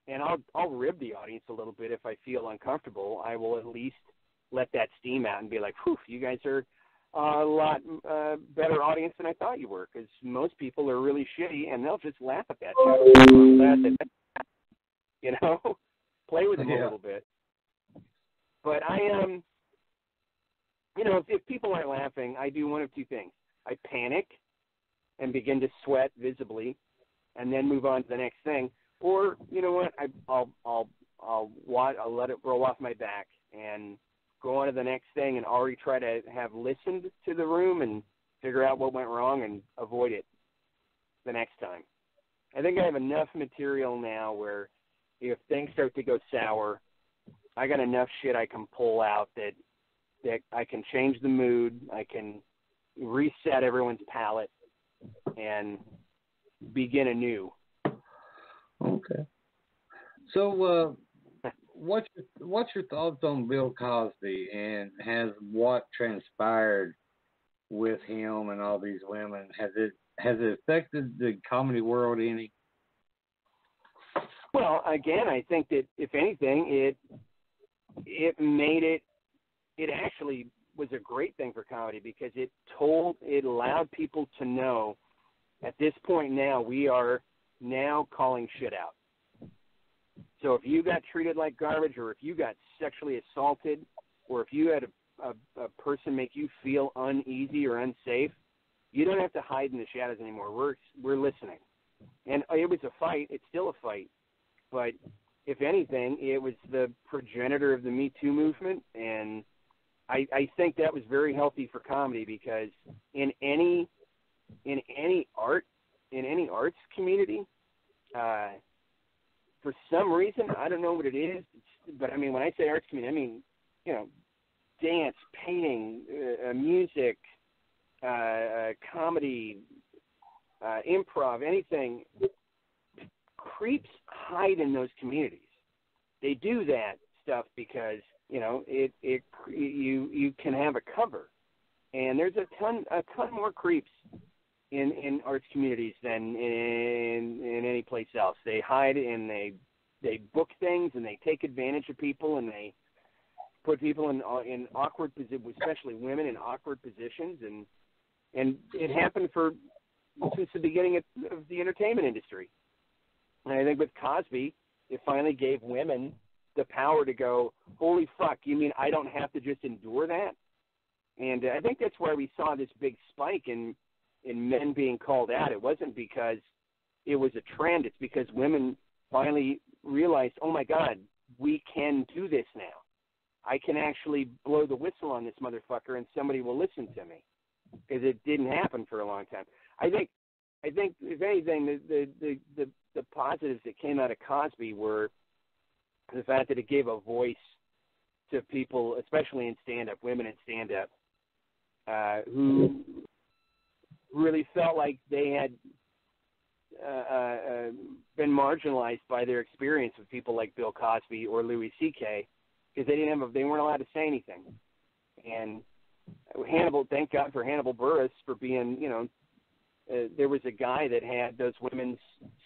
and I'll I'll rib the audience a little bit if I feel uncomfortable. I will at least let that steam out and be like, "Whew, you guys are." A lot uh, better audience than I thought you were because most people are really shitty and they'll just laugh at that. You know, play with them Yeah. a little bit. But I um, you know, if, if people aren't laughing, I do one of two things: I panic and begin to sweat visibly, and then move on to the next thing. Or you know what? I, I'll I'll I'll wa I'll let it roll off my back and go on to the next thing and already try to have listened to the room and figure out what went wrong and avoid it the next time. I think I have enough material now where if things start to go sour, I got enough shit I can pull out that that I can change the mood, I can reset everyone's palate and begin anew. Okay. So, uh, what's your, what's your thoughts on Bill Cosby and has what transpired with him and all these women has it has it affected the comedy world any? Well, again, I think that if anything, it it made it it actually was a great thing for comedy because it told it allowed people to know at this point now we are now calling shit out. So if you got treated like garbage or if you got sexually assaulted or if you had a, a, a person make you feel uneasy or unsafe, you don't have to hide in the shadows anymore. We're we're listening. And it was a fight, it's still a fight, but if anything, it was the progenitor of the Me Too movement and I, I think that was very healthy for comedy because in any in any art in any arts community, uh, for some reason I don't know what it is, but I mean when I say arts community, I mean you know dance, painting, uh, uh music, uh, uh, comedy, uh, improv, anything. Creeps hide in those communities. They do that stuff because you know it it you you can have a cover and there's a ton a ton more creeps in in arts communities than in in any place else. They hide and they they book things and they take advantage of people and they put people in in awkward positions especially women in awkward positions. And and it happened for since the beginning of, of the entertainment industry. And i think with cosby it finally gave women the power to go, holy fuck, you mean I don't have to just endure that? And uh, I think that's where we saw this big spike in in men being called out. It wasn't because it was a trend. It's because women finally realized, oh my God, we can do this now. I can actually blow the whistle on this motherfucker, and somebody will listen to me because it didn't happen for a long time. I think, I think, if anything, the the the the, the positives that came out of Cosby were the fact that it gave a voice to people, especially in stand up, women in stand up, uh, who really felt like they had uh, uh, been marginalized by their experience with people like Bill Cosby or Louis C.K. because they didn't have, a, they weren't allowed to say anything. And Hannibal, thank God for Hannibal Buress for being, you know, uh, there was a guy that had those women's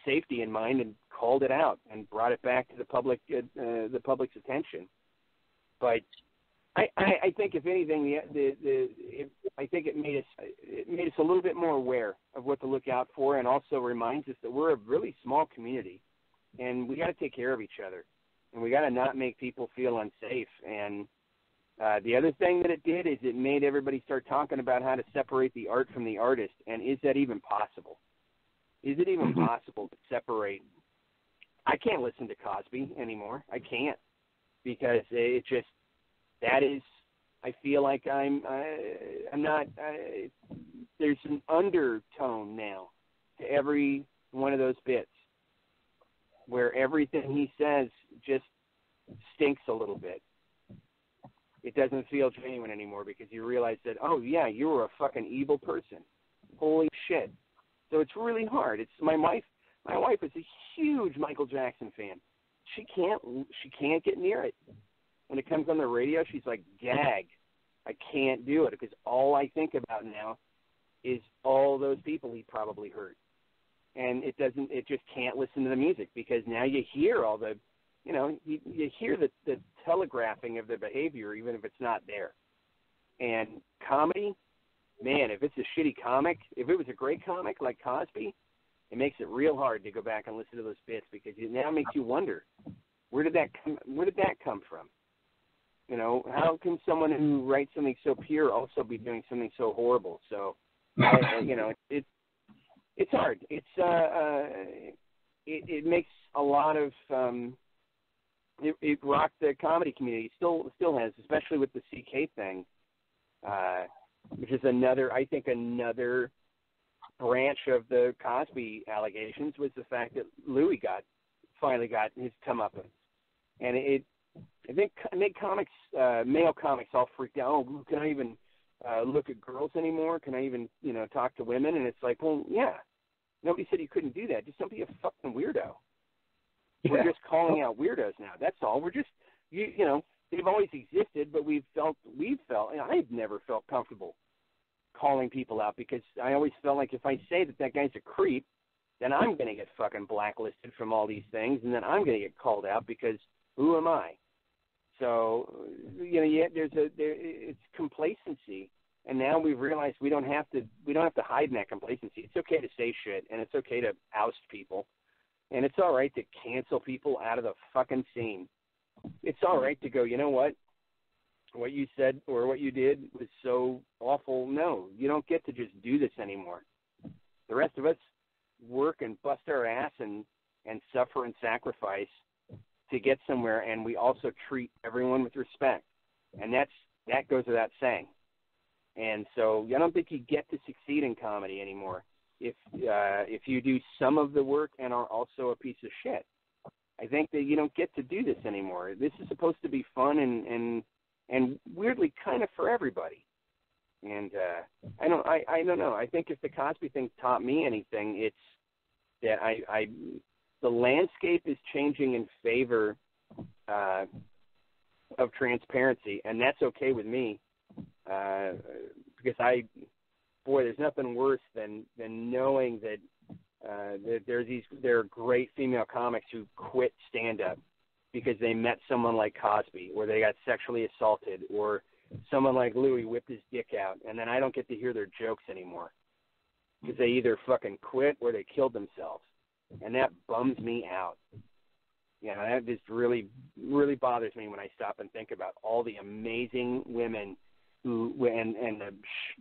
safety in mind and called it out and brought it back to the public uh, uh, the public's attention. But I, I, I think if anything, the, the, the it, I think it made us it made us a little bit more aware of what to look out for, and also reminds us that we're a really small community, and we got to take care of each other, and we got to not make people feel unsafe. And uh, the other thing that it did is it made everybody start talking about how to separate the art from the artist, and is that even possible? Is it even mm-hmm. possible to separate? I can't listen to Cosby anymore. I can't because it just that is. I feel like I'm. I, I'm not. I, there's an undertone now to every one of those bits where everything he says just stinks a little bit it doesn't feel genuine anymore because you realize that oh yeah you were a fucking evil person holy shit so it's really hard it's my wife my wife is a huge michael jackson fan she can't she can't get near it when it comes on the radio she's like gag i can't do it because all i think about now is all those people he probably hurt and it doesn't it just can't listen to the music because now you hear all the you know, you, you hear the, the telegraphing of the behavior, even if it's not there. And comedy, man, if it's a shitty comic, if it was a great comic like Cosby, it makes it real hard to go back and listen to those bits because it now makes you wonder where did that come, where did that come from? You know, how can someone who writes something so pure also be doing something so horrible? So, I, you know, it, it it's hard. It's uh, uh it, it makes a lot of um it, it rocked the comedy community. Still, still has, especially with the CK thing, uh, which is another, I think, another branch of the Cosby allegations was the fact that Louis got finally got his comeuppance, and it, I think, it made comics, uh, male comics, all freaked out. Oh, can I even uh, look at girls anymore? Can I even, you know, talk to women? And it's like, well, yeah. Nobody said you couldn't do that. Just don't be a fucking weirdo. We're just calling out weirdos now. That's all. We're just you you know they've always existed, but we've felt we've felt. And I've never felt comfortable calling people out because I always felt like if I say that that guy's a creep, then I'm going to get fucking blacklisted from all these things, and then I'm going to get called out because who am I? So you know, yeah, there's a there, it's complacency, and now we've realized we don't have to we don't have to hide in that complacency. It's okay to say shit, and it's okay to oust people, and it's all right to cancel people out of the fucking scene. It's all right to go. You know what? What you said or what you did was so awful. No, you don't get to just do this anymore. The rest of us work and bust our ass and and suffer and sacrifice to get somewhere and we also treat everyone with respect. And that's that goes without saying. And so i don't think you get to succeed in comedy anymore if uh if you do some of the work and are also a piece of shit. I think that you don't get to do this anymore. This is supposed to be fun and and and weirdly kind of for everybody. And uh i don't i i don't know. I think if the cosby thing taught me anything it's that i i the landscape is changing in favor uh, of transparency, and that's okay with me uh, because I, boy, there's nothing worse than than knowing that uh, that there's these there are great female comics who quit stand up because they met someone like Cosby or they got sexually assaulted or someone like Louis whipped his dick out, and then I don't get to hear their jokes anymore because they either fucking quit or they killed themselves and that bums me out. You know, that just really, really bothers me when I stop and think about all the amazing women who and and the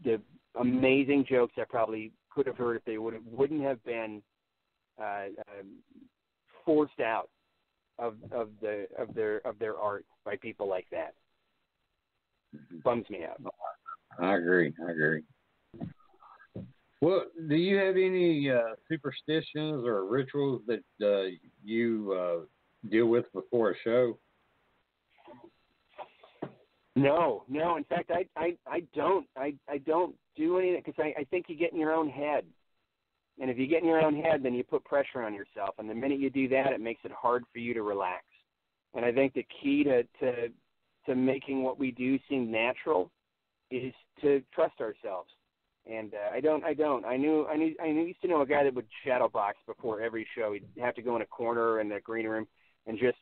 the amazing jokes I probably could have heard if they would have, wouldn't have been uh, uh, forced out of of the of their of their art by people like that. Bums me out. I agree. I agree. Well, do you have any uh, superstitions or rituals that uh, you uh, deal with before a show? No, no. In fact, I I, I don't I, I don't do anything because I, I think you get in your own head, and if you get in your own head, then you put pressure on yourself, and the minute you do that, it makes it hard for you to relax. And I think the key to to to making what we do seem natural is to trust ourselves and uh, I don't, I don't. I knew, I knew, I used to know a guy that would shadow box before every show. He'd have to go in a corner in the green room and just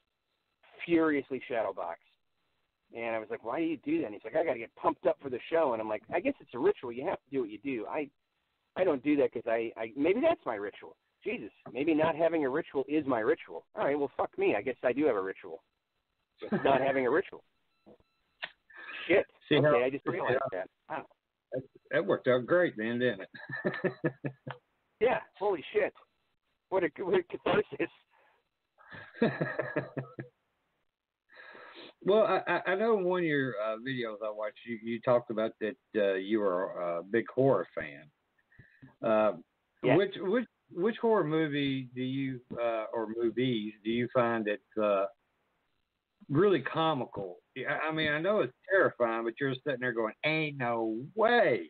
furiously shadow box. And I was like, why do you do that? And he's like, I got to get pumped up for the show. And I'm like, I guess it's a ritual. You have to do what you do. I, I don't do that because I, I, maybe that's my ritual. Jesus, maybe not having a ritual is my ritual. All right, well, fuck me. I guess I do have a ritual. Just not having a ritual. Shit. See okay, how, I just realized that. Wow. That, worked out great, then, didn't it? yeah. Holy shit! What a what a catharsis. well, I, I know in one of your uh, videos I watched, you, you talked about that uh, you were a big horror fan. Uh, yeah. Which which which horror movie do you uh, or movies do you find that uh, really comical. I mean, I know it's terrifying, but you're sitting there going, "Ain't no way."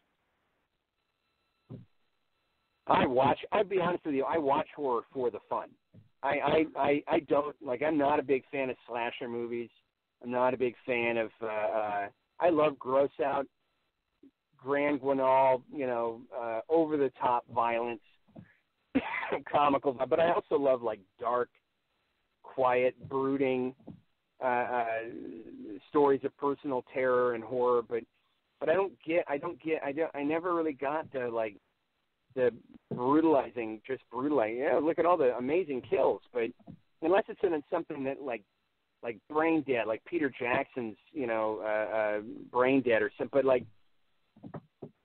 I watch. I'll be honest with you. I watch horror for the fun. I I I, I don't like. I'm not a big fan of slasher movies. I'm not a big fan of. Uh, uh, I love gross out, grand guignol, you know, uh, over the top violence, comical. But I also love like dark, quiet, brooding uh, uh, stories of personal terror and horror, but but I don't get I don't get I don't I never really got the like the brutalizing just brutalizing. Yeah, look at all the amazing kills, but unless it's in something that like like Brain Dead, like Peter Jackson's you know uh, uh, Brain Dead or something, but like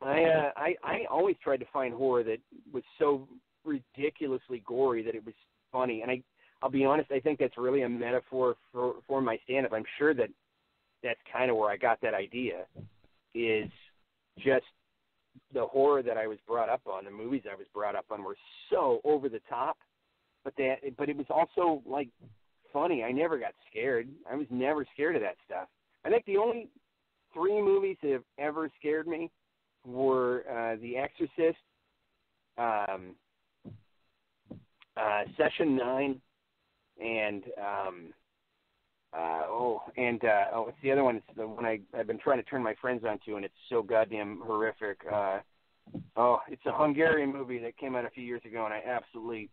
I uh, I I always tried to find horror that was so ridiculously gory that it was funny, and I I'll be honest, I think that's really a metaphor for for my stand up. I'm sure that that's kind of where I got that idea is just the horror that I was brought up on, the movies I was brought up on were so over the top, but that but it was also like funny. I never got scared. I was never scared of that stuff. I think the only three movies that have ever scared me were uh, The Exorcist, um, uh, Session Nine, and um uh oh and uh oh it's the other one it's the one I I've been trying to turn my friends onto and it's so goddamn horrific. Uh oh, it's a Hungarian movie that came out a few years ago and I absolutely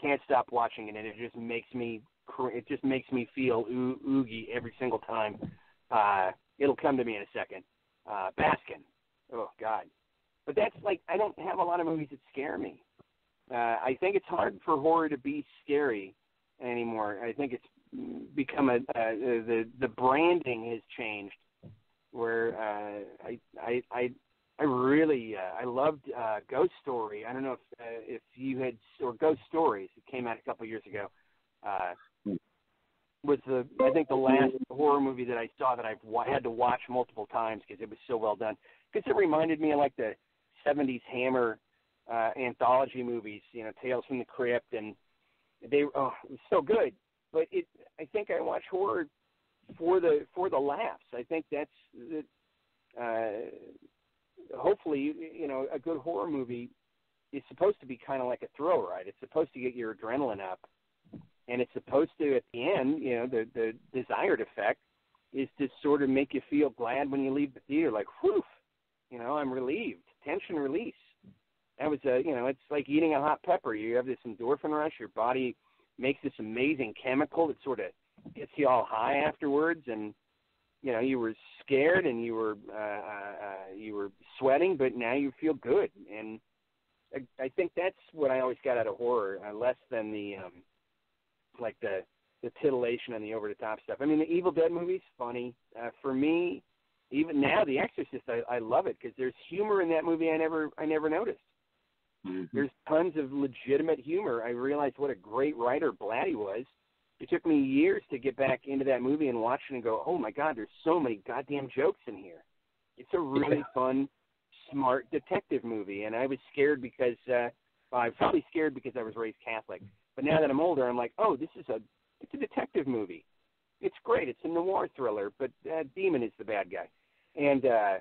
can't stop watching it and it just makes me it just makes me feel oo- oogie every single time. Uh, it'll come to me in a second. Uh, Baskin. Oh God. But that's like I don't have a lot of movies that scare me. Uh, I think it's hard for horror to be scary anymore. I think it's become a uh, the the branding has changed where uh, I I I I really uh, I loved uh, Ghost Story. I don't know if uh, if you had or Ghost Stories. It came out a couple of years ago. Uh, was the I think the last horror movie that I saw that I've wa- had to watch multiple times because it was so well done. Because it reminded me of like the '70s Hammer uh, anthology movies, you know, Tales from the Crypt, and they oh, it was so good. But it I think I watch horror for the for the laughs. I think that's the, uh, hopefully you know a good horror movie is supposed to be kind of like a thrill ride. It's supposed to get your adrenaline up, and it's supposed to at the end, you know, the the desired effect is to sort of make you feel glad when you leave the theater, like whew, you know, I'm relieved, tension release. That was a you know, it's like eating a hot pepper. You have this endorphin rush. Your body makes this amazing chemical that sort of gets you all high afterwards, and you know you were scared and you were uh, uh, uh, you were sweating, but now you feel good. And I, I think that's what I always got out of horror, uh, less than the um, like the the titillation and the over the top stuff. I mean, the Evil Dead movies funny uh, for me. Even now, The Exorcist, I, I love it because there's humor in that movie I never I never noticed. Mm-hmm. There's tons of legitimate humor. I realized what a great writer Blatty was. It took me years to get back into that movie and watch it and go, oh my god, there's so many goddamn jokes in here. It's a really fun, smart detective movie, and I was scared because uh, well, I was probably scared because I was raised Catholic. But now that I'm older, I'm like, oh, this is a it's a detective movie. It's great. It's a noir thriller, but uh, Demon is the bad guy, and uh,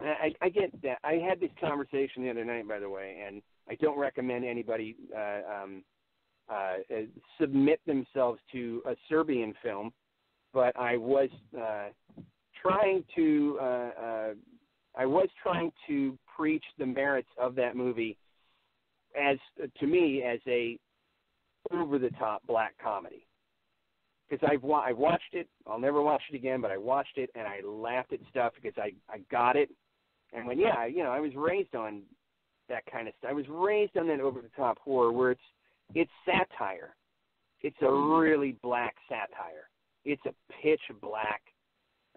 I, I get that. I had this conversation the other night, by the way, and I don't recommend anybody uh, um, uh, submit themselves to a Serbian film, but I was uh, trying to uh, uh, I was trying to preach the merits of that movie as to me as a over the top black comedy because I've wa- I've watched it. I'll never watch it again, but I watched it and I laughed at stuff because I I got it. And when yeah, you know, I was raised on that kind of stuff. I was raised on that over the top horror where it's it's satire. It's a really black satire. It's a pitch black,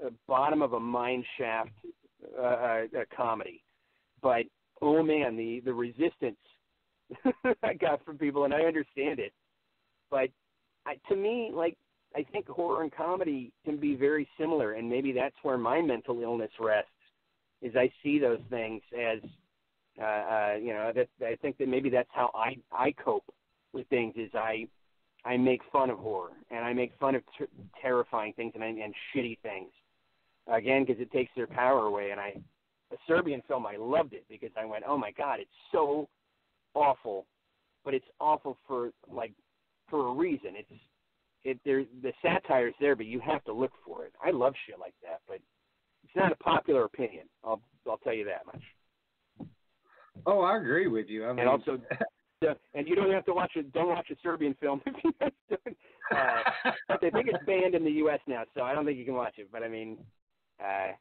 uh, bottom of a mine shaft uh, uh, comedy. But oh man, the the resistance I got from people, and I understand it. But I, to me, like I think horror and comedy can be very similar, and maybe that's where my mental illness rests. Is I see those things as, uh, uh, you know, that I think that maybe that's how I I cope with things. Is I I make fun of horror and I make fun of ter- terrifying things and and shitty things. Again, because it takes their power away. And I, a Serbian film, I loved it because I went, oh my god, it's so awful, but it's awful for like for a reason. It's it there the satire's there, but you have to look for it. I love shit like that, but it's not a popular opinion. I'll I'll tell you that much. Oh, I agree with you. I mean, and also, and you don't have to watch it. Don't watch a Serbian film if you guys don't. Uh, but I think it's banned in the U.S. now, so I don't think you can watch it. But I mean, uh,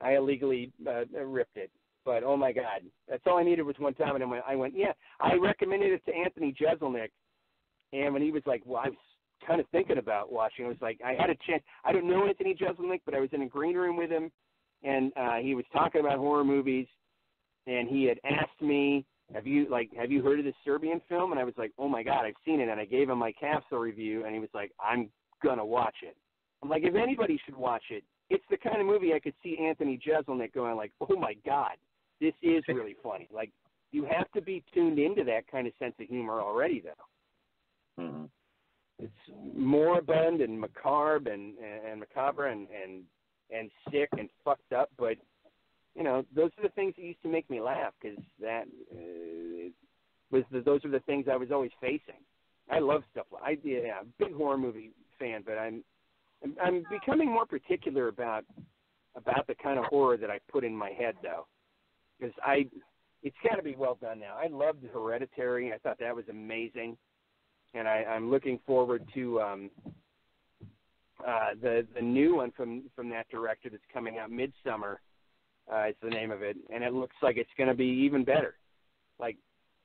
I illegally uh, ripped it. But oh my God, that's all I needed was one time, and I went, I went, yeah. I recommended it to Anthony Jeselnik, and when he was like, well, I was kind of thinking about watching. I was like, I had a chance. I don't know Anthony Jeselnik, but I was in a green room with him, and uh, he was talking about horror movies, and he had asked me, "Have you like Have you heard of this Serbian film?" And I was like, "Oh my God, I've seen it." And I gave him my capsule review, and he was like, "I'm gonna watch it." I'm like, if anybody should watch it, it's the kind of movie I could see Anthony Jeselnik going like, "Oh my God, this is really funny." Like, you have to be tuned into that kind of sense of humor already, though. Mm-hmm. It's moribund and macabre and and macabre and and and sick and fucked up, but you know those are the things that used to make me laugh because that uh, was the, those are the things I was always facing. I love stuff like I yeah, big horror movie fan, but I'm I'm, I'm becoming more particular about about the kind of horror that I put in my head though, because I it's got to be well done now. I loved Hereditary. I thought that was amazing. And I, I'm looking forward to um, uh, the the new one from from that director that's coming out Midsommar. Uh, is the name of it, and it looks like it's going to be even better. Like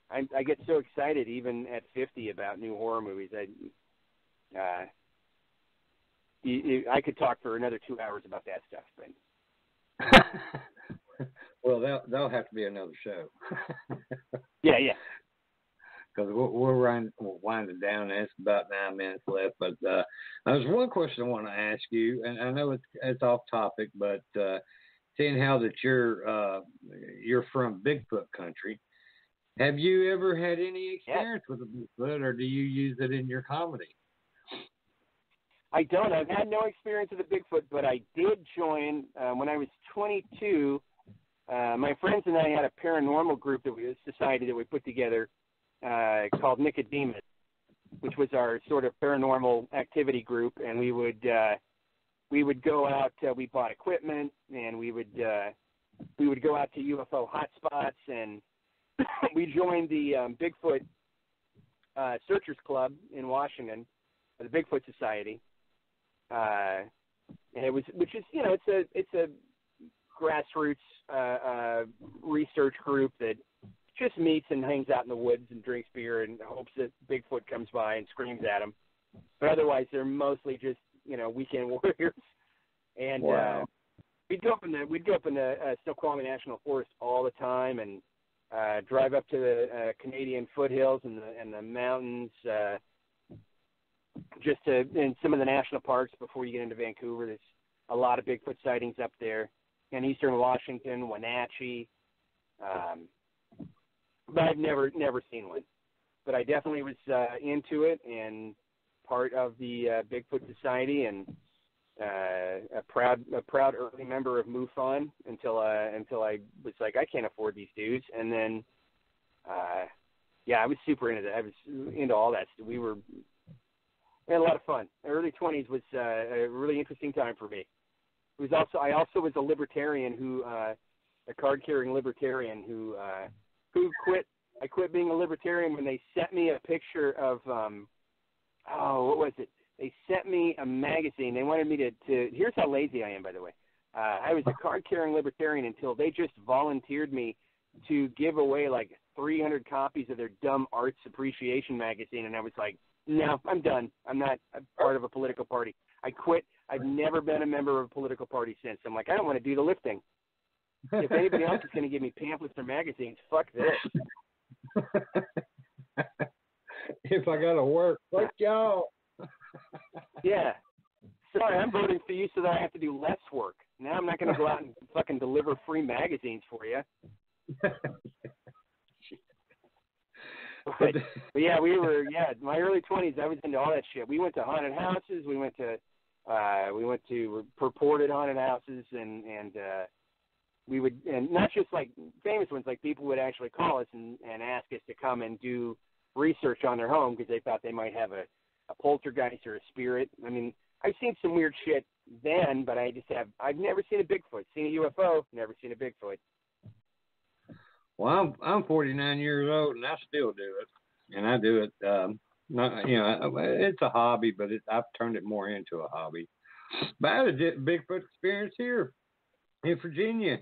I, I get so excited even at 50 about new horror movies. I uh, you, you, I could talk for another two hours about that stuff, but well, there'll there'll have to be another show. yeah, yeah. Because we're, we're, wind, we're winding down, and it's about nine minutes left. But uh, there's one question I want to ask you, and I know it's it's off topic, but uh, seeing how that you're uh, you're from Bigfoot country, have you ever had any experience with a Bigfoot, or do you use it in your comedy? I don't. I've had no experience with a Bigfoot, but I did join uh, when I was 22. Uh, my friends and I had a paranormal group that we, a society that we put together uh, called Nicodemus, which was our sort of paranormal activity group, and we would uh, we would go out. Uh, we bought equipment, and we would uh, we would go out to UFO hotspots, and we joined the um, Bigfoot uh, Searchers Club in Washington, the Bigfoot Society uh, and it was which is you know it's a it's a grassroots uh, uh, research group that just meets and hangs out in the woods and drinks beer and hopes that Bigfoot comes by and screams at them. But otherwise, they're mostly just you know weekend warriors. And wow. uh, we'd go up in the we'd go up in the uh, Snoqualmie National Forest all the time and uh, drive up to the uh, Canadian foothills and the and the mountains. Uh, just to in some of the national parks before you get into Vancouver. There's a lot of Bigfoot sightings up there in eastern Washington, Wenatchee. Um, but I've never never seen one. But I definitely was uh, into it and part of the uh, Bigfoot Society and uh, a proud a proud early member of MUFON until uh, until I was like I can't afford these dudes and then uh, yeah I was super into that I was into all that we were we had a lot of fun. Early 20s was uh, a really interesting time for me. It was also I also was a libertarian who uh, a card carrying libertarian who uh, who quit. I quit being a libertarian when they sent me a picture of um, oh what was it? They sent me a magazine. They wanted me to, to here's how lazy I am by the way. Uh, I was a card carrying libertarian until they just volunteered me to give away like 300 copies of their dumb arts appreciation magazine, and I was like, no, I'm done. I'm not a part of a political party. I quit. I've never been a member of a political party since. I'm like, I don't want to do the lifting. If anybody else is going to give me pamphlets or magazines, fuck this. if I got to work, fuck y'all. yeah. Sorry, I'm voting for you so that I have to do less work. Now I'm not going to go out and fucking deliver free magazines for you. But, but yeah, we were yeah, my early twenties. I was into all that shit. We went to haunted houses. We went to uh we went to purported haunted houses, and and uh we would and not just like famous ones. Like people would actually call us and and ask us to come and do research on their home because they thought they might have a a poltergeist or a spirit. I mean, I've seen some weird shit then, but I just have I've never seen a Bigfoot. Seen a UFO, never seen a Bigfoot. Well, I'm I'm 49 years old and I still do it, and I do it. Um, not you know, it's a hobby, but it, I've turned it more into a hobby. But I had a Bigfoot experience here in Virginia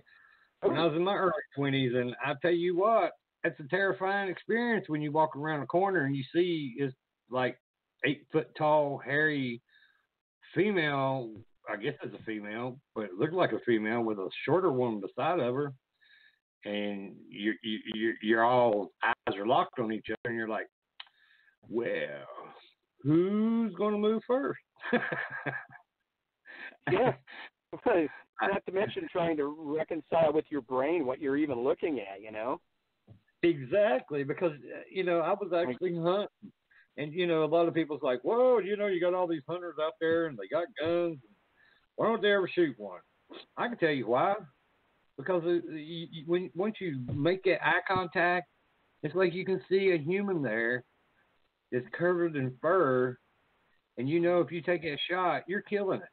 when I was in my early 20s, and I tell you what, it's a terrifying experience when you walk around a corner and you see it's like eight foot tall, hairy female. I guess it's a female, but it looked like a female with a shorter one beside of her and you you you're all eyes are locked on each other, and you're like, well, who's going to move first? yeah. Not to mention trying to reconcile with your brain what you're even looking at, you know? Exactly, because uh, you know I was actually hunting, and you know a lot of people's like, "Whoa, you know you got all these hunters out there and they got guns. Why don't they ever shoot one?" I can tell you why because you, when once you make that eye contact, it's like you can see a human there that's covered in fur, and you know if you take that shot, you're killing it,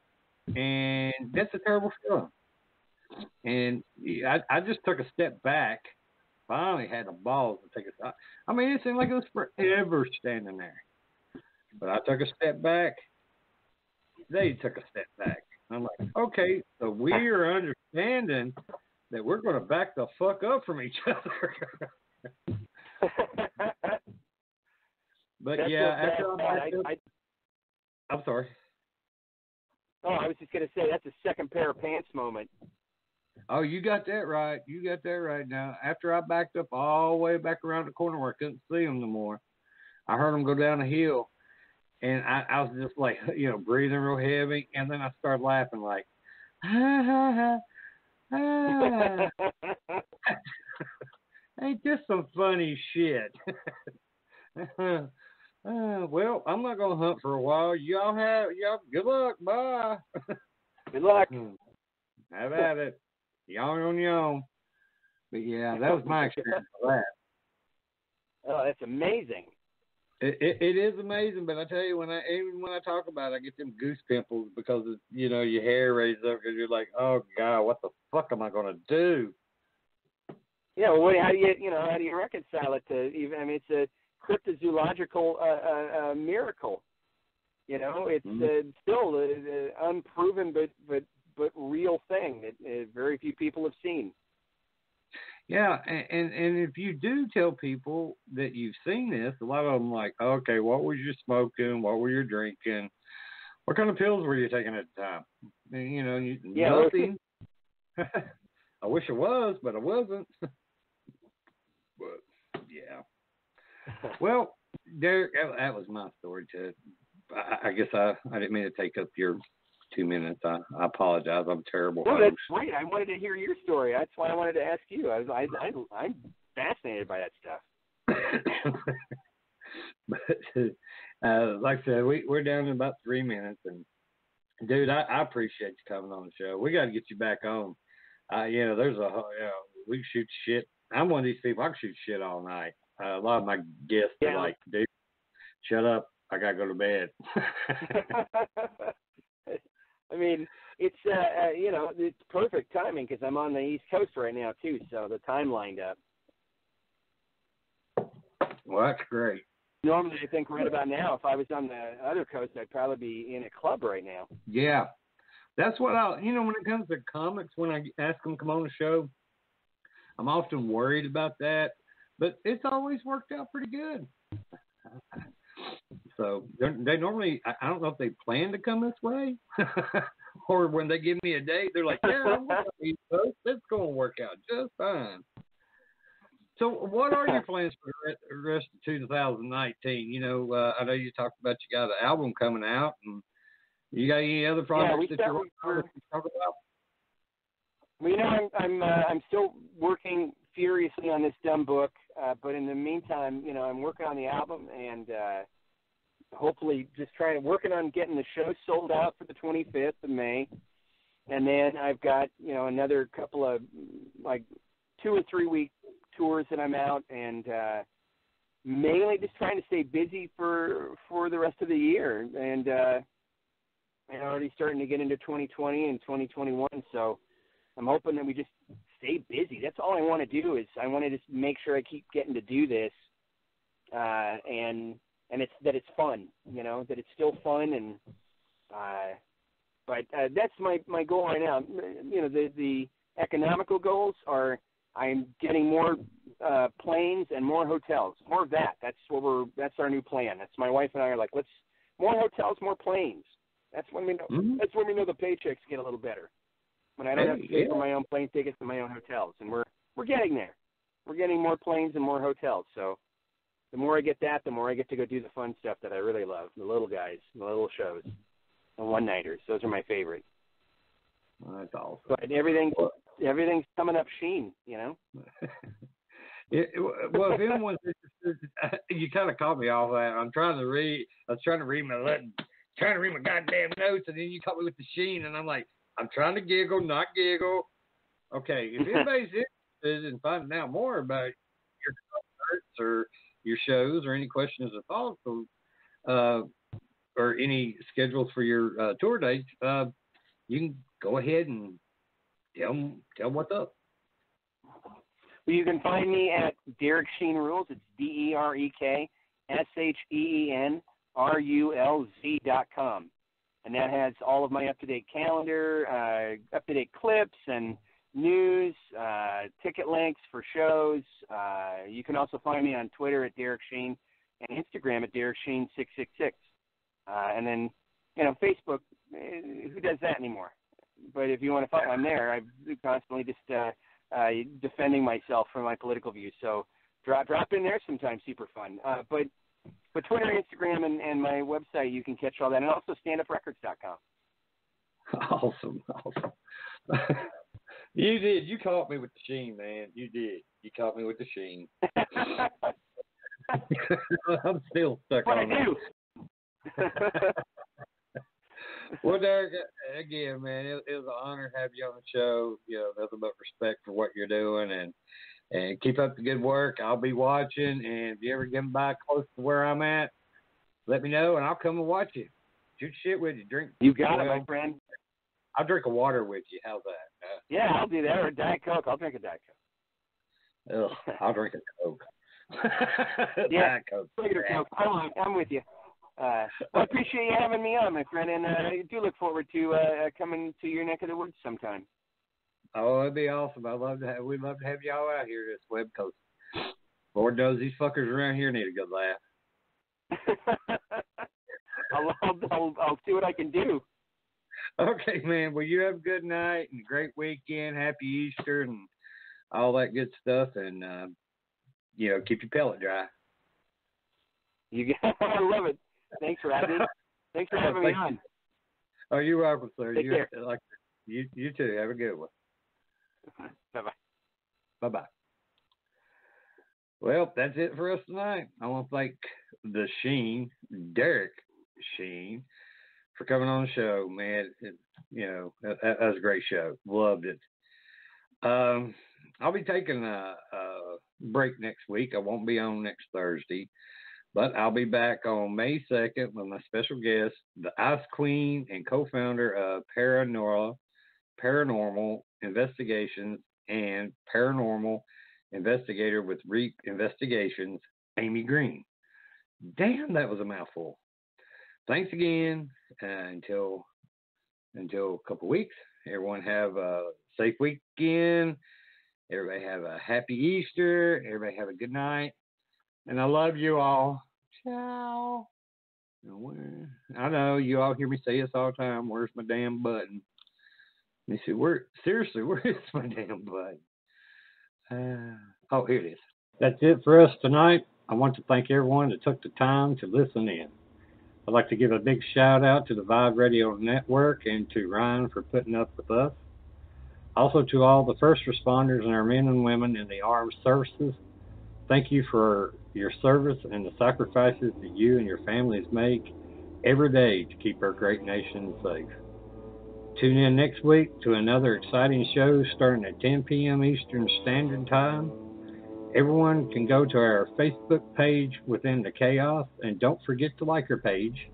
and that's a terrible feeling. And I, I just took a step back. Finally, had the balls to take a shot. I mean, it seemed like it was forever standing there. But I took a step back. They took a step back. I'm like, okay, so we are understanding that we're going to back the fuck up from each other. but That's yeah, after I. I, I, I'm sorry. Oh, I was just gonna say that's a second pair of pants moment. Oh, you got that right. You got that right. Now, after I backed up all the way back around the corner where I couldn't see them no more, I heard them go down a hill, and I, I was just like, you know, breathing real heavy, and then I started laughing like, ha ha ha. ah. Ain't this some funny shit? uh, well, I'm not gonna hunt for a while. Y'all have y'all good luck. Bye. Good luck. have at it. Y'all on your own. But yeah, that was my experience with that. Oh, that's amazing. It, it, it is amazing, but I tell you, when I even when I talk about it, I get them goose pimples because it's, you know your hair raises up because you're like, oh god, what the fuck am I gonna do? Yeah, well, what, how do you, you know, how do you reconcile it to even? I mean, it's a cryptozoological uh, uh, uh, miracle. You know, it's Mhm. uh, still an unproven but but but real thing that uh, very few people have seen. Yeah, and, and and if you do tell people that you've seen this, a lot of them like, okay, what were you smoking? What were you drinking? What kind of pills were you taking at the time? And, you know, you, Yeah, nothing. I wish I was, but I wasn't. but yeah. Well, Derek, that, that was my story too. I, I guess I I didn't mean to take up your two minutes. I, I apologize. I'm terrible. No, host. that's great. I wanted to hear your story. That's why I wanted to ask you. I was, I, I, I'm fascinated by that stuff. but uh, like I said, we we're down in about three minutes, and dude, I, I appreciate you coming on the show. We got to get you back on. Uh, you know, there's a you know, we shoot shit. I'm one of these people. I can shoot shit all night. Uh, a lot of my guests Yeah. are like, dude, shut up. I gotta go to bed. I mean, it's uh, uh, you know, it's perfect timing because I'm on the East Coast right now too, so the time lined up. well, that's great. Normally, I think right about now, if I was on the other coast, I'd probably be in a club right now. Yeah, that's what I. You know, when it comes to comics, when I ask them to come on the show, I'm often worried about that, but it's always worked out pretty good. So they normally, I don't know if they plan to come this way, or when they give me a date, they're like, "Yeah, I'm going to It's going to work out just fine." So, what are your plans for the rest of 2019? You know, uh, I know you talked about you got an album coming out, and you got any other projects we that you're working on that you can talk about? Well, you know, I'm I'm uh, I'm still working furiously on this dumb book, uh, but in the meantime, you know, I'm working on the album and uh, hopefully just trying working on getting the show sold out for the 25th of May, and then I've got you know another couple of like two or three week tours that I'm out and. uh mainly just trying to stay busy for for the rest of the year and uh and already starting to get into 2020 and 2021 so I'm hoping that we just stay busy. That's all I want to do is I want to just make sure I keep getting to do this, uh, and and it's that it's fun, you know, that it's still fun and, uh, but uh, that's my my goal right now. You know, the the economical goals are I'm getting more uh, planes and more hotels, more of that. That's what we're that's our new plan. That's my wife and I are like, let's more hotels, more planes. That's when we know. Mhm. That's when we know the paychecks get a little better when I don't have to pay for my own plane tickets and my own hotels, and we're we're getting there. We're getting more planes and more hotels. So the more I get that, the more I get to go do the fun stuff that I really love, the little guys, the little shows, the one nighters. Those are my favorite. Well, that's awesome. But everything everything's coming up sheen, you know. Yeah, well, if anyone's interested, you kind of caught me off that. I'm trying to read. I was trying to read my trying to read my goddamn notes, and then you caught me with the sheen, and I'm like, I'm trying to giggle, not giggle. Okay, if anybody's interested in finding out more about your concerts or your shows or any questions or thoughts, or, uh, or any schedules for your uh, tour dates, uh, you can go ahead and tell them, tell them what's up. Well, you can find me at Derek Sheen Rules. It's D E R E K S H E E N R U L Z dot com, and that has all of my up to date calendar, uh, up to date clips, and news, uh, ticket links for shows. Uh, you can also find me on Twitter at Derek Sheen and Instagram at Derek Sheen six six six, uh, and then you know Facebook. eh, Who does that anymore? But if you want to find, I'm there. I'm constantly just uh, uh, defending myself from my political views. So drop drop in there sometimes. Super fun. But but Twitter, Instagram, and, and my website, you can catch all that, and also standuprecords.com. Awesome, awesome. you did. You caught me with the sheen, man. You did. You caught me with the sheen. I'm still stuck what I on do. well, Derek, again, man, it, it was an honor to have you on the show. You know, nothing but respect for what you're doing, and and keep up the good work. I'll be watching, and if you ever get by close to where I'm at, let me know, and I'll come and watch you. Shoot shit with you. Drink. You got it, well, my friend. I'll drink a water with you. How's that? Uh, Yeah, I'll do that. Or a Diet Coke. I'll drink a Diet Coke. Ugh, I'll drink a Coke. Yeah. Diet Coke. Regular Coke. I'm, I'm with you. Uh, well, I appreciate you having me on, my friend, and uh, I do look forward to uh, coming to your neck of the woods sometime. Oh, it'd be awesome. I love to have. We'd love to have y'all out here this web coast. Lord knows these fuckers around here need a good laugh. I'll, I'll, I'll, see what I can do. Okay, man. Well, you have a good night and a great weekend. Happy Easter and all that good stuff. And uh, you know, keep your pellet dry. You got, I love it. Thanks for having me. Thanks for having me on. Oh, you're welcome, sir. Take you care. like you. You too. Have a good one. Bye bye. Bye bye. Well, that's it for us tonight. I want to thank the Sheen, Derek Sheen, for coming on the show, man. It, you know, that, that was a great show. Loved it. Um, I'll be taking a, a break next week. I won't be on next Thursday, but I'll be back on May 2nd with my special guest, the Ice Queen and co-founder of Paranormal, Paranormal Investigations and Paranormal Investigator with REAP Investigations, Amy Green. Damn, that was a mouthful. Thanks again. Uh, until until a couple weeks. Everyone have a safe weekend. Everybody have a happy Easter. Everybody have a good night. And I love you all. Ciao. I know you all hear me say this all the time. Where's my damn button? Let me see. Where seriously? Where is my damn button? Uh, oh, here it is. That's it for us tonight. I want to thank everyone that took the time to listen in. I'd like to give a big shout out to the Vibe Radio Network and to Ryan for putting up with us. Also to all the first responders and our men and women in the armed services. Thank you for your service and the sacrifices that you and your families make every day to keep our great nation safe. Tune in next week to another exciting show starting at 10 p.m. Eastern Standard Time. Everyone can go to our Facebook page within the chaos and don't forget to like our page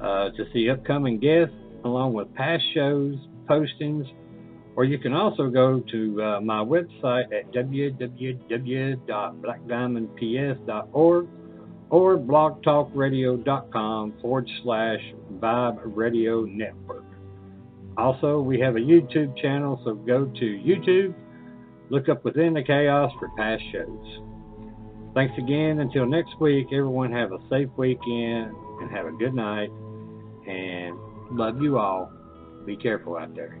uh, to see upcoming guests along with past shows, postings, or you can also go to uh, my website at www.blackdiamondps.org or blogtalkradio.com forward slash Vibe Radio Network. Also, we have a YouTube channel, so go to YouTube, look up Within the Chaos for past shows. Thanks again. Until next week, everyone have a safe weekend and have a good night. And love you all. Be careful out there.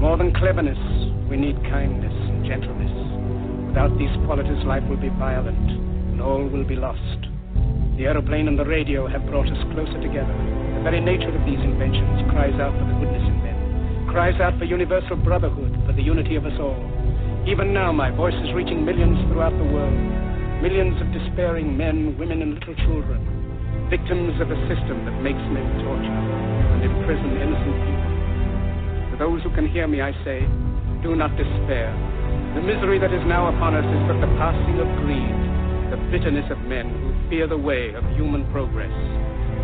More than cleverness, we need kindness and gentleness. Without these qualities, life will be violent, and all will be lost. The aeroplane and the radio have brought us closer together. The very nature of these inventions cries out for the goodness in men, cries out for universal brotherhood, for the unity of us all. Even now, my voice is reaching millions throughout the world. Millions of despairing men, women, and little children, victims of a system that makes men torture and imprison innocent people. Those who can hear me, I say, do not despair. The misery that is now upon us is but the passing of greed, the bitterness of men who fear the way of human progress.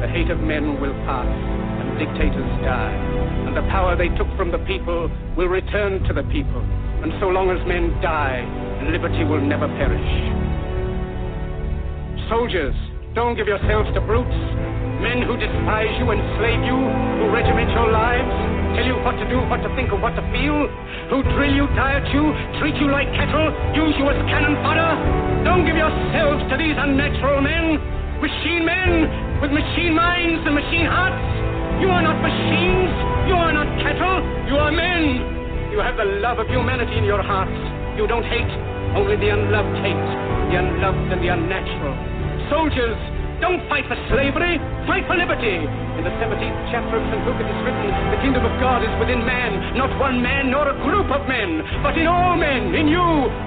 The hate of men will pass, and dictators die, and the power they took from the people will return to the people. And so long as men die, liberty will never perish. Soldiers, don't give yourselves to brutes, men who despise you, enslave you, who regiment your lives, tell you what to do, what to think, or what to feel, who drill you, diet you, treat you like cattle, use you as cannon fodder. Don't give yourselves to these unnatural men, machine men with machine minds and machine hearts. You are not machines, you are not cattle, you are men. You have the love of humanity in your hearts. You don't hate, only the unloved hate, the unloved and the unnatural. Soldiers, don't fight for slavery, fight for liberty. In the 17th chapter of St. Luke it is written, the kingdom of God is within man, not one man nor a group of men, but in all men, in you.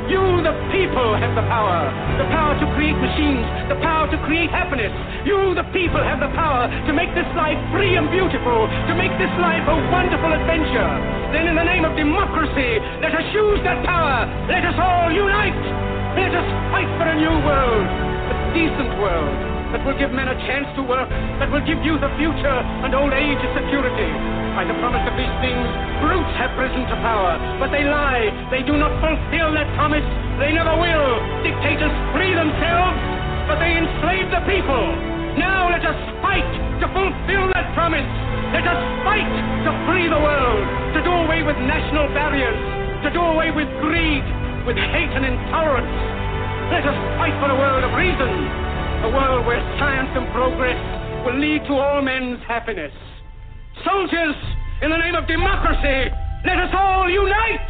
You, the people, have the power. The power to create machines, the power to create happiness. You, the people, have the power to make this life free and beautiful, to make this life a wonderful adventure. Then in the name of democracy, let us use that power. Let us all unite. Let us fight for a new world, a decent world that will give men a chance to work, that will give youth a future and old age a security. By the promise of these things, brutes have risen to power, but they lie. They do not fulfill that promise. They never will. Dictators free themselves, but they enslave the people. Now let us fight to fulfill that promise. Let us fight to free the world, to do away with national barriers, to do away with greed, with hate and intolerance. Let us fight for a world of reason, a world where science and progress will lead to all men's happiness. Soldiers, in the name of democracy, let us all unite!